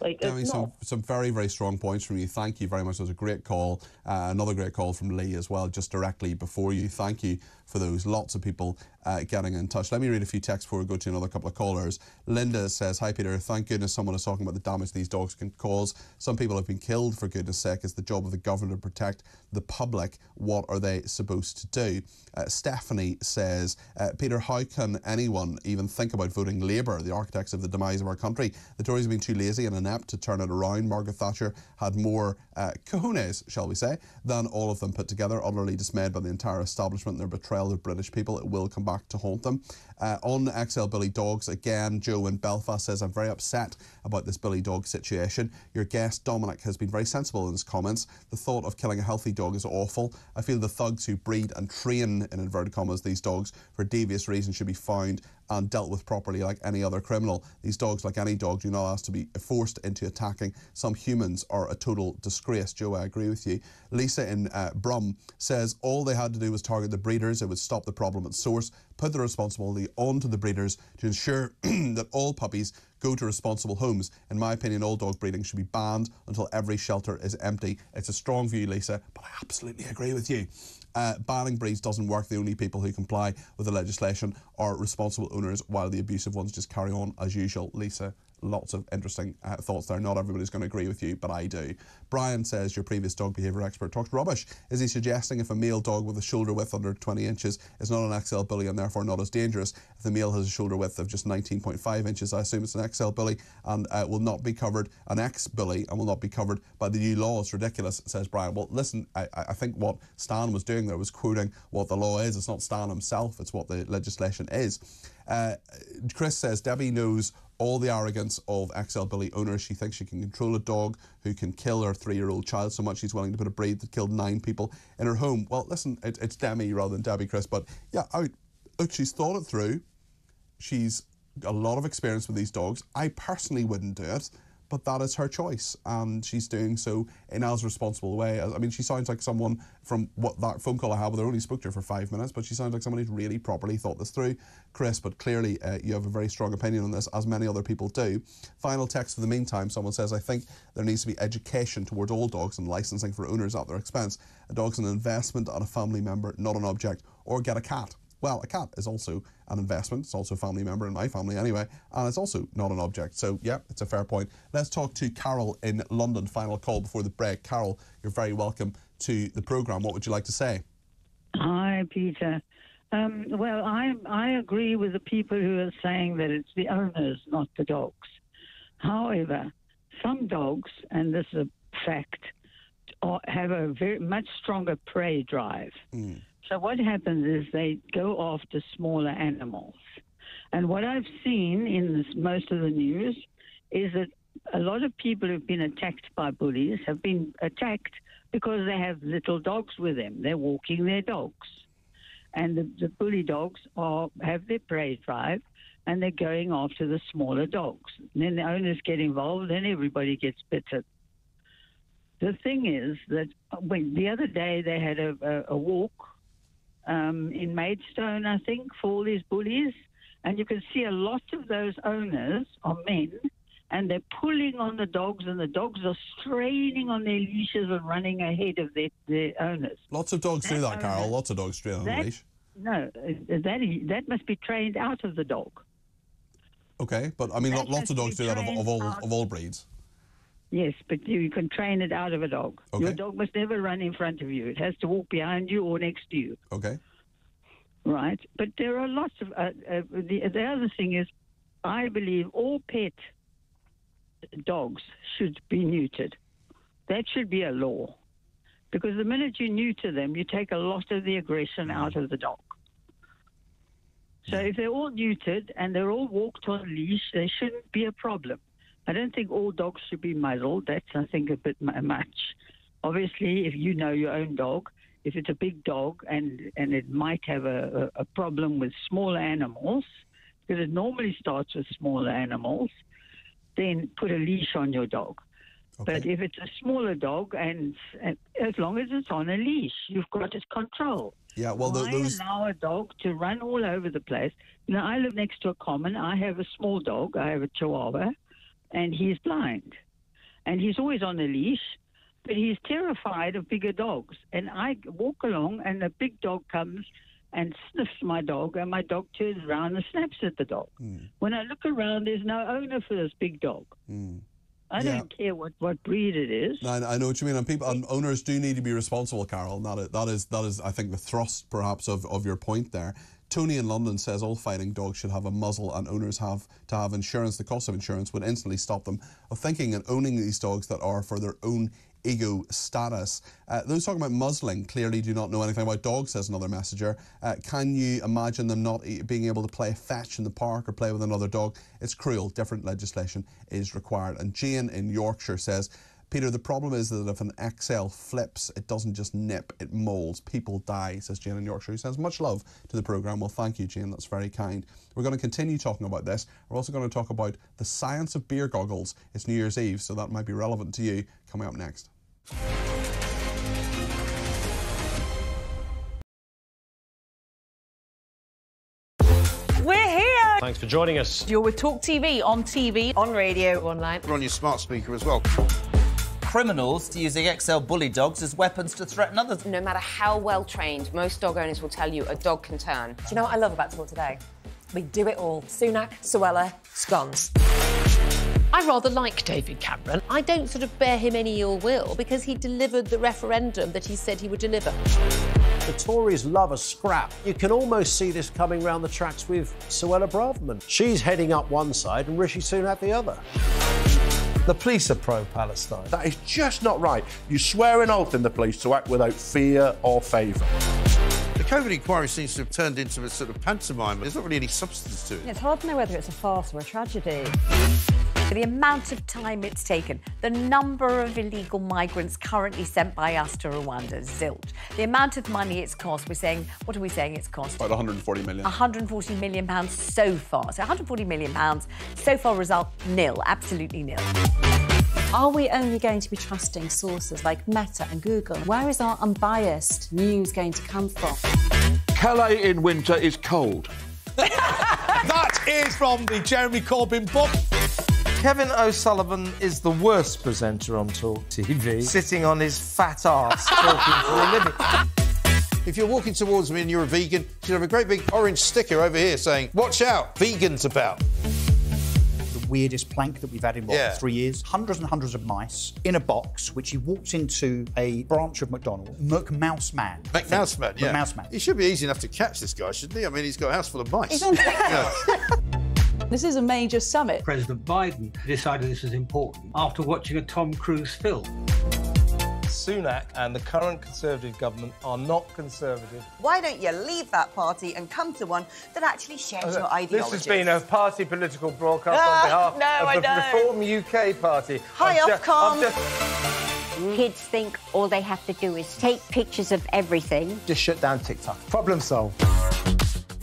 like Demi, some, some very, very strong points from you. Thank you very much. It was a great call. Uh, another great call from Lee as well, just directly before you. Thank you for those. Lots of people uh, getting in touch. Let me read a few texts before we go to another couple of callers. Linda says, Hi, Peter. Thank goodness someone is talking about the damage these dogs can cause. Some people have been killed, for goodness sake. It's the job of the government to protect the public. What are they supposed to do? Uh, Stephanie says, uh, Peter, how can anyone even think about voting Labour, the architects of the demise of our country? The Tories have been too lazy and inept to turn it around. Margaret Thatcher had more uh, cojones, shall we say, than all of them put together. Utterly dismayed by the entire establishment and their betrayal of British people. It will come back to hold them. Uh, on XL Bully Dogs, again, Joe in Belfast says, I'm very upset about this Bully Dog situation. Your guest, Dominic, has been very sensible in his comments. The thought of killing a healthy dog is awful. I feel the thugs who breed and train, in inverted commas, these dogs for devious reasons should be found and dealt with properly like any other criminal. These dogs, like any dog, do not ask to be forced into attacking. Some humans are a total disgrace. Joe, I agree with you. Lisa in uh, Brum says all they had to do was target the breeders. It would stop the problem at source. Put the responsibility onto the breeders to ensure that all puppies go to responsible homes. In my opinion, all dog breeding should be banned until every shelter is empty. It's a strong view, Lisa, but I absolutely agree with you. Uh, banning breeds doesn't work. The only people who comply with the legislation are responsible owners, while the abusive ones just carry on as usual. Lisa, lots of interesting uh, thoughts there. Not everybody's going to agree with you, but I do. Brian says your previous dog behaviour expert talks rubbish. Is he suggesting if a male dog with a shoulder width under 20 inches is not an XL bully and therefore not as dangerous, if the male has a shoulder width of just 19.5 inches, I assume it's an XL bully and uh, will not be covered, an ex bully, and will not be covered by the new law? It's ridiculous, says Brian. Well, listen, I, I think what Stan was doing there was quoting what the law is. It's not Stan himself, it's what the legislation is. Uh, Chris says Debbie knows all the arrogance of XL Bully owners. She thinks she can control a dog who can kill her three year old child so much she's willing to put a breed that killed nine people in her home. Well, listen, it, it's Demi rather than Debbie, Chris, but yeah, I, look, she's thought it through. She's a lot of experience with these dogs. I personally wouldn't do it, but that is her choice, and she's doing so in as responsible a way. I mean, she sounds like someone from what that phone call I had with her. Only spoke to her for five minutes, but she sounds like someone who's really properly thought this through, Chris. But clearly, uh, you have a very strong opinion on this, as many other people do. Final text for the meantime. Someone says, "I think there needs to be education towards all dogs and licensing for owners at their expense. A dog's an investment and a family member, not an object. Or get a cat." Well, a cat is also an investment. It's also a family member in my family anyway, and it's also not an object. So, yeah, it's a fair point. Let's talk to Carol in London. Final call before the break. Carol, you're very welcome to the programme. What would you like to say? Hi, Peter. Um, well, I I agree with the people who are saying that it's the owners, not the dogs. However, some dogs, and this is a fact, have a very much stronger prey drive. So what happens is they go after smaller animals. And what I've seen in this, most of the news is that a lot of people who've been attacked by bullies have been attacked because they have little dogs with them. They're walking their dogs. And the, the bully dogs are have their prey drive and they're going after the smaller dogs. And then the owners get involved and everybody gets bitten. The thing is that when the other day they had a, a, a walk um, in Maidstone, I think, for all these bullies. And you can see a lot of those owners are men, and they're pulling on the dogs, and the dogs are straining on their leashes and running ahead of their, their owners. Lots of dogs do that, Carol. Lots of dogs strain on That- leash. No, uh, that is, that must be trained out of the dog. Okay, but I mean, That lots of dogs do that of, of all out. of all breeds. Yes, but you can train it out of a dog. Your dog must never run in front of you. It has to walk behind you or next to you. Okay. Right, but there are lots of. Uh, uh, the the other thing is, I believe all pet dogs should be neutered. That should be a law, because the minute you neuter them, you take a lot of the aggression out of the dog. So if they're all neutered and they're all walked on leash, there shouldn't be a problem. I don't think all dogs should be muzzled. That's, I think, a bit much. Obviously, if you know your own dog, if it's a big dog and, and it might have a, a, problem with small animals, because it normally starts with small animals, then put a leash on your dog. But if it's a smaller dog, and, and as long as it's on a leash, you've got it control. Yeah, well, Why those allow a dog to run all over the place? You know, I live next to a common. I have a small dog. I have a Chihuahua, and he's blind, and he's always on a leash, but he's terrified of bigger dogs. And I walk along, and a big dog comes and sniffs my dog, and my dog turns around and snaps at the dog. Hmm. When I look around, there's no owner for this big dog. I don't care what, what breed it is. I, I know what you mean, and people and owners do need to be responsible, Carol. That is, that is that is I think the thrust perhaps of, of your point there. Tony in London says all fighting dogs should have a muzzle, and owners have to have insurance. The cost of insurance would instantly stop them of thinking and owning these dogs that are for their own ego status. Uh, those talking about muzzling clearly do not know anything about dogs, says another messenger. Uh, can you imagine them not being able to play fetch in the park or play with another dog? It's cruel. Different legislation is required. And Jane in Yorkshire says, Peter, the problem is that if an XL flips, it doesn't just nip, it molds. People die, says Jane in Yorkshire, who sends much love to the programme. Well, thank you, Jane. That's very kind. We're going to continue talking about this. We're also going to talk about the science of beer goggles. It's New Year's Eve, so that might be relevant to you. Coming up next. We're here. Thanks for joining us. You're with Talk TV on TV, on radio, online. We're on your smart speaker as well. Criminals to using XL bully dogs as weapons to threaten others. No matter how well trained, most dog owners will tell you a dog can turn. Do you know what I love about Talk Today? We do it all. Sunak, Suella, scones. I rather like David Cameron. I don't sort of bear him any ill will because he delivered the referendum that he said he would deliver. The Tories love a scrap. You can almost see this coming round the tracks with Suella Braverman. She's heading up one side and Rishi Sunak the other. The police are pro Palestine. That is just not right. You swear an oath in the police to act without fear or favour. The COVID inquiry seems to have turned into a sort of pantomime. There's not really any substance to it. It's hard to know whether it's a farce or a tragedy. For the amount of time it's taken, the number of illegal migrants currently sent by us to Rwanda, zilch. The amount of money it's cost, we're saying, what are we saying it's cost? About 140 million. 140 million pounds so far. So 140 million pounds so far result nil, absolutely nil. Are we only going to be trusting sources like Meta and Google? Where is our unbiased news going to come from? Calais in winter is cold. that is from the Jeremy Corbyn book. Kevin O'Sullivan is the worst presenter on Talk TV, sitting on his fat ass talking for a living. If you're walking towards me and you're a vegan, you should have a great big orange sticker over here saying, Watch out, vegans about. The weirdest plank that we've had in what, Yeah. three years? Hundreds and hundreds of mice in a box, which he walks into a branch of McDonald's. McMouse Man. McMouse Man, yeah. McMouse Man. He should be easy enough to catch this guy, shouldn't he? I mean, he's got a house full of mice. He's on- Yeah. This is a major summit. President Biden decided this was important after watching a Tom Cruise film. Sunak and the current Conservative government are not Conservative. Why don't you leave that party and come to one that actually shares your ideology? This has been a party political broadcast Ah, on no, behalf I of the don't. Reform UK Party. Hi, Ofcom. Just- Kids think all they have to do is take pictures of everything. Just shut down TikTok. Problem solved.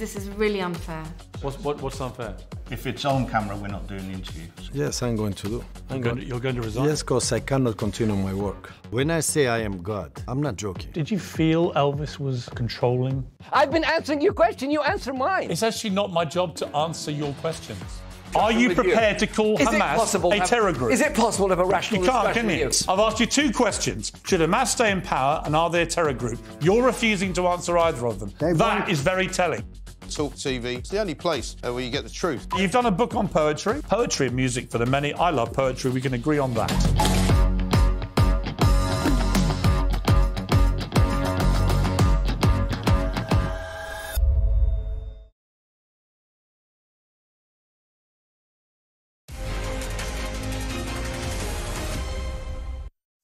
This is really unfair. What's, what, what's unfair? If it's on camera, we're not doing the interview. Yes, I'm going to do. I'm You're going to- you're going to resign? Yes, because I cannot continue my work. When I say I am God, I'm not joking. Did you feel Elvis was controlling? I've been answering your question, you answer mine. It's actually not my job to answer your questions. Are you with you. prepared to call Is Hamas possible a have- terror group? is it possible to have a rational You can't, can you? I've asked you two questions. Should Hamas stay in power and are they a terror group? You're refusing to answer either of them. That is very telling. Talk TV. It's the only place uh, where you get the truth. You've done a book on poetry. Poetry and music for the many. I love poetry. We can agree on that.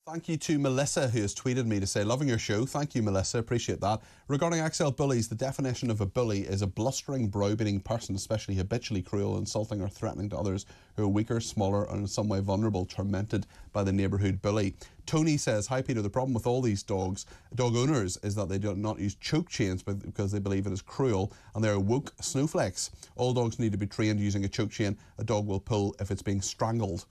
Thank you to Melissa, who has tweeted me to say, Loving your show. Thank you, Melissa. Appreciate that. Regarding XL bullies, the definition of a bully is a blustering, browbeating person, especially habitually cruel, insulting, or threatening to others who are weaker, smaller, and in some way vulnerable, tormented by the neighbourhood bully. Tony says, Hi, Peter. The problem with all these dogs, dog owners, is that they do not use choke chains be- because they believe it is cruel and they're woke snowflakes. All dogs need to be trained using a choke chain. A dog will pull if it's being strangled.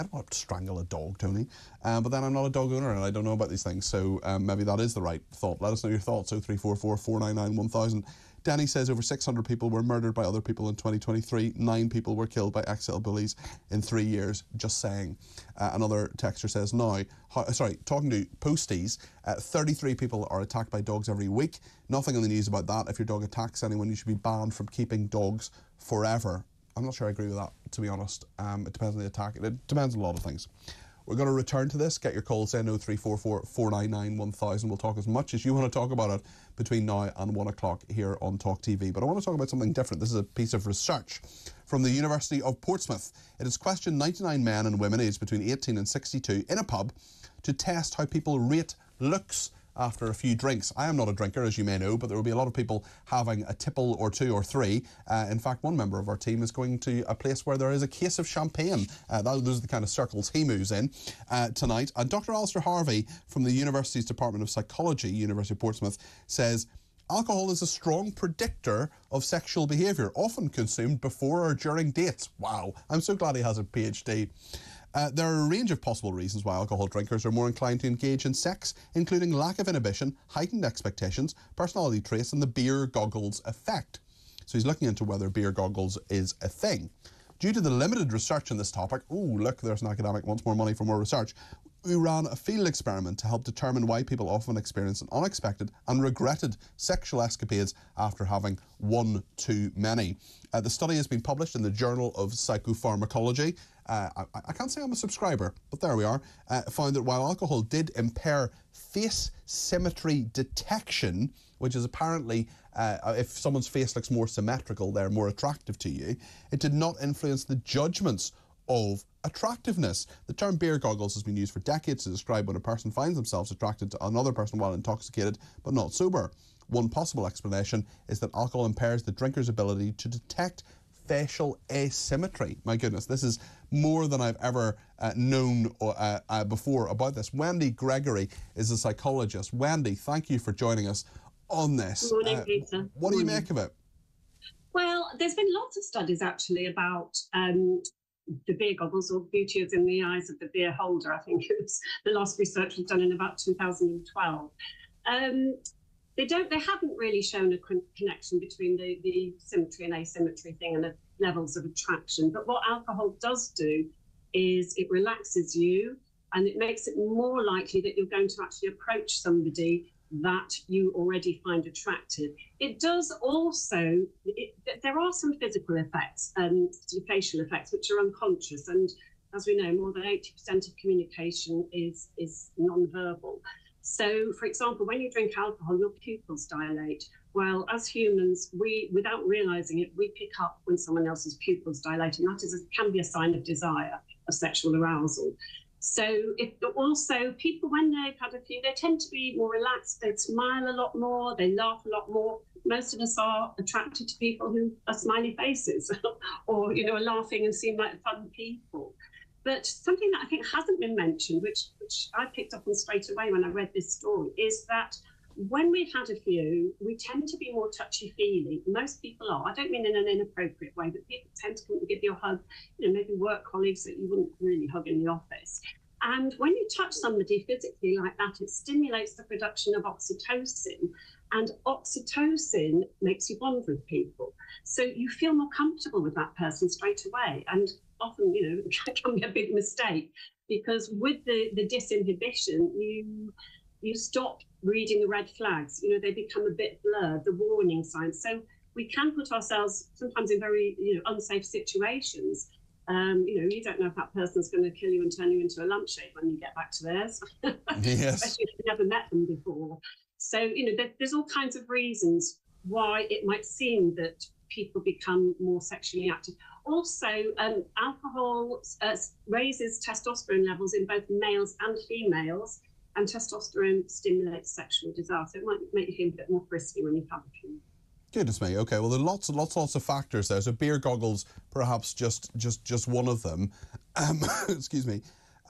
I don't want to strangle a dog, Tony. Um, but then I'm not a dog owner and I don't know about these things. So um, maybe that is the right thought. Let us know your thoughts. 0344 499 1000. Danny says over 600 people were murdered by other people in 2023. Nine people were killed by XL bullies in three years. Just saying. Uh, another texter says now, ho- sorry, talking to posties, uh, 33 people are attacked by dogs every week. Nothing on the news about that. If your dog attacks anyone, you should be banned from keeping dogs forever. I'm not sure I agree with that, to be honest. Um, it depends on the attack. It depends on a lot of things. We're going to return to this. Get your calls in 0344 499 1000. We'll talk as much as you want to talk about it between now and 1 o'clock here on Talk TV. But I want to talk about something different. This is a piece of research from the University of Portsmouth. It has questioned 99 men and women aged between 18 and 62 in a pub to test how people rate looks after a few drinks. I am not a drinker, as you may know, but there will be a lot of people having a tipple or two or three. Uh, in fact, one member of our team is going to a place where there is a case of champagne. Uh, those are the kind of circles he moves in uh, tonight. And Dr. Alistair Harvey from the University's Department of Psychology, University of Portsmouth, says Alcohol is a strong predictor of sexual behaviour, often consumed before or during dates. Wow, I'm so glad he has a PhD. Uh, there are a range of possible reasons why alcohol drinkers are more inclined to engage in sex, including lack of inhibition, heightened expectations, personality traits, and the beer goggles effect. So he's looking into whether beer goggles is a thing. Due to the limited research on this topic, oh, look, there's an academic wants more money for more research. We ran a field experiment to help determine why people often experience an unexpected and regretted sexual escapades after having one too many. Uh, the study has been published in the Journal of Psychopharmacology. Uh, I, I can't say I'm a subscriber, but there we are. Uh, found that while alcohol did impair face symmetry detection, which is apparently uh, if someone's face looks more symmetrical, they're more attractive to you, it did not influence the judgments of attractiveness. The term beer goggles has been used for decades to describe when a person finds themselves attracted to another person while intoxicated but not sober. One possible explanation is that alcohol impairs the drinker's ability to detect facial asymmetry. My goodness, this is more than I've ever uh, known uh, uh, before about this. Wendy Gregory is a psychologist. Wendy, thank you for joining us on this. Good morning, Uh, Peter. What do you make of it? Well, there's been lots of studies actually about um, the beer goggles or beauty is in the eyes of the beer holder. I think it was the last research was done in about 2012. Um, they don't. They haven't really shown a connection between the, the symmetry and asymmetry thing and the levels of attraction. But what alcohol does do is it relaxes you and it makes it more likely that you're going to actually approach somebody that you already find attractive. It does also, it, there are some physical effects, um, facial effects, which are unconscious. And as we know, more than 80% of communication is, is non-verbal. So, for example, when you drink alcohol, your pupils dilate. Well, as humans, we, without realizing it, we pick up when someone else's pupils dilate, and that is can be a sign of desire, of sexual arousal. So, if also people, when they've had a few, they tend to be more relaxed. They smile a lot more. They laugh a lot more. Most of us are attracted to people who are smiley faces, or you know, are laughing and seem like fun people. But something that I think hasn't been mentioned, which which I picked up on straight away when I read this story, is that when we've had a few, we tend to be more touchy feely. Most people are. I don't mean in an inappropriate way, but people tend to come give you a hug. You know, maybe work colleagues that you wouldn't really hug in the office. And when you touch somebody physically like that, it stimulates the production of oxytocin. And oxytocin makes you bond with people. So you feel more comfortable with that person straight away. And often, you know, it can be a big mistake because with the, the disinhibition, you you stop reading the red flags. You know, they become a bit blurred, the warning signs. So we can put ourselves sometimes in very, you know, unsafe situations. Um, you know, you don't know if that person's going to kill you and turn you into a lampshade when you get back to theirs, Yes. especially if you've never met them before. So, you know, there, there's all kinds of reasons why it might seem that people become more sexually active. Also, um, alcohol uh, raises testosterone levels in both males and females, and testosterone stimulates sexual desire. So it might make you feel a bit more frisky when you have a few. Goodness me. Okay. Well, there are lots and lots, and lots of factors there. So beer goggles, perhaps just just just one of them. Um, excuse me.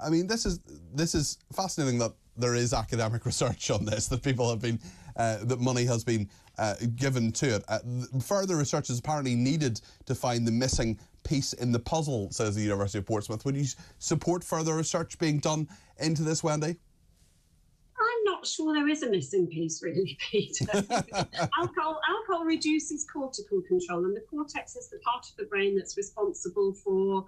I mean, this is this is fascinating that there is academic research on this. That people have been uh, that money has been uh, given to it. Uh, further research is apparently needed to find the missing piece in the puzzle, says the University of Portsmouth. Would you support further research being done into this, Wendy? I'm not sure there is a missing piece, really, Peter. alcohol, alcohol reduces cortical control, and the cortex is the part of the brain that's responsible for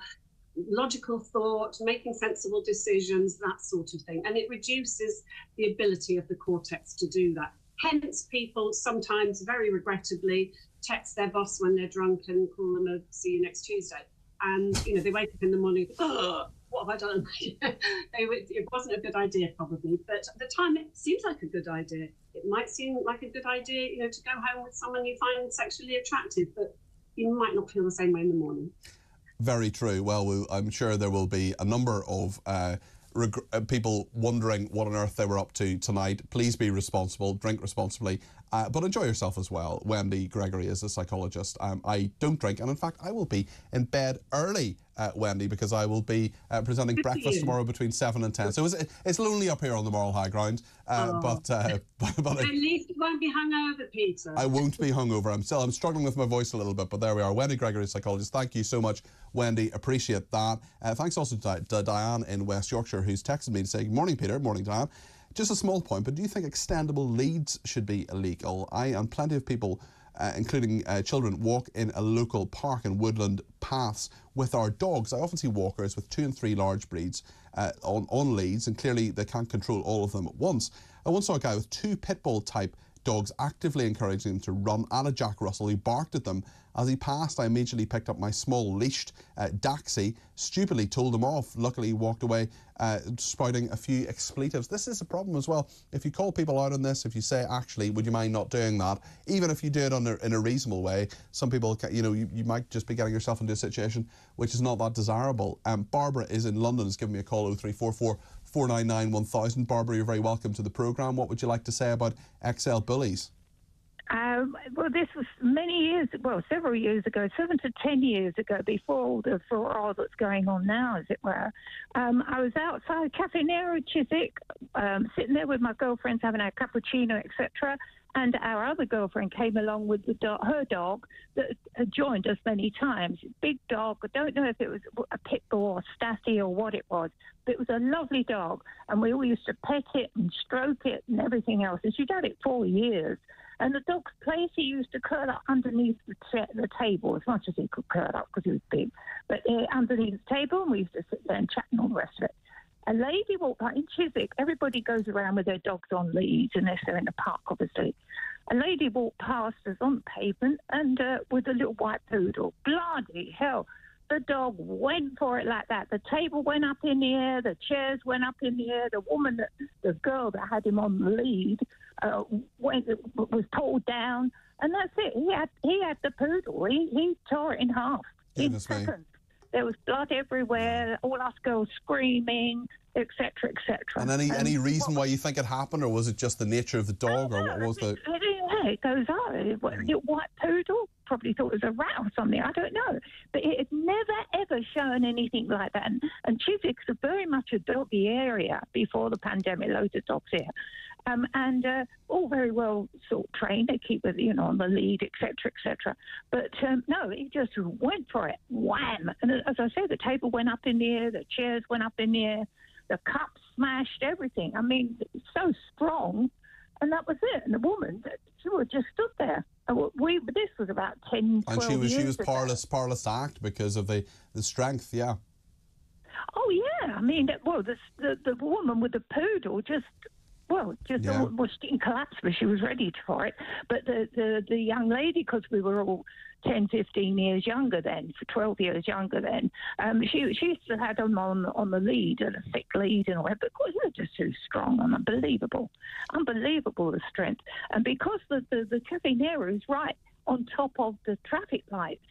logical thought, making sensible decisions, that sort of thing. And it reduces the ability of the cortex to do that. Hence, people sometimes, very regrettably, text their boss when they're drunk and call them a see you next Tuesday. And you know, they wake up in the morning, Ugh, what have I done? it wasn't a good idea, probably, but at the time it seems like a good idea. It might seem like a good idea, you know, to go home with someone you find sexually attractive, but you might not feel the same way in the morning. Very true. Well, we, I'm sure there will be a number of uh, uh, people wondering what on earth they were up to tonight. Please be responsible, drink responsibly, uh, but enjoy yourself as well. Wendy Gregory is a psychologist. Um, I don't drink, and in fact, I will be in bed early, uh, Wendy, because I will be uh, presenting Good breakfast tomorrow between 7 and 10. So it's, it's lonely up here on the moral high ground, uh, Oh. but, uh, but, but At least you won't be hungover, Peter. I won't be hungover. I'm still I'm struggling with my voice a little bit, but there we are. Wendy Gregory, psychologist. Thank you so much, Wendy. Appreciate that. Uh, thanks also to, to Diane in West Yorkshire who's texted me to say, "Good morning, Peter. Morning, Diane." Just a small point, but do you think extendable leads should be illegal? I and plenty of people. Uh, including uh, children, walk in a local park and woodland paths with our dogs. I often see walkers with two and three large breeds uh, on, on leads, and clearly they can't control all of them at once. I once saw a guy with two pit bull type dogs actively encouraging them to run at a Jack Russell who barked at them. As he passed, I immediately picked up my small leashed uh, Daxi, stupidly told him off. Luckily, he walked away uh, spouting a few expletives. This is a problem as well. If you call people out on this, if you say, actually, would you mind not doing that? Even if you do it on a, in a reasonable way, some people, you know, you, you might just be getting yourself into a situation which is not that desirable. Um, Barbara is in London, has given me a call 0344 499 1000. Barbara, you're very welcome to the programme. What would you like to say about XL bullies? Um, well, this was many years, well, several years ago, seven to ten years ago, before all the furore that's going on now, as it were. Um, I was outside Caffè Nero Chiswick, um, sitting there with my girlfriends having a cappuccino, etc. And our other girlfriend came along with the dog, her dog that had joined us many times. Big dog. I don't know if it was a pit bull or Staffy or what it was, but it was a lovely dog. And we all used to pet it and stroke it and everything else. And she'd had it four years. And the dog's place, he used to curl up underneath the, ta- the table as much as he could curl up because he was big. But uh, underneath the table, and we used to sit there and chat and all the rest of it. A lady walked like in Chiswick. Everybody goes around with their dogs on leads unless they're in the park, obviously. A lady walked past us on the pavement and uh, with a little white poodle. Bloody hell! The dog went for it like that. The table went up in the air. The chairs went up in the air. The woman, that, the girl that had him on the lead, uh, went was pulled down, and that's it. He had he had the poodle. He he tore it in half in Goodness me. seconds. There was blood everywhere. All us girls screaming, etc., etc. And any any reason why you think it happened, or was it just the nature of the dog, or what was the? Yeah, it goes on. What. Little white poodle probably thought it was a rat or something. I don't know, but it had never ever shown anything like that. And, and Chiswick's very much a doggy area before the pandemic. Loads of dogs here. Um, and uh, all very well sort of trained. They keep it, you know, on the lead, etc., etc. But um, no, he just went for it, wham! And as I said, the table went up in the air, the chairs went up in the air, the cups smashed, everything. I mean, so strong, and that was it. And the woman, she was just stood there. And we, this was about 10, 12 And she was she was powerless powerless to act because of the the strength. Yeah. Oh yeah, I mean, well, the the, the woman with the poodle just. Well, just Yeah. well, she didn't collapse, but she was ready for it. But the, the, the young lady, because we were all 10, 15 years younger then, for 12 years younger then, um, she she still had them on on the lead, and a thick lead and all that. But of course, they're just too strong and unbelievable, unbelievable the strength. And because the the, the Caffè Nero is right on top of the traffic lights,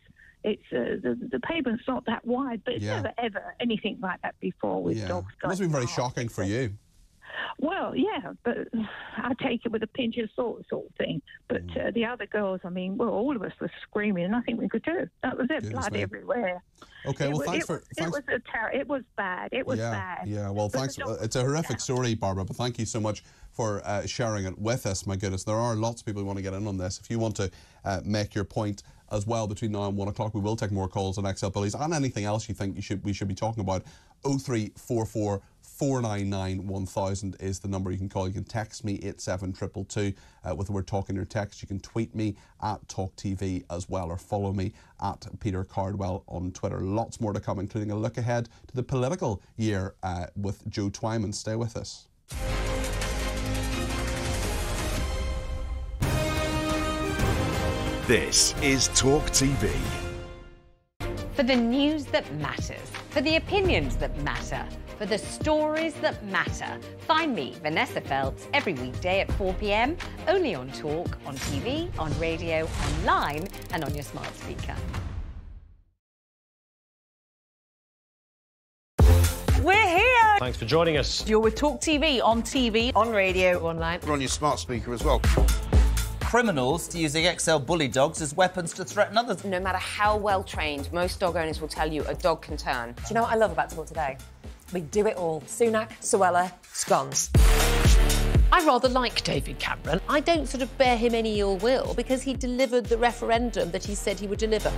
it's uh, the the pavement's not that wide, but it's Yeah. never ever anything like that before with Yeah. dogs. It must have been very shocking for you. Well, yeah, but I take it with a pinch of salt, sort of thing. But Mm. uh, the other girls, I mean, well, all of us were screaming, and nothing we could do. That was it, Goodness blood me. everywhere. Okay, it well, was, thanks it for thanks. It was a ter- It was bad. It was yeah, bad. yeah. Well, But thanks. It's a horrific story, Barbara, but thank you so much for uh, sharing it with us. My goodness, there are lots of people who want to get in on this. If you want to uh, make your point as well between now and one o'clock, we will take more calls on XL Bullies and anything else you think you should we should be talking about. 0344 499 1000 is the number you can call. You can text me 87222 uh, with the word talk in your text. You can tweet me at TalkTV as well or follow me at Peter Cardwell on Twitter. Lots more to come, including a look ahead to the political year uh, with Joe Twyman. Stay with us. This is Talk TV. For the news that matters, for the opinions that matter, for the stories that matter. Find me, Vanessa Feltz, every weekday at 4 pm, only on Talk, on TV, on radio, online, and on your smart speaker. We're here. Thanks for joining us. You're with Talk TV on TV, on radio, online. We're on your smart speaker as well. criminals using XL bully dogs as weapons to threaten others. No matter how well trained, most dog owners will tell you a dog can turn. Do you know what I love about Talk today? We do it all. Sunak, Suella, scones. I rather like David Cameron. I don't sort of bear him any ill will because he delivered the referendum that he said he would deliver.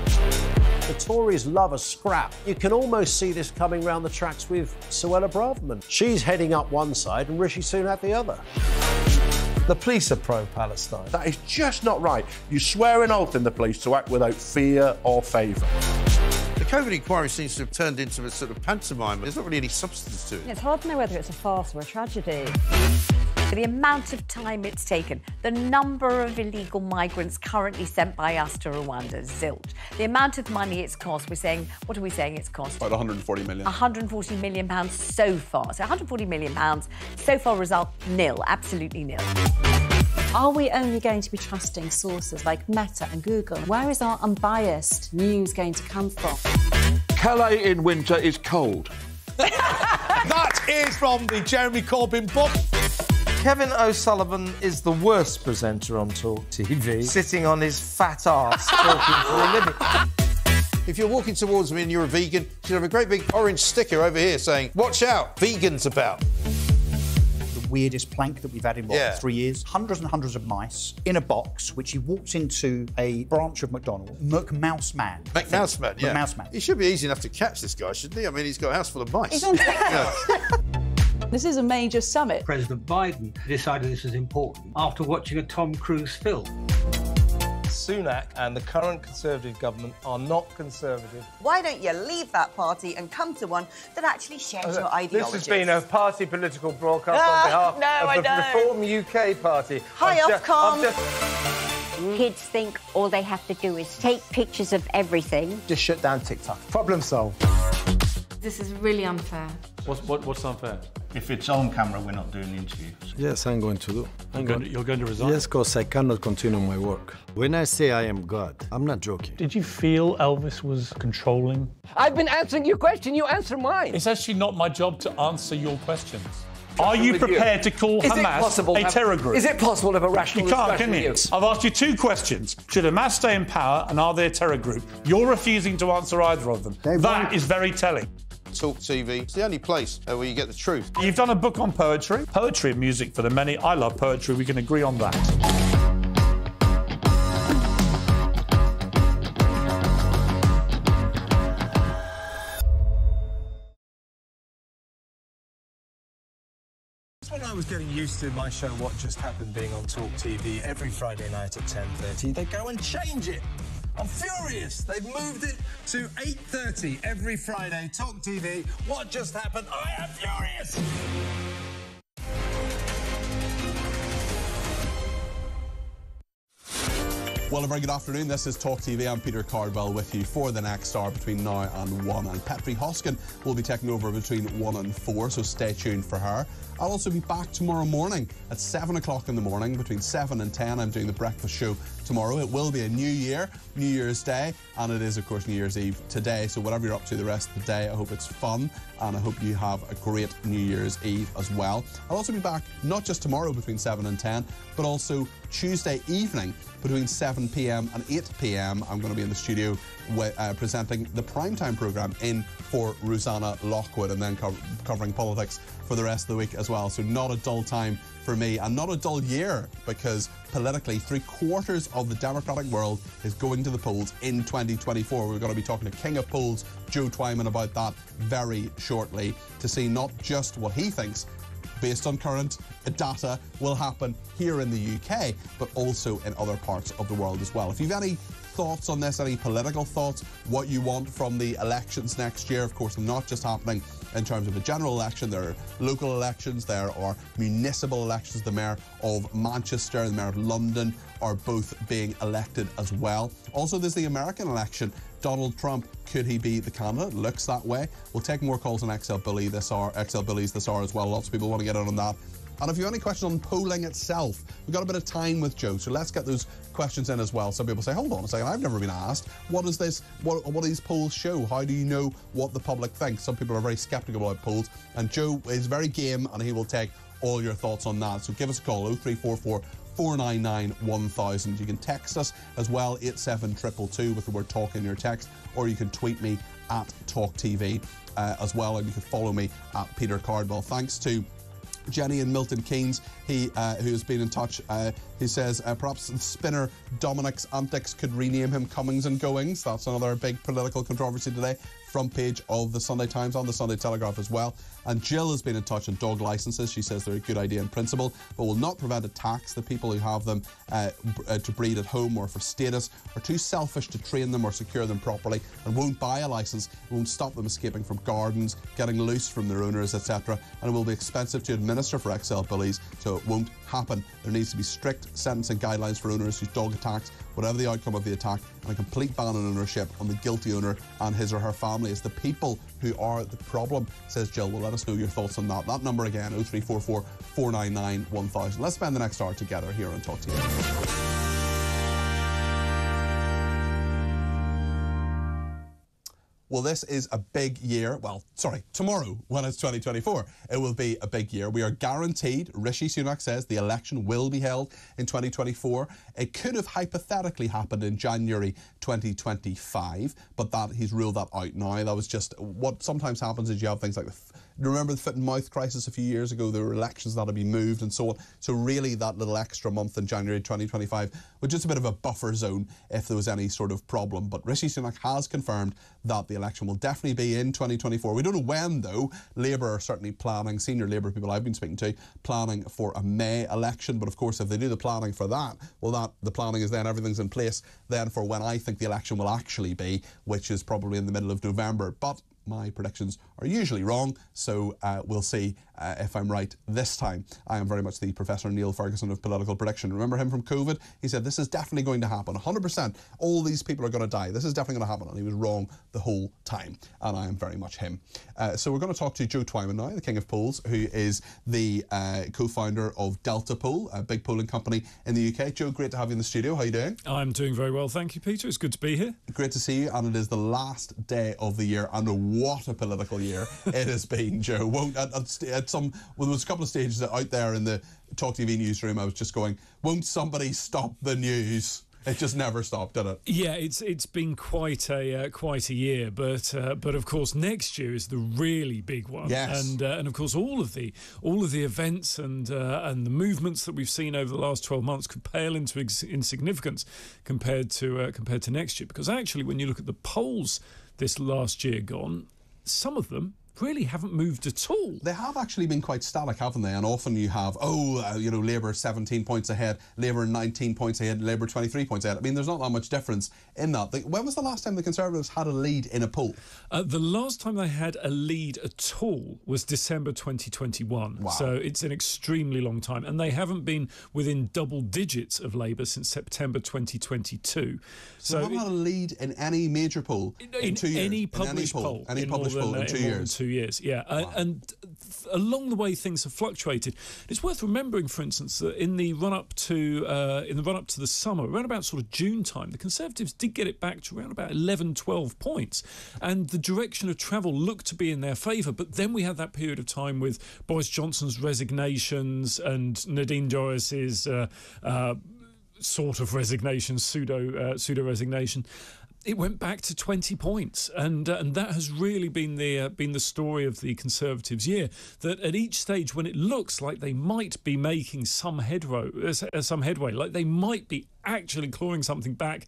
The Tories love a scrap. You can almost see this coming round the tracks with Suella Braverman. She's heading up one side and Rishi Sunak the other. The police are pro-Palestine. That is just not right. You swear an oath in the police to act without fear or favour. The COVID inquiry seems to have turned into a sort of pantomime. There's not really any substance to it. It's hard to know whether it's a farce or a tragedy. The amount of time it's taken, the number of illegal migrants currently sent by us to Rwanda, zilch. The amount of money it's cost, we're saying, what are we saying it's cost? About 140 million. 140 million pounds so far. So 140 million pounds so far result nil, absolutely nil. Are we only going to be trusting sources like Meta and Google? Where is our unbiased news going to come from? Calais in winter is cold. that is from the Jeremy Corbyn book. Kevin O'Sullivan is the worst presenter on Talk TV, sitting on his fat ass talking for a living. If you're walking towards me and you're a vegan, you should have a great big orange sticker over here saying, Watch out, vegans about. The weirdest plank that we've had in what, Yeah. three years. Hundreds and hundreds of mice in a box, which he walked into a branch of McDonald's. McMouse Man. McMouse Man, yeah. McMouse Man. He should be easy enough to catch this guy, shouldn't he? I mean, he's got a house full of mice. He's on Yeah. This is a major summit. President Biden decided this was important after watching a Tom Cruise film. Sunak and the current Conservative government are not Conservative. Why don't you leave that party and come to one that actually shares your ideology? This ideology? has been a party political broadcast Ah, on no, behalf I of the know. Reform UK Party. Hi, I've Ofcom. Kids think all they have to do is take pictures of everything. Just shut down TikTok. Problem solved. This is really unfair. What's, what, what's unfair? If it's on camera, we're not doing the interview. Yes, I'm going to do. I'm You're going to- you're going to resign? Yes, because I cannot continue my work. When I say I am God, I'm not joking. Did you feel Elvis was controlling? I've been answering your question, you answer mine. It's actually not my job to answer your questions. Are you with you. prepared to call Is Hamas possible a have- terror group? is it possible to have a rational You can't, discussion can you? with I've asked you two questions. Should Hamas stay in power and are they a terror group? You're refusing to answer either of them. That is very telling. Talk TV. It's the only place uh, where you get the truth. You've done a book on poetry. Poetry and music for the many. I love poetry. We can agree on that. When I was getting used to my show What Just Happened being on Talk TV every Friday night at 10.30, they go and change it. I'm furious. They've moved it to 8.30 every Friday. Talk TV, What Just Happened? I am furious. Well, a very good afternoon. This is Talk TV. I'm Peter Cardwell with you for the next hour between now and 1. And Petrie Hosken will be taking over between 1 and 4, so stay tuned for her. I'll also be back tomorrow morning at 7 o'clock in the morning. Between 7 and 10, I'm doing the breakfast show tomorrow. It will be a new year, New Year's Day, and it is, of course, New Year's Eve today. So, whatever you're up to the rest of the day, I hope it's fun and I hope you have a great New Year's Eve as well. I'll also be back not just tomorrow between 7 and 10, but also Tuesday evening between 7 p.m. and 8 p.m. I'm going to be in the studio uh, presenting the primetime program in for Rosanna Lockwood and then co- covering politics for the rest of the week as well. So, not a dull time for me and not a dull year because politically, three quarters of the democratic world is going to the polls in 2024. We're going to be talking to King of Polls, Joe Twyman, about that very shortly to see not just what he thinks based on current data will happen here in the UK, but also in other parts of the world as well. If you've any thoughts on this, any political thoughts, what you want from the elections next year, of course, not just happening in terms of a general election, there are local elections, there are municipal elections. The Mayor of Manchester and the Mayor of London are both being elected as well. Also, there's the American election. Donald Trump, could he be the candidate? Looks that way. We'll take more calls on XL Bully this hour, XL Bullies this hour as well. Lots of people want to get in on that. And if you have any questions on polling itself, we've got a bit of time with Joe, so let's get those questions in as well. Some people say, hold on a second, I've never been asked. What is this? What, what do these polls show? How do you know what the public thinks? Some people are very skeptical about polls, and Joe is very game and he will take all your thoughts on that. So give us a call 0344 499 1000. You can text us as well, 87222 with the word talk in your text, or you can tweet me at TalkTV uh, as well, and you can follow me at Peter Cardwell. Thanks to Jenny and Milton Keynes, he uh, who has been in touch. Uh, he says uh, perhaps spinner Dominic's antics could rename him Comings and Goings. That's another big political controversy today. Front page of the Sunday Times on the Sunday Telegraph as well. And Jill has been in touch on dog licenses. She says they're a good idea in principle, but will not prevent a tax. The people who have them uh, uh, to breed at home or for status are too selfish to train them or secure them properly and won't buy a license. It won't stop them escaping from gardens, getting loose from their owners, etc. And it will be expensive to administer for XL bullies, so it won't happen. There needs to be strict sentencing guidelines for owners whose dog attacks, whatever the outcome of the attack, and a complete ban on ownership on the guilty owner and his or her family. It's the people who are the problem, says Jill. Well, let us know your thoughts on that. That number again, 0344 499 1000. Let's spend the next hour together here on Talk TV. Well, this is a big year. Well, sorry, tomorrow, when it's 2024, it will be a big year. We are guaranteed, Rishi Sunak says, the election will be held in 2024. It could have hypothetically happened in January 2025, but that he's ruled that out now. That was just what sometimes happens is you have things like the remember the foot and mouth crisis a few years ago? There were elections that had been moved and so on. So really, that little extra month in January 2025 was just a bit of a buffer zone if there was any sort of problem. But Rishi Sunak has confirmed that the election will definitely be in 2024. We don't know when though. Labour are certainly planning. Senior Labour people I've been speaking to planning for a May election. But of course, if they do the planning for that, well, that the planning is then everything's in place then for when I think the election will actually be, which is probably in the middle of November. But my predictions are usually wrong, so uh, we'll see uh, if I'm right this time. I am very much the Professor Neil Ferguson of political prediction. Remember him from COVID? He said, This is definitely going to happen. 100%. All these people are going to die. This is definitely going to happen. And he was wrong the whole time. And I am very much him. Uh, so we're going to talk to Joe Twyman now, the king of polls, who is the uh, co founder of Deltapoll, a big polling company in the UK. Joe, great to have you in the studio. How are you doing? I'm doing very well. Thank you, Peter. It's good to be here. Great to see you. And it is the last day of the year. And what a political year it has been, Joe. Won't, at some, well, there was a couple of stages out there in the Talk TV newsroom. I was just going, won't somebody stop the news? It just never stopped, did it? Yeah, it's it's been quite a uh, quite a year, but uh, but of course next year is the really big one. Yes. and uh, and of course all of the all of the events and uh, and the movements that we've seen over the last twelve months could pale into ex- insignificance compared to uh, compared to next year. Because actually, when you look at the polls this last year gone, some of them really haven't moved at all. They have actually been quite static, haven't they? And often you have, oh, uh, you know, Labour 17 points ahead, Labour 19 points ahead, Labour 23 points ahead. I mean, there's not that much difference in that. The, when was the last time the Conservatives had a lead in a poll? Uh, the last time they had a lead at all was December 2021. Wow. So it's an extremely long time. And they haven't been within double digits of Labour since September 2022. So, they haven't had a lead in any major poll in, in two years. Any in published any poll. Any in published poll than, in two years. Two years, yeah. Uh, and th- along the way, things have fluctuated. It's worth remembering, for instance, that in the run up to uh, in the run up to the summer, around about sort of June time, the Conservatives did get it back to around about 11, 12 points, and the direction of travel looked to be in their favour. But then we had that period of time with Boris Johnson's resignations and Nadine Dorries's uh, uh, sort of resignation, pseudo uh, pseudo resignation it went back to 20 points and uh, and that has really been the uh, been the story of the conservatives year that at each stage when it looks like they might be making some headway uh, some headway like they might be actually clawing something back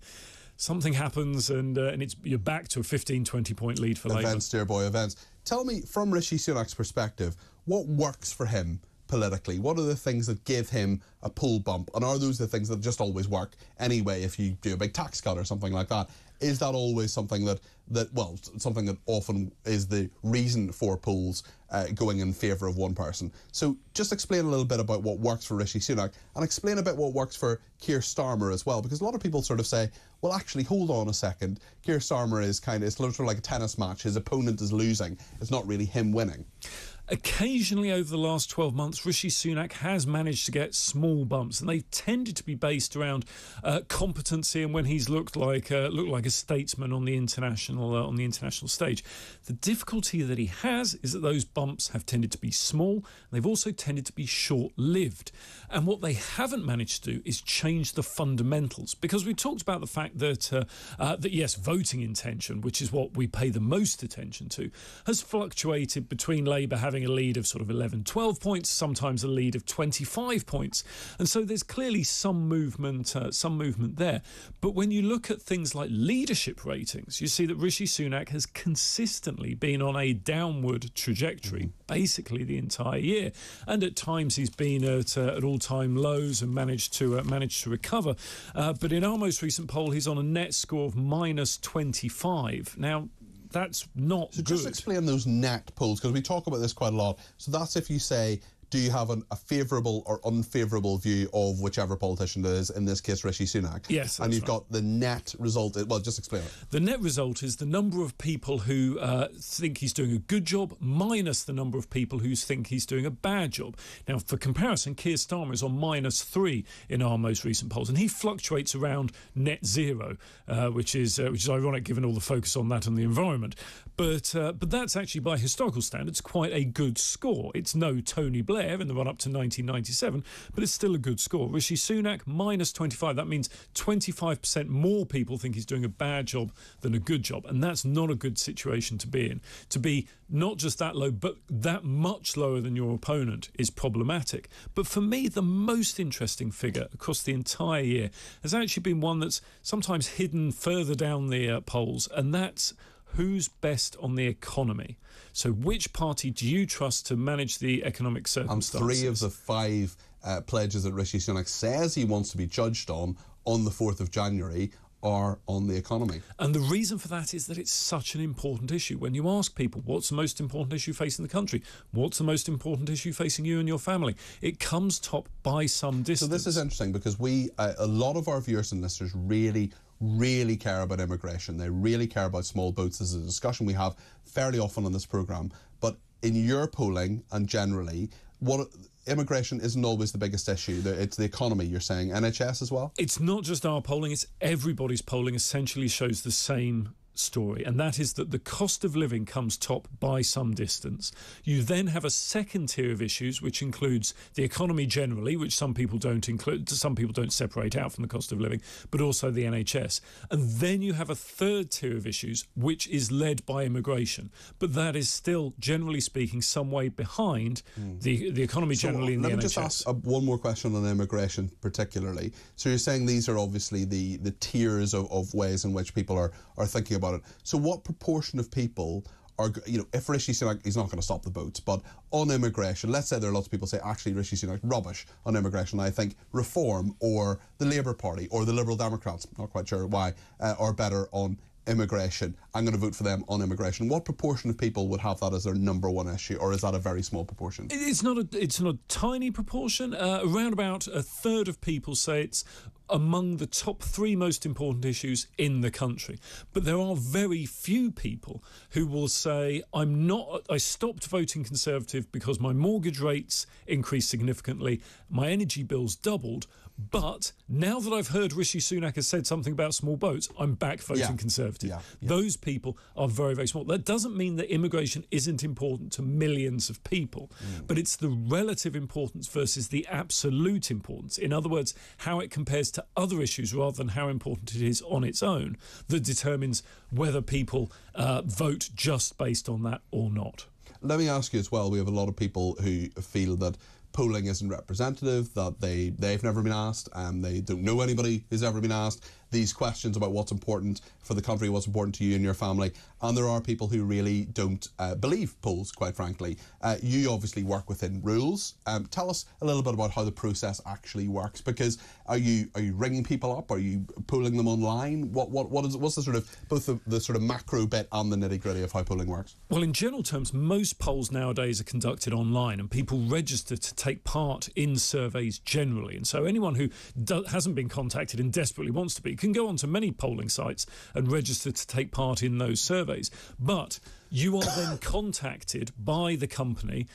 something happens and uh, and it's you're back to a 15 20 point lead for Labour events dear boy events tell me from Rishi Sunak's perspective what works for him politically? What are the things that give him a pull bump? And are those the things that just always work anyway if you do a big tax cut or something like that? Is that always something that, that well, something that often is the reason for polls uh, going in favour of one person? So just explain a little bit about what works for Rishi Sunak and explain a bit what works for Keir Starmer as well, because a lot of people sort of say, well, actually, hold on a second. Keir Starmer is kind of, it's literally like a tennis match. His opponent is losing. It's not really him winning. Occasionally over the last 12 months, Rishi Sunak has managed to get small bumps, and they've tended to be based around uh, competency and when he's looked like uh, looked like a statesman on the international uh, on the international stage. The difficulty that he has is that those bumps have tended to be small. They've also tended to be short-lived, and what they haven't managed to do is change the fundamentals. Because we talked about the fact that uh, uh, that yes, voting intention, which is what we pay the most attention to, has fluctuated between Labour having having a lead of sort of 11, 12 points, sometimes a lead of 25 points. And so there's clearly some movement, uh, some movement there. But when you look at things like leadership ratings, you see that Rishi Sunak has consistently been on a downward trajectory basically the entire year. And at times he's been at, uh, at all-time lows and managed to uh, managed to recover. Uh, but in our most recent poll, he's on a net score of minus 25. Now, that's not so good. just explain those net polls because we talk about this quite a lot. So that's if you say do you have an, a favourable or unfavourable view of whichever politician it is, in this case Rishi Sunak? Yes, And you've right. got the net result. Well, just explain it. The net result is the number of people who uh, think he's doing a good job minus the number of people who think he's doing a bad job. Now, for comparison, Keir Starmer is on minus three in our most recent polls, and he fluctuates around net zero, uh, which is uh, which is ironic given all the focus on that and the environment. But uh, but that's actually by historical standards quite a good score. It's no Tony Blair in the run up to 1997, but it's still a good score. Rishi Sunak minus 25. That means 25% more people think he's doing a bad job than a good job, and that's not a good situation to be in. To be not just that low, but that much lower than your opponent is problematic. But for me, the most interesting figure across the entire year has actually been one that's sometimes hidden further down the uh, polls, and that's who's best on the economy. So, which party do you trust to manage the economic And circumstances? three of the five uh, pledges that Rishi Sunak says he wants to be judged on on the 4th of January are on the economy. And the reason for that is that it's such an important issue. When you ask people, what's the most important issue facing the country? What's the most important issue facing you and your family? It comes top by some distance. So this is interesting because we, uh, a lot of our viewers and listeners really, really care about immigration. They really care about small boats. This is a discussion we have fairly often on this program. But in your polling and generally, what immigration isn't always the biggest issue. It's the economy. You're saying NHS as well. It's not just our polling, it's everybody's polling essentially shows the same story, and that is that the cost of living comes top by some distance. You then have a second tier of issues, which includes the economy generally, which some people don't include, some people don't separate out from the cost of living, but also the NHS. And then you have a third tier of issues, which is led by immigration, but that is still, generally speaking, some way behind the the economy So, generally and let me NHS. just ask uh, one more question on immigration, particularly. So you're saying these are obviously the the tiers of, of ways in which people are are thinking about it. So what proportion of people are you know if Rishi Sunak he's not going to stop the boats, but on immigration, let's say there are lots of people say actually Rishi Sunak rubbish on immigration. I think Reform or the Labour Party or the Liberal Democrats, not quite sure why, uh, are better on immigration. I'm going to vote for them on immigration. What proportion of people would have that as their number one issue, or is that a very small proportion? It's not a it's not a tiny proportion. Uh, around about a third of people say it's among the top three most important issues in the country. But there are very few people who will say, I'm not, I stopped voting Conservative because my mortgage rates increased significantly, my energy bills doubled. But now that I've heard Rishi Sunak has said something about small boats, I'm back voting Yeah. Conservative. Those people are very, very small. That doesn't mean that immigration isn't important to millions of people, but it's the relative importance versus the absolute importance. In other words, how it compares to other issues rather than how important it is on its own that determines whether people uh, vote just based on that or not. Let me ask you as well. We have a lot of people who feel that polling isn't representative, that they they've never been asked, and they don't know anybody who's ever been asked these questions about what's important for the country, what's important to you and your family. And there are people who really don't uh, believe polls, quite frankly. Uh, you obviously work within rules. Um, tell us a little bit about how the process actually works. Because are you are you ringing people up? Are you polling them online? What what what is what's the sort of both the, the sort of macro bit and the nitty gritty of how polling works? Well, in general terms, most polls nowadays are conducted online, and people register to take part in surveys generally. And so, anyone who do- hasn't been contacted and desperately wants to be can go onto many polling sites and register to take part in those surveys. But you are then contacted by the company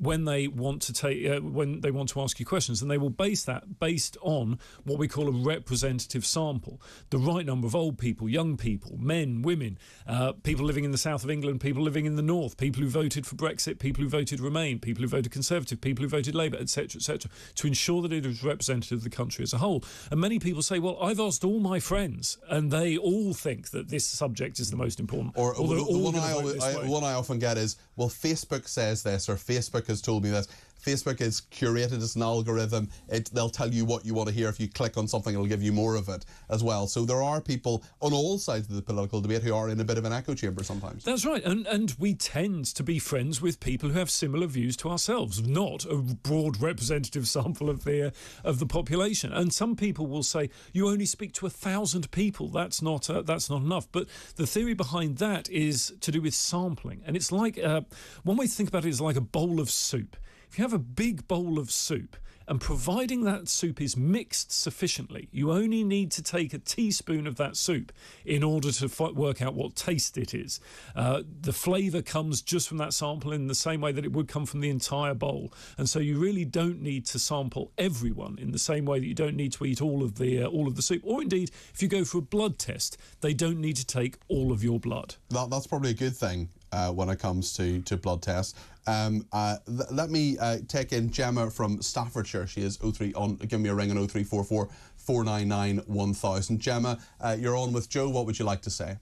when they want to take uh, when they want to ask you questions, and they will base that based on what we call a representative sample, the right number of old people, young people, men, women, uh, people living in the south of England, people living in the north, people who voted for Brexit, people who voted Remain, people who voted Conservative, people who voted Labour, etc., etc., to ensure that it is representative of the country as a whole. And many people say, "Well, I've asked all my friends, and they all think that this subject is the most important." Or Or they're the, the all one, I, always, I, one I often get is, well, Facebook says this, or Facebook has told me this. Facebook is curated as an algorithm. It, they'll tell you what you want to hear. If you click on something, it'll give you more of it as well. So there are people on all sides of the political debate who are in a bit of an echo chamber sometimes. That's right, and and we tend to be friends with people who have similar views to ourselves, not a broad representative sample of the uh, of the population. And some people will say you only speak to a thousand people. That's not uh, that's not enough. But the theory behind that is to do with sampling, and it's like uh, one way to think about it is like a bowl of soup. If you have a big bowl of soup, and providing that soup is mixed sufficiently, you only need to take a teaspoon of that soup in order to fi- work out what taste it is. Uh, the flavour comes just from that sample in the same way that it would come from the entire bowl, and so you really don't need to sample everyone in the same way that you don't need to eat all of the uh, all of the soup. Or indeed, if you go for a blood test, they don't need to take all of your blood. That, that's probably a good thing uh, when it comes to, to blood tests. Um, uh, th- let me uh, take in Gemma from Staffordshire. She is 03 on. Give me a ring on 0344 499 1000. Gemma, uh, you're on with Joe. What would you like to say?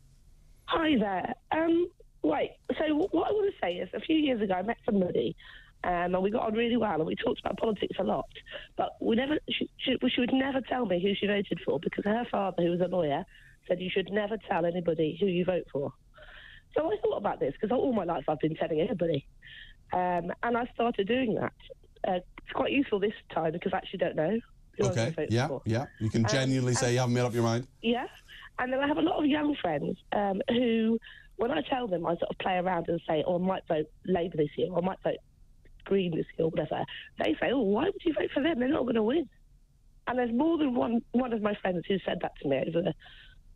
Hi there. Um, right. So what I want to say is, a few years ago, I met somebody, um, and we got on really well, and we talked about politics a lot. But we never, she, she, she would never tell me who she voted for because her father, who was a lawyer, said you should never tell anybody who you vote for. So I thought about this because all my life I've been telling everybody, um, and I started doing that. Uh, it's quite useful this time because I actually don't know. Okay. Yeah, for. yeah. You can Um, genuinely say you haven't made up your mind. Yeah. And then I have a lot of young friends um, who, when I tell them, I sort of play around and say, oh, I might vote Labour this year, or I might vote Green this year, or whatever. They say, oh, why would you vote for them? They're not going to win. And there's more than one one of my friends who said that to me over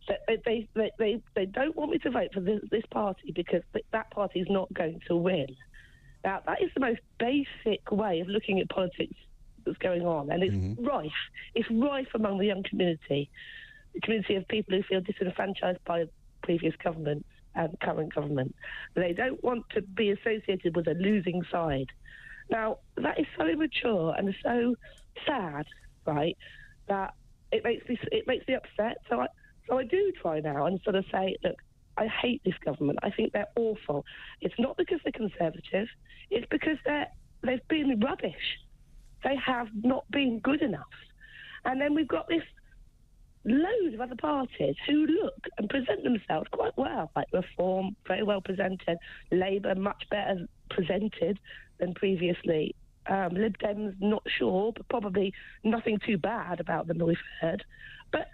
They, they, they, they, they don't want me to vote for this, this party because that party is not going to win. Now, that is the most basic way of looking at politics that's going on, and it's mm-hmm. rife. It's rife among the young community, the community of people who feel disenfranchised by previous governments and current government. They don't want to be associated with a losing side. Now, that is so immature and so sad, right? That it makes me it makes me upset. So I so I do try now and sort of say, look, I hate this government. I think they're awful. It's not because they're conservative. It's because they're they've been rubbish. They have not been good enough. And then we've got this load of other parties who look and present themselves quite well, like Reform, very well presented, Labour, much better presented than previously. Um, Lib Dems, not sure, but probably nothing too bad about them that we've heard. But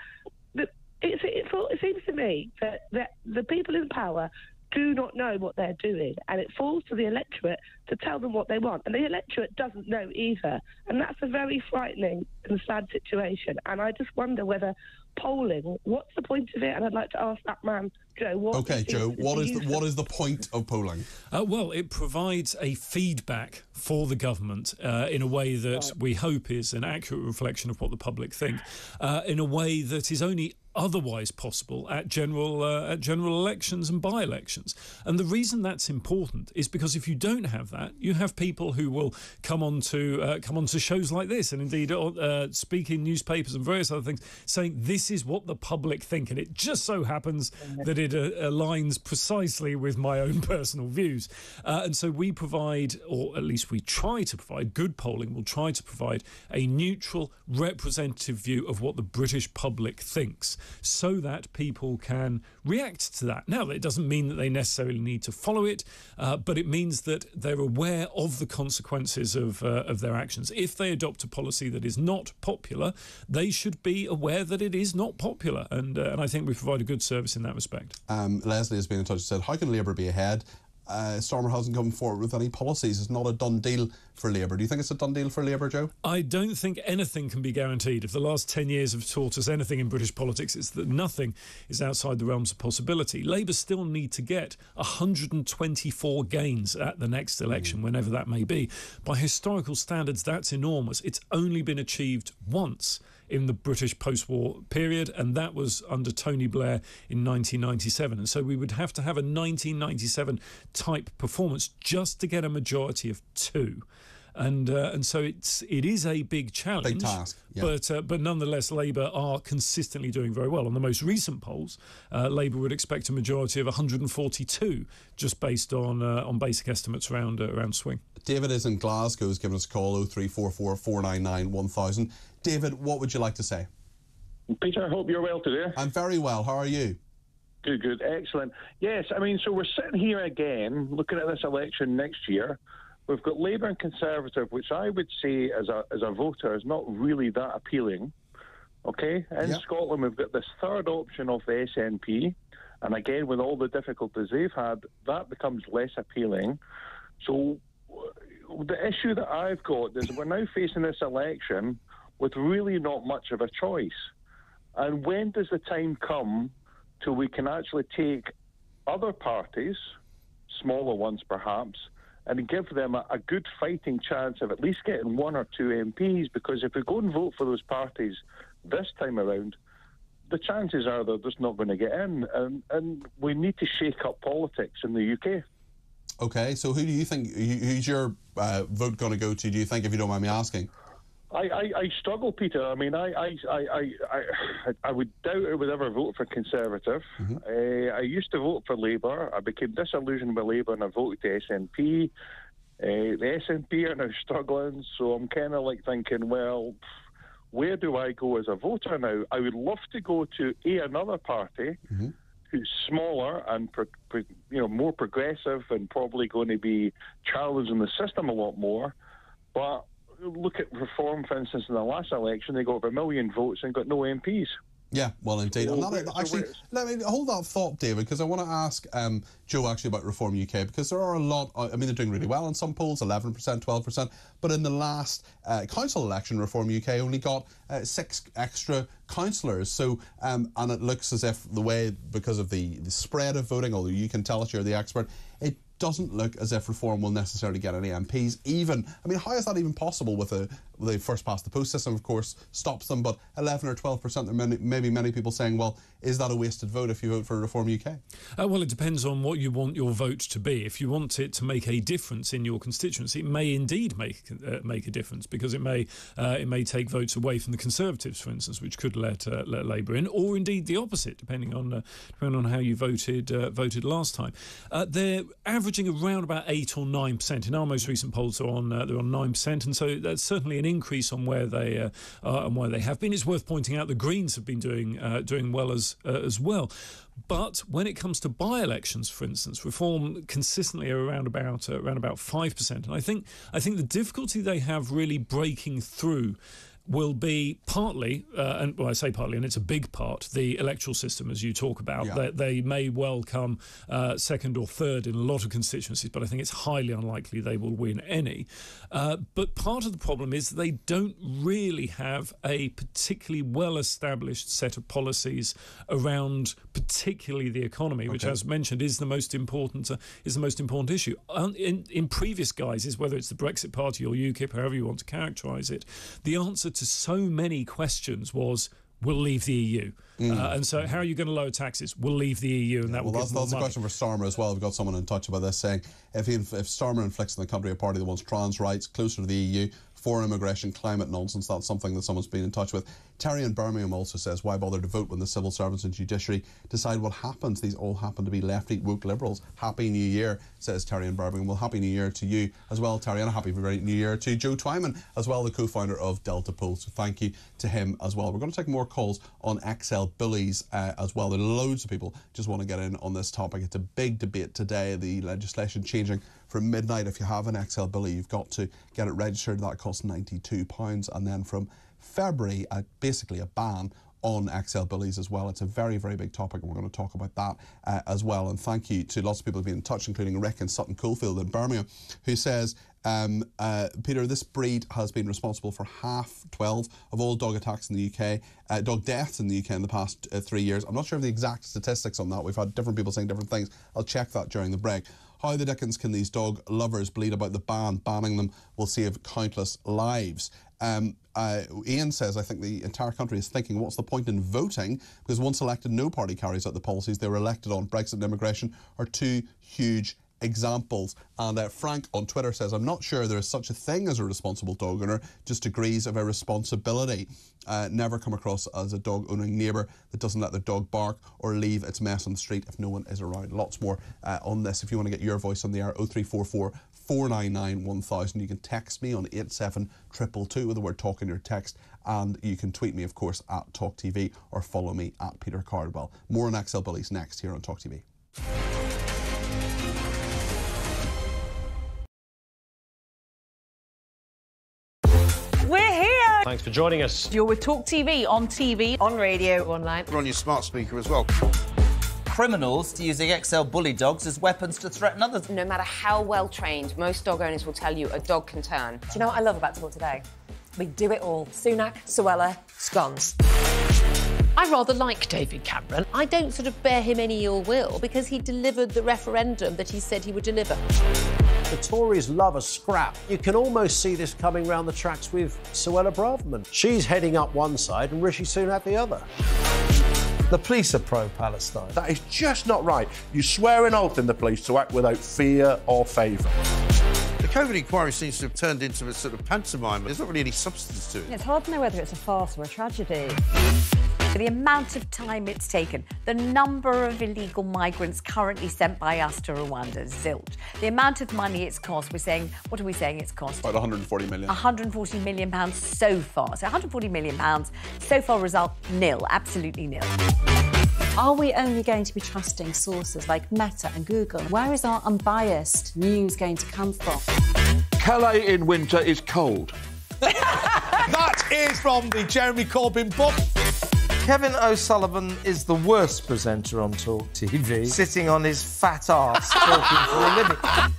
the, it, it, it seems to me that, that the people in power do not know what they're doing, and it falls to the electorate to tell them what they want. And the electorate doesn't know either, and that's a very frightening and sad situation. And I just wonder whether polling, what's the point of it? And I'd like to ask that man, Joe, what? Okay, is Joe. it What is the, what is the point of polling? Uh, well, it provides a feedback for the government uh, in a way that we hope is an accurate reflection of what the public think, uh, in a way that is only otherwise possible at general uh, at general elections and by-elections. And the reason that's important is because if you don't have that, you have people who will come on to uh, come on to shows like this, and indeed uh, speak in newspapers and various other things, saying this is what the public think, and it just so happens that it uh, aligns precisely with my own personal views. Uh, and so we provide, or at least we try to provide, good polling will try to provide a neutral, representative view of what the British public thinks so that people can react to that. Now, it doesn't mean that they necessarily need to follow it, uh, but it means that they're aware of the consequences of, uh, of their actions. If they adopt a policy that is not popular, they should be aware that it is not popular. And, uh, and I think we provide a good service in that respect. Um, Leslie has been in touch and said, How can Labour be ahead? Uh, Starmer hasn't come forward with any policies. It's not a done deal for Labour. Do you think it's a done deal for Labour, Joe? I don't think anything can be guaranteed. If the last 10 years have taught us anything in British politics, it's that nothing is outside the realms of possibility. Labour still need to get 124 gains at the next election, whenever that may be. By historical standards, that's enormous. It's only been achieved once in the British post war period, and that was under Tony Blair in 1997. And so we would have to have a 1997 type performance just to get a majority of two. And uh, and so it's it is a big challenge, Big task, yeah. but uh, but nonetheless, Labour are consistently doing very well. On the most recent polls, uh, Labour would expect a majority of 142, just based on uh, on basic estimates around uh, around swing. David is in Glasgow, has given us a call 0344 499 1000. David, what would you like to say? Peter, I hope you're well today. I'm very well. How are you? Good, good, excellent. Yes, I mean, so we're sitting here again looking at this election next year. We've got Labour and Conservative, which I would say as a as a voter is not really that appealing. Okay, in Yeah. Scotland we've got this third option of the SNP, and again with all the difficulties they've had, that becomes less appealing. So, the issue that I've got is we're now facing this election with really not much of a choice. And when does the time come till we can actually take other parties, smaller ones perhaps, and give them a, a good fighting chance of at least getting one or two MPs? Because if we go and vote for those parties this time around, the chances are they're just not going to get in. And, and we need to shake up politics in the UK. Okay, so who do you think, who- who's your uh, vote going to go to, do you think, if you don't mind me asking? I, I, I struggle, Peter. I mean, I, I, I, I, I, I would doubt I would ever vote for Conservative. Uh, I used to vote for Labour. I became disillusioned with Labour and I voted to SNP. Uh, the SNP are now struggling, so I'm kind of like thinking, well, where do I go as a voter now? I would love to go to a another party who's smaller and pro- pro- you know more progressive and probably going to be challenging the system a lot more. But look at reform, for instance, in the last election, they got over a million votes and got no MPs. Yeah, well, indeed. And that- actually, let me hold that thought, David, because I want to ask um, Joe actually about Reform UK because there are a lot. I mean, they're doing really well in some polls, eleven percent, twelve percent. But in the last uh, council election, Reform UK only got uh, six extra councillors. So, um, and it looks as if the way because of the the spread of voting, although you can tell us you're the expert, it doesn't look as if reform will necessarily get any MPs. Even, I mean, how is that even possible with a the first past the post system? Of course, stops them, but 11 or 12 percent. There are many, maybe many people saying, well, is that a wasted vote if you vote for Reform UK? Uh, well, it depends on what you want your vote to be. If you want it to make a difference in your constituency, it may indeed make uh, make a difference because it may uh, it may take votes away from the Conservatives, for instance, which could let uh, let Labour in, or indeed the opposite, depending on uh, depending on how you voted uh, voted last time. They're averaging around about eight or nine percent. In our most recent polls, they're on they're on nine percent, and so that's certainly an increase on where they uh, are and where they have been. It's worth pointing out the Greens have been doing uh, doing well as uh, as well. But when it comes to by-elections, for instance, reform consistently are around about uh, around about five percent, and I think I think the difficulty they have really breaking through will be partly, uh, and well, I say partly, and it's a big part, the electoral system, as you talk about. Yeah. They, they may well come uh, second or third in a lot of constituencies, but I think it's highly unlikely they will win any. Uh, but part of the problem is they don't really have a particularly well established set of policies around, particularly the economy, which, as mentioned, is the most important uh, is the most important issue. Um, in, in previous guises, whether it's the Brexit Party or UKIP, however you want to characterise it, the answer to so many questions was. We'll leave the EU, Mm. uh, and so how are you going to lower taxes? We'll leave the EU, and that Well, will that's, give more that's a question for Starmer as well. We've got someone in touch about this saying if, he, if Starmer inflicts on the country a party that wants trans rights closer to the EU, for immigration, climate nonsense, that's something that someone's been in touch with. Terry in Birmingham also says, why bother to vote when the civil servants and judiciary decide what happens? These all happen to be lefty woke liberals. Happy New Year, says Terry in Birmingham. Well, Happy New Year to you as well, Terry, and a happy very New Year to Joe Twyman as well, the co-founder of Deltapoll. So thank you to him as well. We're going to take more calls on XL bullies uh, as well. There are loads of people just want to get in on this topic. It's a big debate today. The legislation changing from midnight. If you have an XL bully, you've got to get it registered. That costs £92. And then from February, uh, basically a ban on XL bullies as well. It's a very, very big topic, and we're going to talk about that uh, as well. And thank you to lots of people who've been in touch, including Rick in Sutton Coldfield in Birmingham, who says, um, uh, Peter, this breed has been responsible for half, 12 of all dog attacks in the UK, uh, dog deaths in the UK in the past uh, three years. I'm not sure of the exact statistics on that. We've had different people saying different things. I'll check that during the break. How the dickens can these dog lovers bleed about the ban? Banning them will save countless lives. Um, uh, Ian says, I think the entire country is thinking, what's the point in voting? Because once elected, no party carries out the policies they were elected on. Brexit and immigration are two huge examples. And uh, Frank on Twitter says, I'm not sure there is such a thing as a responsible dog owner, just degrees of irresponsibility. Uh, never come across as a dog owning neighbour that doesn't let their dog bark or leave its mess on the street if no one is around. Lots more uh, on this. If you want to get your voice on the air, 0344 499 1000. You can text me on 87222 with the word talk in your text. And you can tweet me, of course, at Talk TV or follow me at Peter Cardwell. More on XL Bullies next here on Talk Thanks for joining us. You're with Talk TV on TV, on radio, online. We're on your smart speaker as well. criminals to using XL bully dogs as weapons to threaten others. No matter how well trained, most dog owners will tell you a dog can turn. Do you know what I love about Talk Today? We do it all. Sunak, Suella, scones. I rather like David Cameron. I don't sort of bear him any ill will because he delivered the referendum that he said he would deliver. The Tories love a scrap. You can almost see this coming round the tracks with Suella Braverman. She's heading up one side and Rishi Sunak the other. The police are pro Palestine. That is just not right. You swear an oath in the police to act without fear or favour. The COVID inquiry seems to have turned into a sort of pantomime. There's not really any substance to it. It's hard to know whether it's a farce or a tragedy. The amount of time it's taken, the number of illegal migrants currently sent by us to Rwanda, zilch. The amount of money it's cost, we're saying, what are we saying it's cost? About 140 million. 140 million pounds so far. So 140 million pounds so far result nil, absolutely nil. Are we only going to be trusting sources like Meta and Google? Where is our unbiased news going to come from? Calais in winter is cold. that is from the Jeremy Corbyn book. Kevin O'Sullivan is the worst presenter on Talk TV, sitting on his fat ass talking for a living.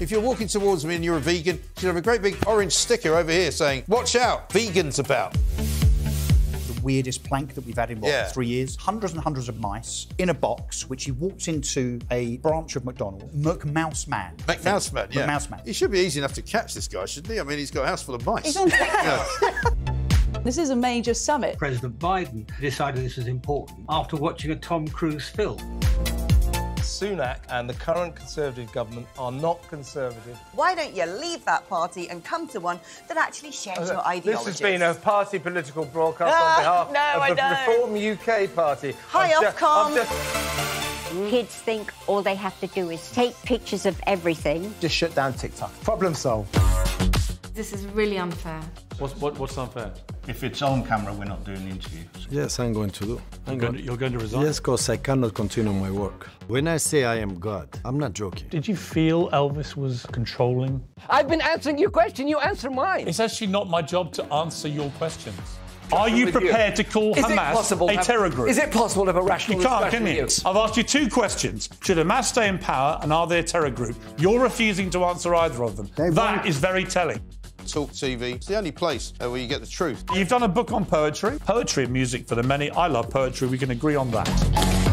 If you're walking towards me and you're a vegan, you should have a great big orange sticker over here saying, Watch out, vegans about. The weirdest plank that we've had in what, Yeah. three years. Hundreds and hundreds of mice in a box, which he walked into a branch of McDonald's. McMouse Man. McMouse Man, yeah. McMouse Man. He should be easy enough to catch this guy, shouldn't he? I mean, he's got a house full of mice. He's on Yeah. This is a major summit. President Biden decided this was important after watching a Tom Cruise film. Sunak and the current Conservative government are not Conservative. Why don't you leave that party and come to one that actually shares your ideology? This has been a party political broadcast Ah, on behalf no, I of the don't. Reform UK Party. Hi, I'm Ofcom. I'm just- Kids think all they have to do is take pictures of everything. Just shut down TikTok. Problem solved. This is really unfair. What's, what, what's unfair? If it's on camera, we're not doing the interviews. Yes, I'm going to do. I'm You're going to- you're going to resign? Yes, because I cannot continue my work. When I say I am God, I'm not joking. Did you feel Elvis was controlling? I've been answering your question, you answer mine. It's actually not my job to answer your questions. Are you with you. prepared to call Is Hamas possible a terror group? is it possible to have a rational You can't, can you? you? I've asked you two questions. Should Hamas stay in power and are they a terror group? You're refusing to answer either of them. That is very telling. Talk TV. It's the only place where you get the truth. You've done a book on poetry. Poetry and music for the many. I love poetry. We can agree on that.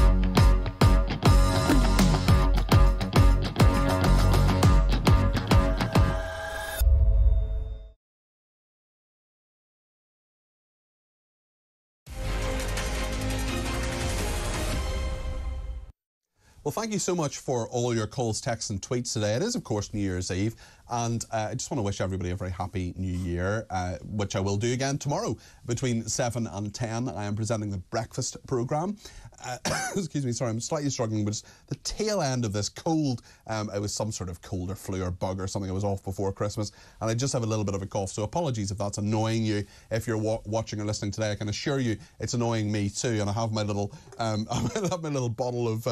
Well, thank you so much for all your calls, texts, and tweets today. It is, of course, New Year's Eve, and uh, I just want to wish everybody a very happy New Year, uh, which I will do again tomorrow between 7 and 10. I am presenting the breakfast programme. Uh, excuse me, sorry, I'm slightly struggling, but it's the tail end of this cold. Um, it was some sort of cold or flu or bug or something. I was off before Christmas, and I just have a little bit of a cough. So apologies if that's annoying you. If you're wa- watching or listening today, I can assure you it's annoying me too. And I have my little, um, I have my little bottle of.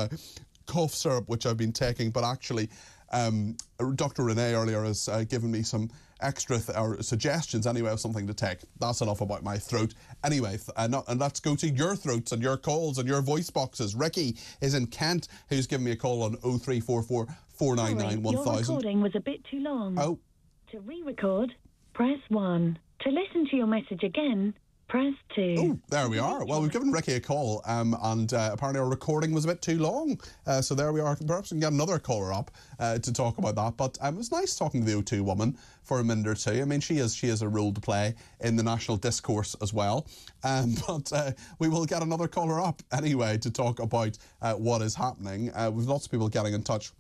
Uh, cough syrup, which I've been taking, but actually, um, Dr. Renee earlier has uh, given me some extra th- or suggestions anyway of something to take. That's enough about my throat. Anyway, th- and, and let's go to your throats and your calls and your voice boxes. Ricky is in Kent, who's given me a call on 0344 499 Your 1000. recording was a bit too long. Oh. To re-record, press 1. To listen to your message again, press 2. There we are. Well, we've given Ricky a call, um, and uh, apparently our recording was a bit too long. Uh, so there we are. Perhaps we can get another caller up uh, to talk about that. But um, it was nice talking to the O2 woman for a minute or two. I mean, she is she has a role to play in the national discourse as well. Um, but uh, we will get another caller up anyway to talk about uh, what is happening. Uh, we've lots of people getting in touch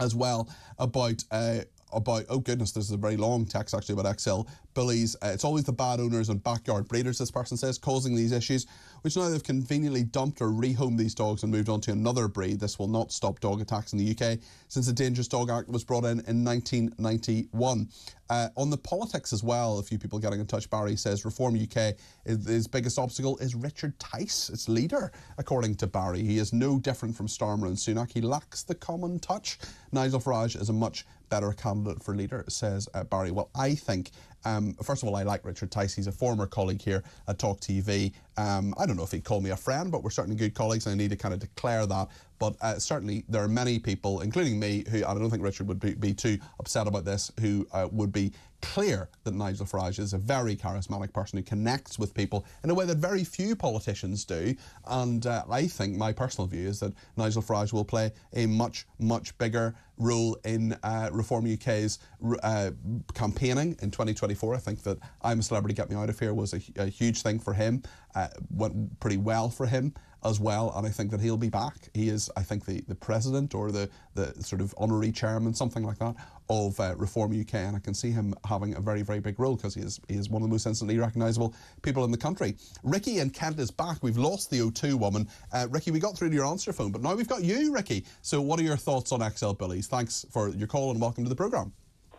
as well about uh, about oh goodness, this is a very long text actually about XL bullies. Uh, it's always the bad owners and backyard breeders, this person says, causing these issues, which now they've conveniently dumped or rehomed these dogs and moved on to another breed. This will not stop dog attacks in the UK since the Dangerous Dog Act was brought in in 1991. Uh, on the politics as well, a few people getting in touch. Barry says Reform UK, is, his biggest obstacle is Richard Tice, its leader, according to Barry. He is no different from Starmer and Sunak. He lacks the common touch. Nigel Farage is a much better candidate for leader, says uh, Barry. Well, I think Um, first of all, I like Richard Tice. He's a former colleague here at Talk TV. Um, I don't know if he'd call me a friend, but we're certainly good colleagues, and I need to kind of declare that. But uh, certainly, there are many people, including me, who, I don't think Richard would be, be too upset about this, who uh, would be clear that Nigel Farage is a very charismatic person who connects with people in a way that very few politicians do. And uh, I think my personal view is that Nigel Farage will play a much, much bigger role in uh, Reform UK's uh, campaigning in 2024. I think that I'm a Celebrity Get Me Out of Here was a, a huge thing for him, uh, went pretty well for him as well, and I think that he'll be back. He is, I think, the, the president or the, the sort of honorary chairman, something like that, of uh, Reform UK, and I can see him having a very, very big role because he is, he is one of the most instantly recognisable people in the country. Ricky and Kent is back. We've lost the O2 woman. Uh, Ricky, we got through to your answer phone, but now we've got you, Ricky. So, what are your thoughts on XL Bullies? Thanks for your call and welcome to the programme.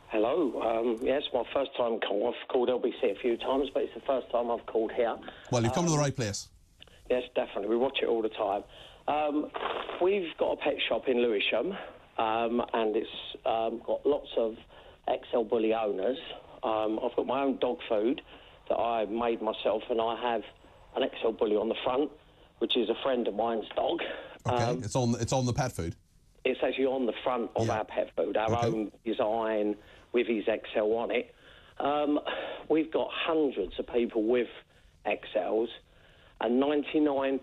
Hello. Um, yeah, it's my first time call. I've called LBC a few times, but it's the first time I've called here. Well, you've come Um, to the right place. Yes, definitely. We watch it all the time. Um, we've got a pet shop in Lewisham, um, and it's um, got lots of XL Bully owners. Um, I've got my own dog food that I made myself, and I have an XL Bully on the front, which is a friend of mine's dog. Okay, Um, it's on it's on the pet food. it's actually on the front of our pet food, our Okay. own design with his XL on it. Um, we've got hundreds of people with XLs, and 99%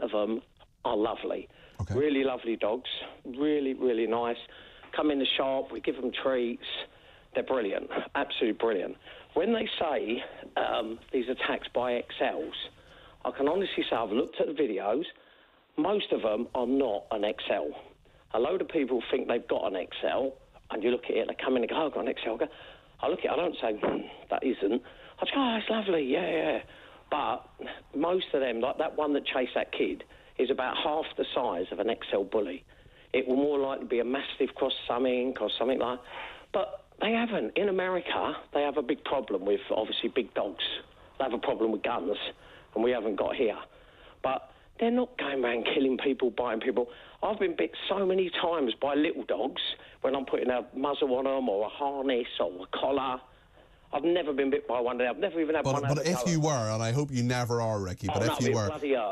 of them are lovely. Really lovely dogs, really, really nice. Come in the shop, we give them treats. They're brilliant, absolutely brilliant. When they say um, these attacks by XLs, I can honestly say I've looked at the videos. Most of them are not an XL. A load of people think they've got an XL, and you look at it, they come in and go, oh, I've got an XL. I, go, I look at it, I don't say, hmm, that isn't. I say, oh, it's lovely, yeah, yeah. But most of them, like that one that chased that kid, is about half the size of an XL bully. It will more likely be a massive cross something or something like But they haven't. In America, they have a big problem with, obviously, big dogs. They have a problem with guns, and we haven't got here. But they're not going around killing people, biting people. I've been bit so many times by little dogs when I'm putting a muzzle on them or a harness or a collar. I've never been bit by one of. I've never even had But, one. but if go you were, and I hope you never are, Ricky, Oh, but no, if you were,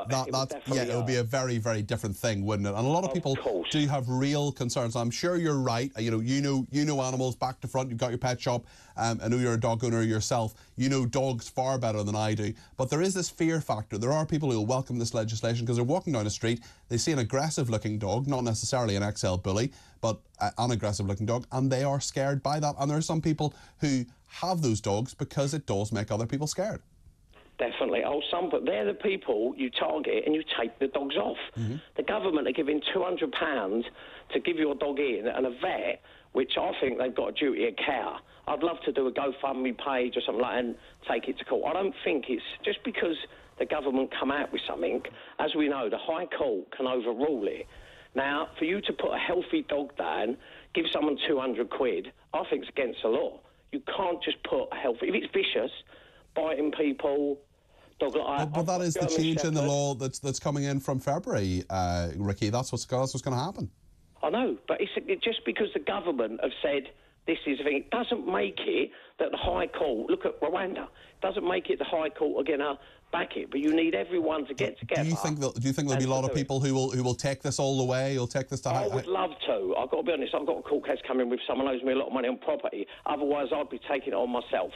that, It that, yeah, it would be a very, very different thing, wouldn't it? And a lot of people do have real concerns. I'm sure you're right. You know, you know, you know animals back to front. You've got your pet shop. Um, I know you're a dog owner yourself. You know dogs far better than I do. But there is this fear factor. There are people who will welcome this legislation because they're walking down the street, they see an aggressive-looking dog, not necessarily an XL bully, but an aggressive-looking dog, and they are scared by that. And there are some people who have those dogs because it does make other people scared. Definitely. Oh, some, but they're the people you target and you take the dogs off. Mm-hmm. The government are giving £200 to give your dog in and a vet, which I think they've got a duty of care. I'd love to do a GoFundMe page or something like that and take it to court. I don't think it's just because the government come out with something. As we know, the High Court can overrule it. Now, for you to put a healthy dog down, give someone 200 quid, I think it's against the law. You can't just put a healthy... If it's vicious, biting people, dog like But, but that is the change in the law that's that's coming in from February, uh, Ricky. That's what's that's what's going to happen. I know, but it's it, just because the government have said this is a thing, it doesn't make it that the High Court, look at Rwanda, doesn't make it the High Court are going to back it, but you need everyone to get together. Do you think do you think there'll be a lot of it. people who will who will take this all the way? Who'll take this to I high, would love to. I've got to be honest. I've got a court case coming with someone who owes me a lot of money on property. Otherwise, I'd be taking it on myself.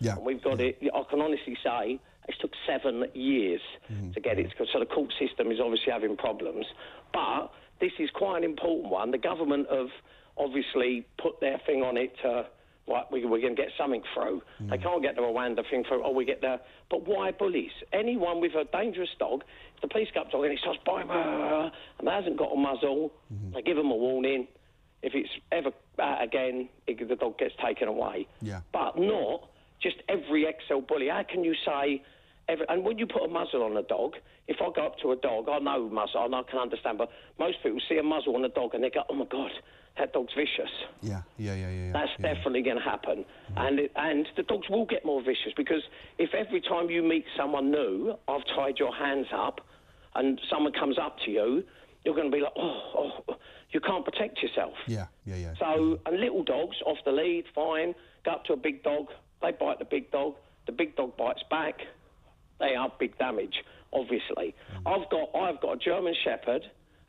Yeah. And we've got it. I can honestly say it took seven years Mm-hmm. to get it. So the court system is obviously having problems. But this is quite an important one. The government have obviously put their thing on it to. Right, we, we're going to get something through. Mm. They can't get the Rwanda thing through. Oh, we get the. But why bullies? Anyone with a dangerous dog, if the police go up to dog and it starts biting, and they hasn't got a muzzle, Mm-hmm. they give them a warning. If it's ever uh, again, it, the dog gets taken away. Yeah. But not just every XL bully. How can you say? Every, and when you put a muzzle on a dog, if I go up to a dog, I know muzzle, and I can understand. But most people see a muzzle on a dog and they go, "Oh my god, that dog's vicious." Yeah, yeah, yeah, yeah. yeah. That's definitely going to happen, mm-hmm. and it, and the dogs will get more vicious because if every time you meet someone new, I've tied your hands up, and someone comes up to you, you're going to be like, oh, oh, oh, you can't protect yourself. Yeah, yeah, yeah. So, mm-hmm. and little dogs off the lead, fine. Go up to a big dog, they bite the big dog, the big dog bites back. They are big damage, obviously. Mm. I've got I've got a German Shepherd,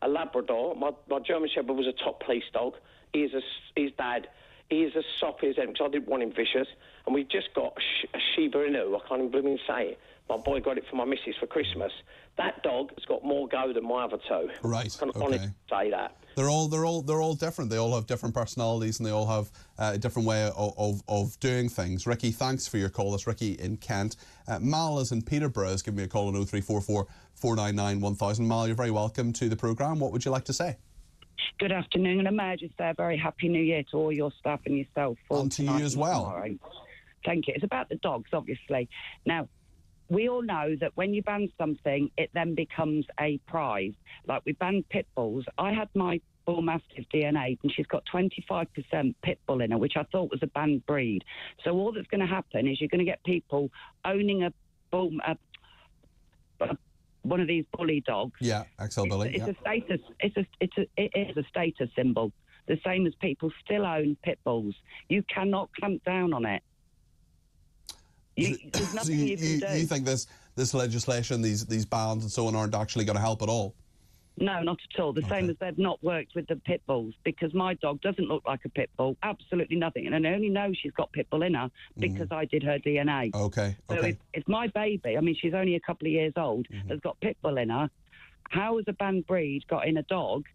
a Labrador. My, my German Shepherd was a top police dog. He is a, his dad. He is as soppy as anything. because I didn't want him vicious. And we just got a, sh- a Shiba Inu. I can't even blooming say it. My boy got it for my missus for Christmas. That dog has got more go than my other two. Right, I can okay. honestly say that. They're all they're all they're all different. They all have different personalities and they all have uh, a different way of, of, of doing things. Ricky, thanks for your call. That's Ricky in Kent. Uh, Mal is in Peterborough. Is giving me a call on 0344 499 1000. Mal, you're very welcome to the programme. What would you like to say? Good afternoon, and may I just say a very happy new year to all your staff and yourself. for And to you as well. tomorrow. Thank you. It's about the dogs, obviously. Now, we all know that when you ban something, it then becomes a prize. Like we banned pit bulls. I had my bull mastiff DNA, and she's got 25% pit bull in her, which I thought was a banned breed. So all that's going to happen is you're going to get people owning a bull, a, a, one of these bully dogs. Yeah, XL Bully. It's yeah. a status. It's a. It's a. It is a status symbol. The same as people still own pit bulls. You cannot clamp down on it. You, there's So you, you, can you, do. you think this this legislation, these these bans and so on, aren't actually going to help at all? No, not at all. The same as they've not worked with the pit bulls because my dog doesn't look like a pit bull. Absolutely nothing. And I only know she's got pit bull in her mm-hmm. because I did her DNA. Okay. So Okay. if, if my baby, I mean, she's only a couple of years old, mm-hmm. has got pit bull in her, how has a banned breed got in a dog?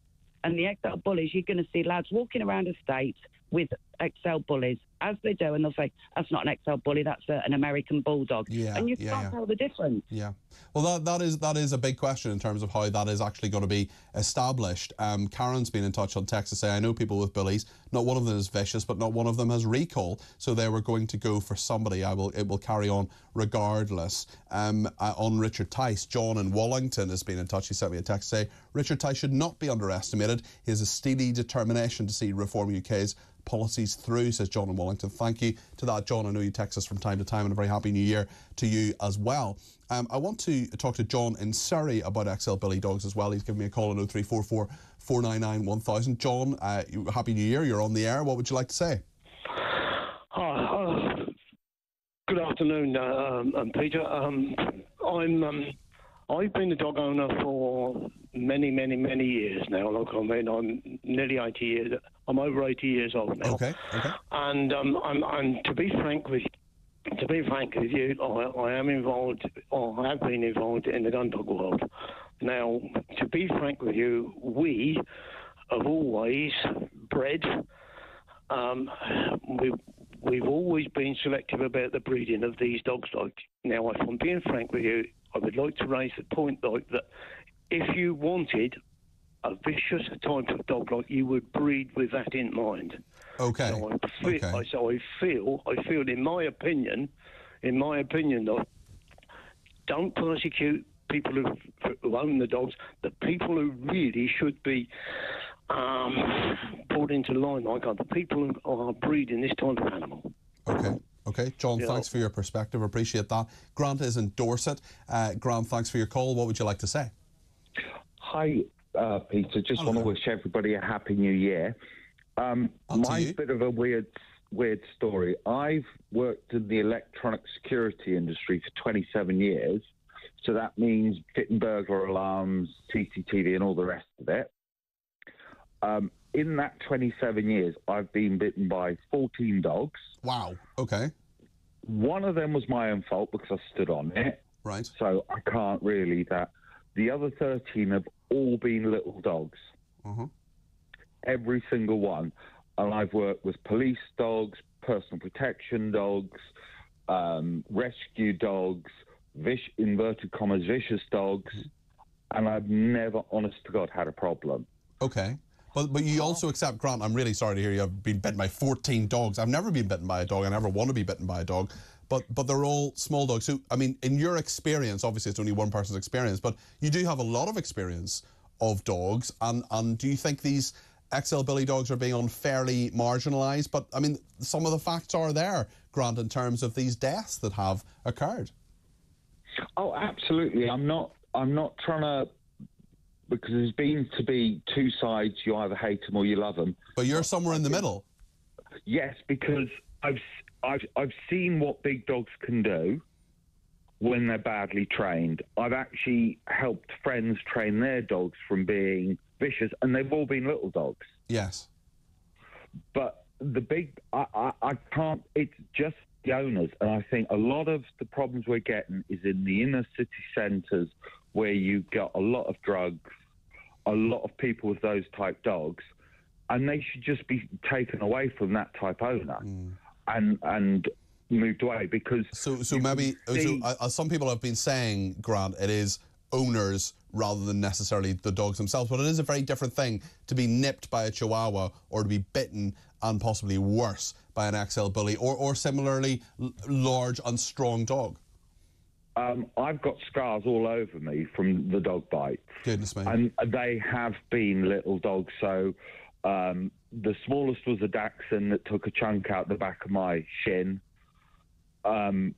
And the XL bullies, you're going to see lads walking around estates with XL bullies, as they do, and they'll say, that's not an XL bully, that's a, an American bulldog. Yeah, and you yeah, can't yeah. tell the difference. Yeah. Well, that, that is that is a big question in terms of how that is actually going to be established. Um, Karen's been in touch on text to say, I know people with bullies. Not one of them is vicious, but not one of them has recall. So they were going to go for somebody. I will. It will carry on regardless. Um, uh, on Richard Tice, John in Wallington has been in touch. He sent me a text to say Richard Tice should not be underestimated. He has a steely determination to see Reform UK's policies through, says John in Wellington. Thank you to that, John. I know you text us from time to time, and a very happy new year to you as well. Um, I want to talk to John in Surrey about XL Bully Dogs as well. He's given me a call on 0344 499 1000. John, uh, happy new year. You're on the air. What would you like to say? Hi, uh, good afternoon, uh, um, um, Peter. Um, I'm um, I've been a dog owner for many, many, many years now. Like I mean, I'm nearly 80 years. I'm over 80 years old now. Okay. Okay. And um, I'm, I'm to be frank with to be frank with you, I, I am involved, or have been involved in the gun dog world. Now, to be frank with you, we have always bred. Um, we, we've always been selective about the breeding of these dogs. Like now, if I'm being frank with you, I would like to raise the point like that. If you wanted a vicious type of dog, like you would breed with that in mind. Okay. So I feel, so I feel, I feel, in my opinion, in my opinion, though, don't persecute people who, who own the dogs. The people who really should be um, brought into line, like are the people who are breeding this type of animal. Okay. Okay, John, Yeah. thanks for your perspective. Appreciate that. Grant is in Dorset. Uh, Grant, thanks for your call. What would you like to say? Hi, uh, Peter. Just want to wish everybody a happy new year. Um, mine's a bit of a weird, weird story. I've worked in the electronic security industry for 27 years, so that means fitting burglar alarms, CCTV, and all the rest of it. Um, in that 27 years, I've been bitten by 14 dogs. Wow. Okay. One of them was my own fault because I stood on it. Right. So I can't really that. The other 13 have all been little dogs. Uh-huh. Every single one. And I've worked with police dogs, personal protection dogs, um, rescue dogs, vish, inverted commas, vicious dogs. And I've never, honest to God, had a problem. Okay. But but you also accept, Grant, I'm really sorry to hear you've been bitten by 14 dogs. I've never been bitten by a dog. I never want to be bitten by a dog. But but they're all small dogs. So, I mean, in your experience, obviously it's only one person's experience, but you do have a lot of experience of dogs. And, and do you think these XL Bully dogs are being unfairly marginalised? But, I mean, some of the facts are there, Grant, in terms of these deaths that have occurred. Oh, absolutely. I'm not. I'm not trying to because there's been to be two sides. You either hate them or you love them. But you're somewhere in the middle. Yes, because I've I've I've seen what big dogs can do when they're badly trained. I've actually helped friends train their dogs from being vicious, and they've all been little dogs. Yes. But the big, I, I, I can't. It's just the owners, and I think a lot of the problems we're getting is in the inner city centres where you've got a lot of drugs, a lot of people with those type dogs, and they should just be taken away from that type owner mm. And and moved away because So, so maybe can so, uh, some people have been saying, Grant, it is owners rather than necessarily the dogs themselves. But it is a very different thing to be nipped by a Chihuahua or to be bitten and possibly worse by an XL bully or, or similarly l- large and strong dog. Um, I've got scars all over me from the dog bites. Goodness me. And they have been little dogs. So um, the smallest was a Dachshund that took a chunk out the back of my shin, um,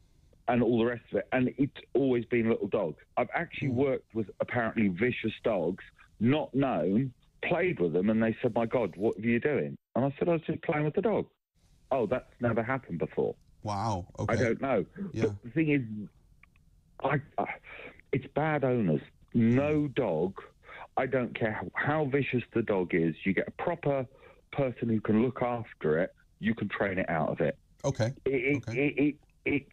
and all the rest of it. And it's always been little dogs. I've actually hmm. worked with apparently vicious dogs, not known, played with them, and they said, "My God, what are you doing?" And I said, "I was just playing with the dog." Oh, that's never happened before. Wow. Okay. I don't know. But the thing is, I, I, it's bad owners. No hmm. dog. I don't care how, how vicious the dog is. You get a proper person who can look after it. You can train it out of it. Okay. It, it, it, it, it,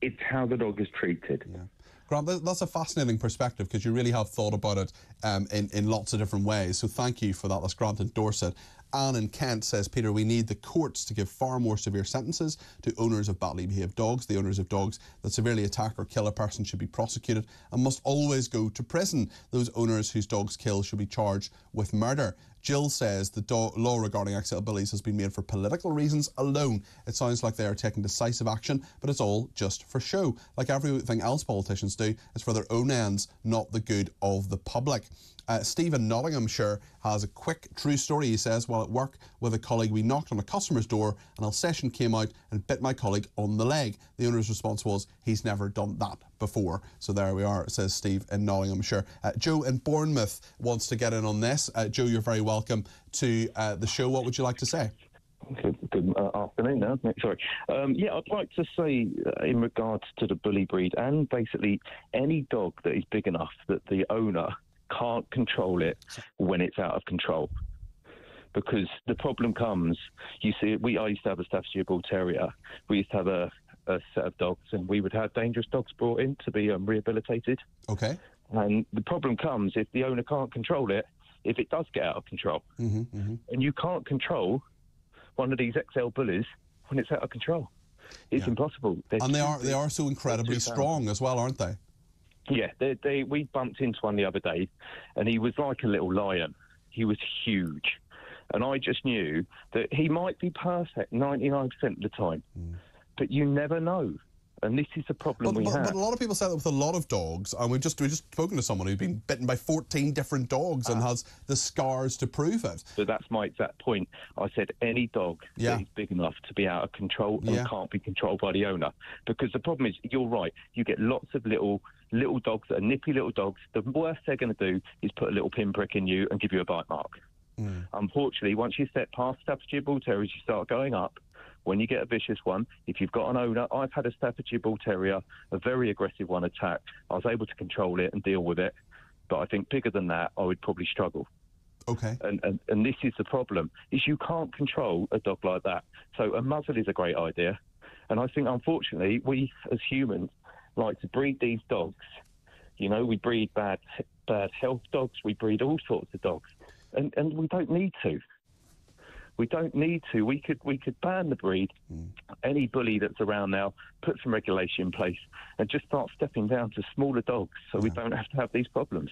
it's how the dog is treated. Yeah. Grant, that's a fascinating perspective because you really have thought about it um, in, in lots of different ways. So thank you for that. That's Grant in Dorset. Anne in Kent says, Peter, we need the courts to give far more severe sentences to owners of badly behaved dogs. The owners of dogs that severely attack or kill a person should be prosecuted and must always go to prison. Those owners whose dogs kill should be charged with murder. Jill says the law regarding bullies has been made for political reasons alone. It sounds like they are taking decisive action, but it's all just for show. Like everything else politicians do, it's for their own ends, not the good of the public. Uh, Stephen Nottinghamshire has a quick true story. He says, while at work with a colleague, we knocked on a customer's door. An Alsatian came out and bit my colleague on the leg. The owner's response was, he's never done that before. So there we are, says Steve in Nottinghamshire. Uh, Joe in Bournemouth wants to get in on this. Uh, Joe, you're very welcome to uh, the show. What would you like to say? Good, uh, afternoon now. Sorry. Um, yeah, I'd like to say uh, in regards to the bully breed and basically any dog that is big enough that the owner can't control it when it's out of control. Because the problem comes, you see, we I used to have a Staffordshire Bull Terrier. We used to have a, a set of dogs, and we would have dangerous dogs brought in to be um, rehabilitated. Okay. And the problem comes if the owner can't control it, if it does get out of control. Mm-hmm, mm-hmm. And you can't control one of these XL bullies when it's out of control. It's impossible. They're And they are they are so incredibly strong as well, aren't they? Yeah, they, they, we bumped into one the other day, and he was like a little lion. He was huge. And I just knew that he might be perfect 99% of the time, mm. but you never know. And this is the problem But, we but, have. but a lot of people say that with a lot of dogs, and we've just we've just spoken to someone who's been bitten by 14 different dogs Ah. and has the scars to prove it. So that's my exact point. I said any dog Yeah. that is big enough to be out of control and Yeah. can't be controlled by the owner. Because the problem is, you're right. You get lots of little little dogs that are nippy little dogs. The worst they're going to do is put a little pinprick in you and give you a bite mark. Unfortunately, once you step past Staffordshire Bull Terriers, you start going up. When you get a vicious one, if you've got an owner, I've had a Staffordshire Bull Terrier, a very aggressive one attack. I was able to control it and deal with it. But I think bigger than that, I would probably struggle. Okay. And, and, and this is the problem, is you can't control a dog like that. So a muzzle is a great idea. And I think, unfortunately, we as humans like to breed these dogs. You know, we breed bad, bad health dogs. We breed all sorts of dogs. And, and we don't need to. We don't need to. We could we could ban the breed. Mm. Any bully that's around now, put some regulation in place, and just start stepping down to smaller dogs, so we don't have to have these problems.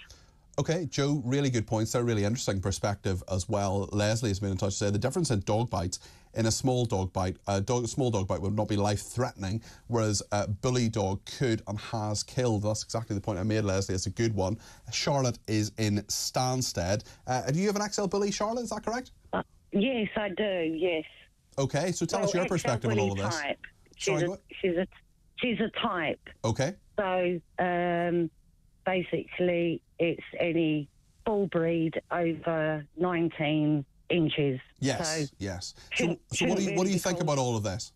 Okay, Joe, really good points. They're really interesting perspective as well. Leslie has been in touch to say the difference in dog bites in a small dog bite, a dog, small dog bite would not be life threatening, whereas a bully dog could and has killed. That's exactly the point I made, Leslie. It's a good one. Charlotte is in Stansted. Uh, do you have an XL bully, Charlotte? Is that correct? Uh, Yes, I do. Yes. Okay, so tell Well, us your perspective on all of this. Type. She's, Sorry, a, she's a she's a type. Okay. So um, basically, it's any full breed over 19 inches. Yes, So, yes. So, so what do you what do you think about all of this?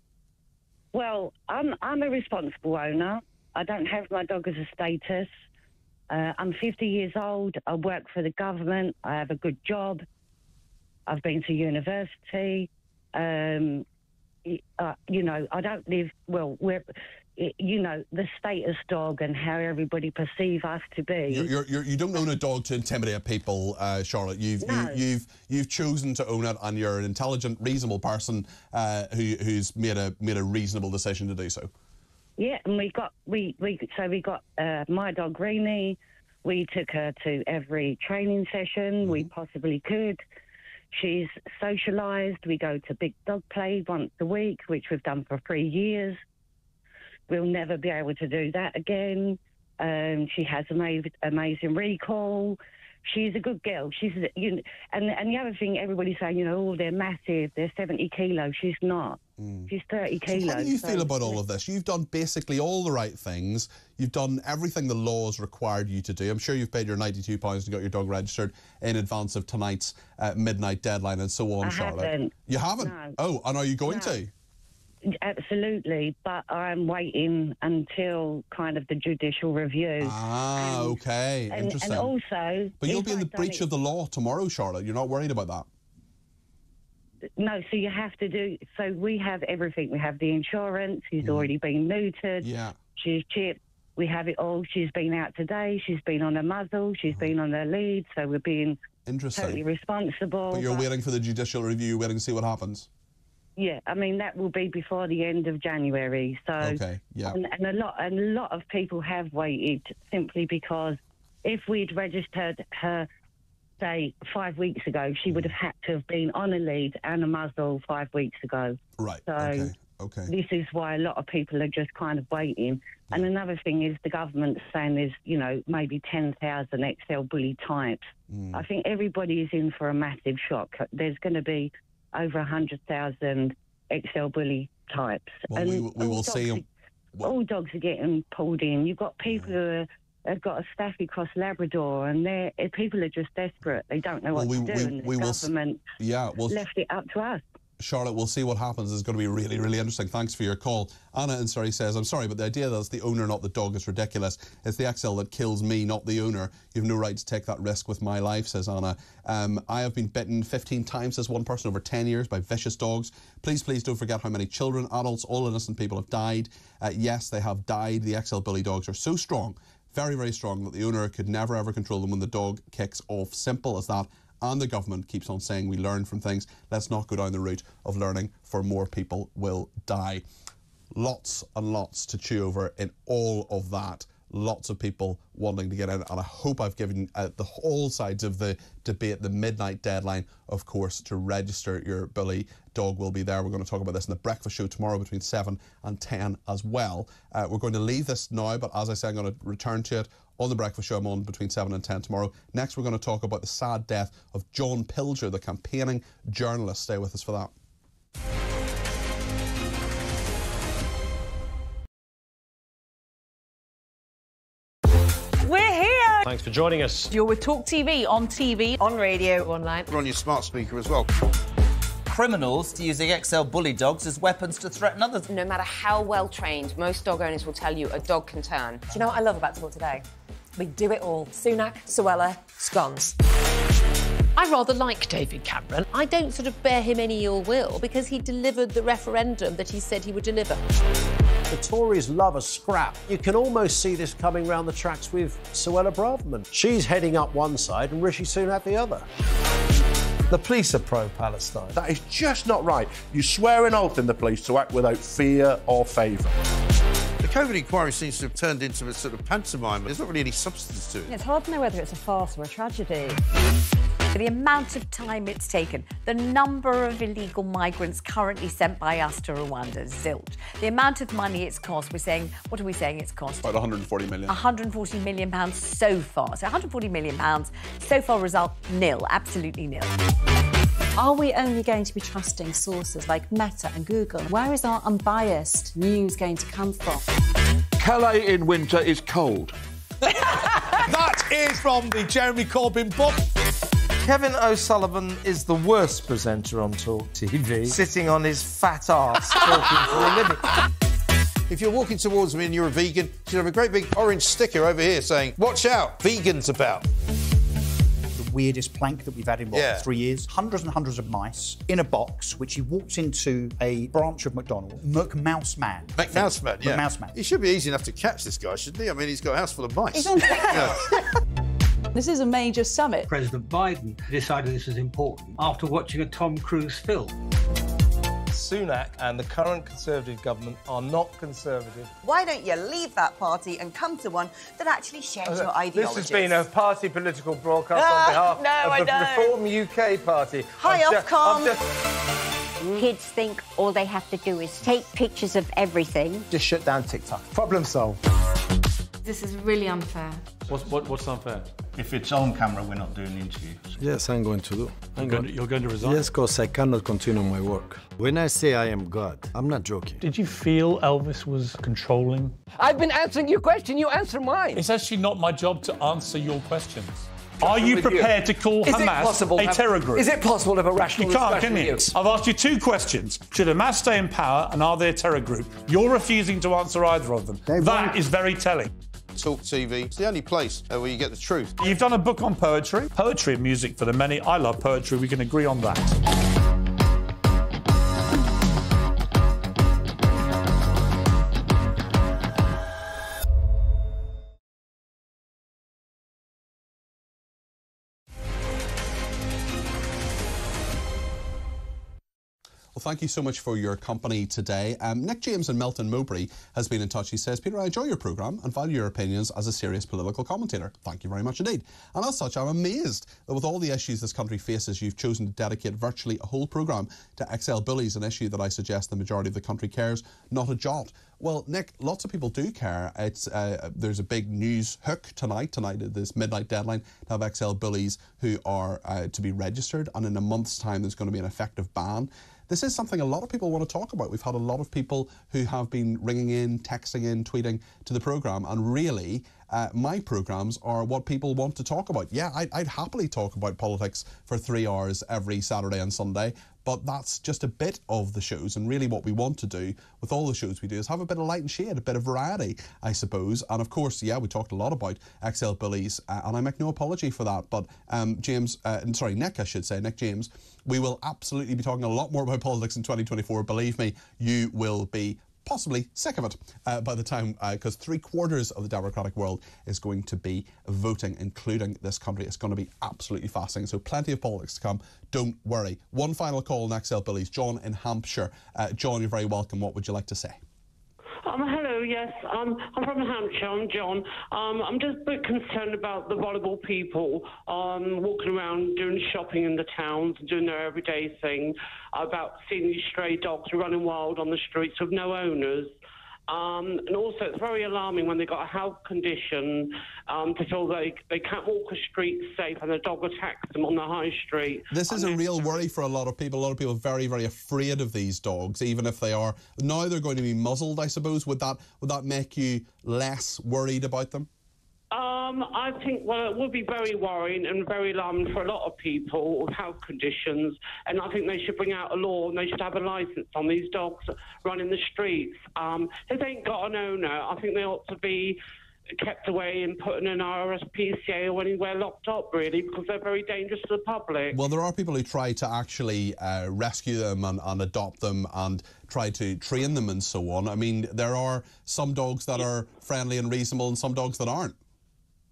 Well, I'm I'm a responsible owner. I don't have my dog as a status. Uh, I'm 50 years old. I work for the government. I have a good job. I've been to university. Um, uh, you know, I don't live well. We're, you know, the status dog and how everybody perceive us to be. You're, you're, you're, don't own a dog to intimidate people, uh, Charlotte. You've No. you, you've you've chosen to own it, and you're an intelligent, reasonable person uh, who who's made a made a reasonable decision to do so. Yeah, and we got we we so we got uh, my dog Greenie. We took her to every training session we possibly could. She's socialised. We go to big dog play once a week, which we've done for three years. We'll never be able to do that again. Um, she has amazing, amazing recall. She's a good girl. She's you know, and and the other thing everybody's saying, you know, oh, they're massive. They're seventy kilos. She's not. She's thirty So how do you so- feel about all of this? You've done basically all the right things. You've done everything the laws required you to do. I'm sure you've paid your ninety-two pounds and got your dog registered in advance of tonight's uh, midnight deadline and so on, I Charlotte. haven't. You haven't? No. Oh, and are you going No. to? Absolutely, but I'm waiting until kind of the judicial review. Ah, okay, and, interesting. and also, but you'll be in the breach it- of the law tomorrow, Charlotte. You're not worried about that. No, so you have to do. So we have everything. We have the insurance. She's already been neutered. Mm. Yeah. She's chipped. We have it all. She's been out today. She's been on a muzzle. She's been on her lead. So we're being. Interesting. totally responsible. But you're but- waiting for the judicial review, waiting to see what happens. Yeah, I mean that will be before the end of January. So Okay, yeah. and, and a lot and a lot of people have waited simply because if we'd registered her, say five weeks ago, she would have had to have been on a lead and a muzzle five weeks ago. Right. So okay. Okay. this is why a lot of people are just kind of waiting. And another thing is the government's saying there's, you know, maybe 10,000 XL bully types. Mm. I think everybody is in for a massive shock. There's going to be over 100,000 XL bully types. Well, we, we will see. All dogs are getting pulled in. You've got people who are, have got a Staffy Cross Labrador, and they're, eh, people are just desperate. They don't know Well, what we- to do, we- and we the will government Yeah. Well, left it up to us. Charlotte, we'll see what happens. It's going to be really, really interesting. Thanks for your call. Anna in Surrey says, I'm sorry, but the idea that it's the owner, not the dog, is ridiculous. It's the XL that kills me, not the owner. You have no right to take that risk with my life, says Anna. Um, I have been bitten 15 times, says one person, over 10 years by vicious dogs. Please, please don't forget how many children, adults, all innocent people have died. Uh, yes, they have died. The XL bully dogs are so strong, very, very strong, that the owner could never, ever control them when the dog kicks off. Simple as that and the government keeps on saying we learn from things. Let's not go down the route of learning, for more people will die. Lots and lots to chew over in all of that. Lots of people wanting to get in, and I hope I've given uh, the whole sides of the debate the midnight deadline, of course, to register your bully dog will be there. We're going to talk about this in the breakfast show tomorrow between 7 and 10 as well. Uh, we're going to leave this now, but as I say, I'm going to return to it on the breakfast show. I'm on between 7 and 10 tomorrow. Next, we're going to talk about the sad death of John Pilger, the campaigning journalist. Stay with us for that. Thanks for joining us. You're with Talk TV on TV, on radio, online. We're on your smart speaker as well. Criminals using XL bully dogs as weapons to threaten others. No matter how well trained, most dog owners will tell you a dog can turn. Do you know what I love about Talk Today? We do it all. Sunak, Suella, scones. I rather like David Cameron. I don't sort of bear him any ill will because he delivered the referendum that he said he would deliver. The Tories love a scrap. You can almost see this coming round the tracks with Suella Braverman. She's heading up one side and Rishi Sunak the other. The police are pro Palestine. That is just not right. You swear an oath in the police to act without fear or favour. The COVID inquiry seems to have turned into a sort of pantomime. There's not really any substance to it. It's hard to know whether it's a farce or a tragedy. The amount of time it's taken, the number of illegal migrants currently sent by us to Rwanda, zilch. The amount of money it's cost, we're saying, what are we saying it's cost? About 140 million. 140 million pounds so far. So 140 million pounds so far result nil, absolutely nil. Are we only going to be trusting sources like Meta and Google? Where is our unbiased news going to come from? Calais in winter is cold. that is from the Jeremy Corbyn book. Kevin O'Sullivan is the worst presenter on Talk TV, sitting on his fat ass talking for a living. If you're walking towards me and you're a vegan, you should have a great big orange sticker over here saying, Watch out, vegans about. The weirdest plank that we've had in what, Yeah. three years? Hundreds and hundreds of mice in a box, which he walked into a branch of McDonald's. McMouse Man. McMouse Man, yeah. McMouse Man. He should be easy enough to catch this guy, shouldn't he? I mean, he's got a house full of mice. He's on Yeah. This is a major summit. President Biden decided this was important after watching a Tom Cruise film. Sunak and the current Conservative government are not Conservative. Why don't you leave that party and come to one that actually shares your ideology? This has been a party political broadcast Ah, on no, behalf I of the don't. Reform UK Party. Hi, I'm Ofcom. Kids think all they have to do is take pictures of everything. Just shut down TikTok. Problem solved. This is really unfair. What's, what, what's unfair? If it's on camera, we're not doing the interview. Yes, I'm going to do. I'm You're going to- you're going to resign? Yes, because I cannot continue my work. When I say I am God, I'm not joking. Did you feel Elvis was controlling? I've been answering your question, you answer mine. It's actually not my job to answer your questions. Are you with you. prepared to call Is Hamas possible a have- terror group? is it possible to have a rational You can't, can you? I've asked you two questions. Should Hamas stay in power and are they a terror group? You're refusing to answer either of them. That is very telling. Talk TV. It's the only place uh, where you get the truth. You've done a book on poetry. Poetry and music for the many. I love poetry. We can agree on that. Well, thank you so much for your company today. Um, Nick James and Melton Mowbray has been in touch. He says, Peter, I enjoy your programme and value your opinions as a serious political commentator. Thank you very much indeed. And as such, I'm amazed that with all the issues this country faces, you've chosen to dedicate virtually a whole programme to XL bullies, an issue that I suggest the majority of the country cares not a jot. Well, Nick, lots of people do care. It's uh, there's a big news hook tonight. Tonight, at this midnight deadline to have XL bullies who are uh, to be registered, and in a month's time, there's going to be an effective ban. This is something a lot of people want to talk about. We've had a lot of people who have been ringing in, texting in, tweeting to the programme, and really, uh, my programmes are what people want to talk about. Yeah, I'd, I'd happily talk about politics for three hours every Saturday and Sunday, but that's just a bit of the shows. And really, what we want to do with all the shows we do is have a bit of light and shade, a bit of variety, I suppose. And of course, yeah, we talked a lot about XL Bullies, uh, and I make no apology for that. But um, James, uh, sorry, Nick, I should say, Nick James, we will absolutely be talking a lot more about politics in 2024. Believe me, you will be possibly sick of it uh, by the time, because three quarters of the democratic world is going to be voting, including this country. It's going to be absolutely fascinating. So, plenty of politics to come. Don't worry. One final call on XL Bullies. John in Hampshire. Uh, John, you're very welcome. What would you like to say? Um, hello, yes. Um, I'm from Hampshire. I'm John. Um, I'm just a bit concerned about the vulnerable people um, walking around doing shopping in the towns and doing their everyday thing, about seeing these stray dogs running wild on the streets with no owners. Um, and also, it's very alarming when they've got a health condition um, to feel they, they can't walk a street safe and a dog attacks them on the high street. This is a real worry for a lot of people. A lot of people are very, very afraid of these dogs, even if they are now they're going to be muzzled. I suppose would that would that make you less worried about them? Um, I think, well, it would be very worrying and very alarming for a lot of people with health conditions. And I think they should bring out a law and they should have a license on these dogs running the streets. Um, if they ain't got an owner, I think they ought to be kept away and put in an RSPCA or anywhere locked up, really, because they're very dangerous to the public. Well, there are people who try to actually uh, rescue them and, and adopt them and try to train them and so on. I mean, there are some dogs that are friendly and reasonable and some dogs that aren't.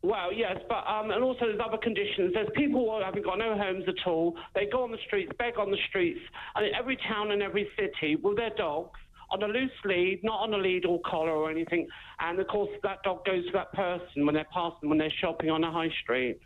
Well, yes, but um, and also there's other conditions. There's people who haven't got no homes at all. They go on the streets, beg on the streets, and in every town and every city with their dogs on a loose lead, not on a lead or collar or anything. And of course, that dog goes to that person when they're passing, when they're shopping on a high street.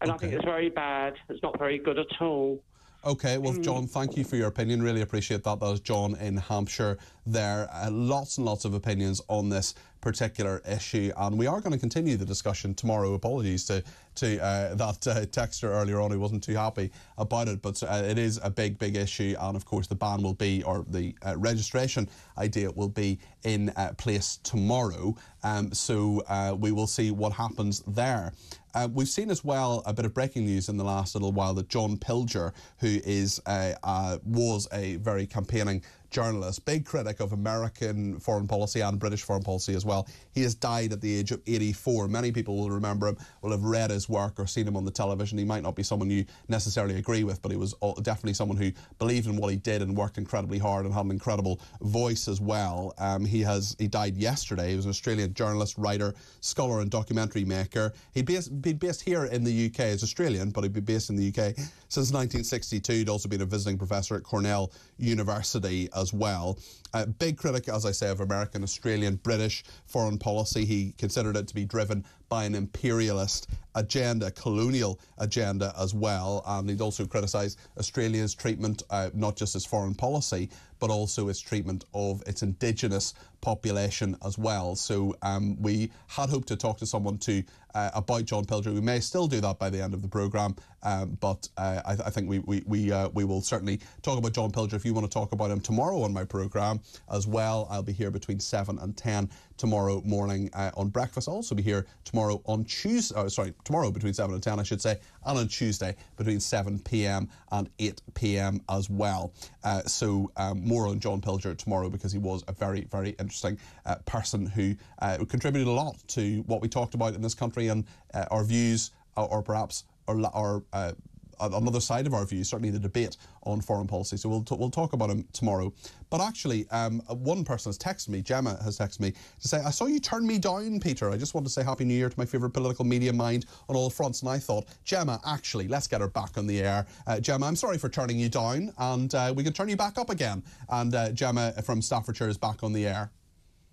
And I think it's very bad. It's not very good at all. Okay, well, Mm. John, thank you for your opinion. Really appreciate that. That was John in Hampshire there. Uh, lots and lots of opinions on this particular issue. And we are going to continue the discussion tomorrow. Apologies to to uh, that uh, texter earlier on who wasn't too happy about it, but uh, it is a big, big issue. And of course, the ban will be, or the uh, registration idea will be in uh, place tomorrow. Um, so uh, we will see what happens there. Uh, we've seen as well a bit of breaking news in the last little while that John Pilger, who is uh, uh, was a very campaigning journalist, big critic of American foreign policy and British foreign policy as well. He has died at the age of 84. Many people will remember him, will have read his work or seen him on the television. He might not be someone you necessarily agree with, but he was definitely someone who believed in what he did and worked incredibly hard and had an incredible voice as well. Um, he has he died yesterday. He was an Australian journalist, writer, scholar, and documentary maker. He'd based, been based here in the UK as Australian, but he'd been based in the UK since 1962. He'd also been a visiting professor at Cornell University as well. A big critic, as I say, of American, Australian, British foreign policy. He considered it to be driven by an imperialist agenda, colonial agenda as well. And he'd also criticised Australia's treatment, uh, not just as foreign policy, but also its treatment of its indigenous population as well. So um, we had hoped to talk to someone to uh, about John Pilger. We may still do that by the end of the programme, um, but uh, I, I, think we we we, uh, we will certainly talk about John Pilger. If you want to talk about him tomorrow on my programme as well, I'll be here between seven and ten tomorrow morning uh, on breakfast. I'll also be here tomorrow on Tuesday. Oh, sorry, tomorrow between seven and ten, I should say, and on Tuesday between seven p.m. and eight p.m. as well. Uh, so um, more on John Pilger tomorrow because he was a very very interesting uh, person who uh, contributed a lot to what we talked about in this country and uh, our views, or, or perhaps our, our uh, another side of our views, certainly the debate on foreign policy. So we'll, we'll talk about him tomorrow. But actually, um, one person has texted me, Gemma has texted me, to say, I saw you turn me down, Peter. I just want to say Happy New Year to my favourite political media mind on all fronts. And I thought, Gemma, actually, let's get her back on the air. Uh, Gemma, I'm sorry for turning you down, and uh, we can turn you back up again. And uh, Gemma from Staffordshire is back on the air.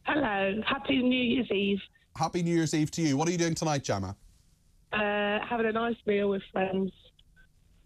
Hello. Happy New Year's Eve. Happy New Year's Eve to you. What are you doing tonight, Gemma? Uh, having a nice meal with friends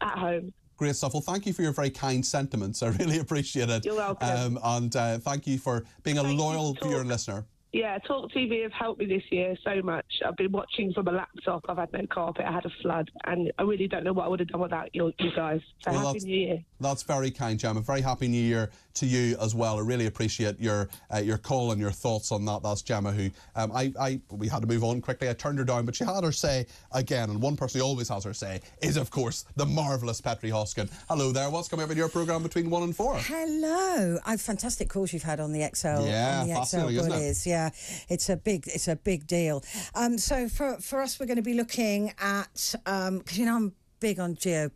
at home. Great stuff. Well, thank you for your very kind sentiments. I really appreciate it. You're welcome. Um, and uh, thank you for being a Thank loyal viewer and listener. Yeah, Talk TV have helped me this year so much. I've been watching from a laptop. I've had no carpet. I had a flood, and I really don't know what I would have done without you, you guys. So Well, happy New Year. That's very kind, Gemma. Very happy New Year to you as well. I really appreciate your uh, your call and your thoughts on that. That's Gemma, who um, I, I we had to move on quickly. I turned her down, but she had her say again. And one person who always has her say is, of course, the marvelous Petrie Hosken. Hello there. What's coming up in your program between one and four? Hello. Oh, fantastic calls you've had on the XL. Yeah, on the XL fascinating, it? Yeah, it's a big, it's a big deal. Um, so for for us, we're going to be looking at because you know I'm big on geopolitics.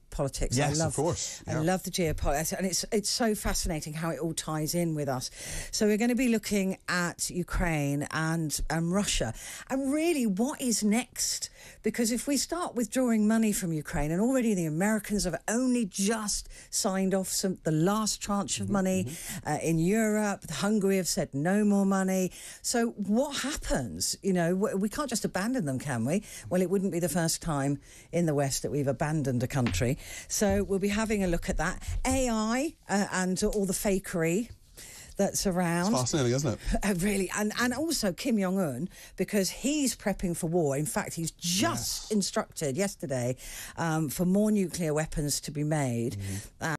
I Yes, of love, course. I love the geopolitics, and it's it's so fascinating how it all ties in with us. So we're going to be looking at Ukraine and and Russia, and really what is next? Because if we start withdrawing money from Ukraine, and already the Americans have only just signed off some the last tranche of money uh, in Europe. Hungary have said no more money. So what happens? You know, we can't just abandon them, can we? Well, it wouldn't be the first time in the West that we've abandoned a country. So we'll be having a look at that AI uh, and all the fakery that's around. It's fascinating, isn't it? Uh, really, and and also Kim Jong Un because he's prepping for war. In fact, he's just instructed yesterday um, for more nuclear weapons to be made.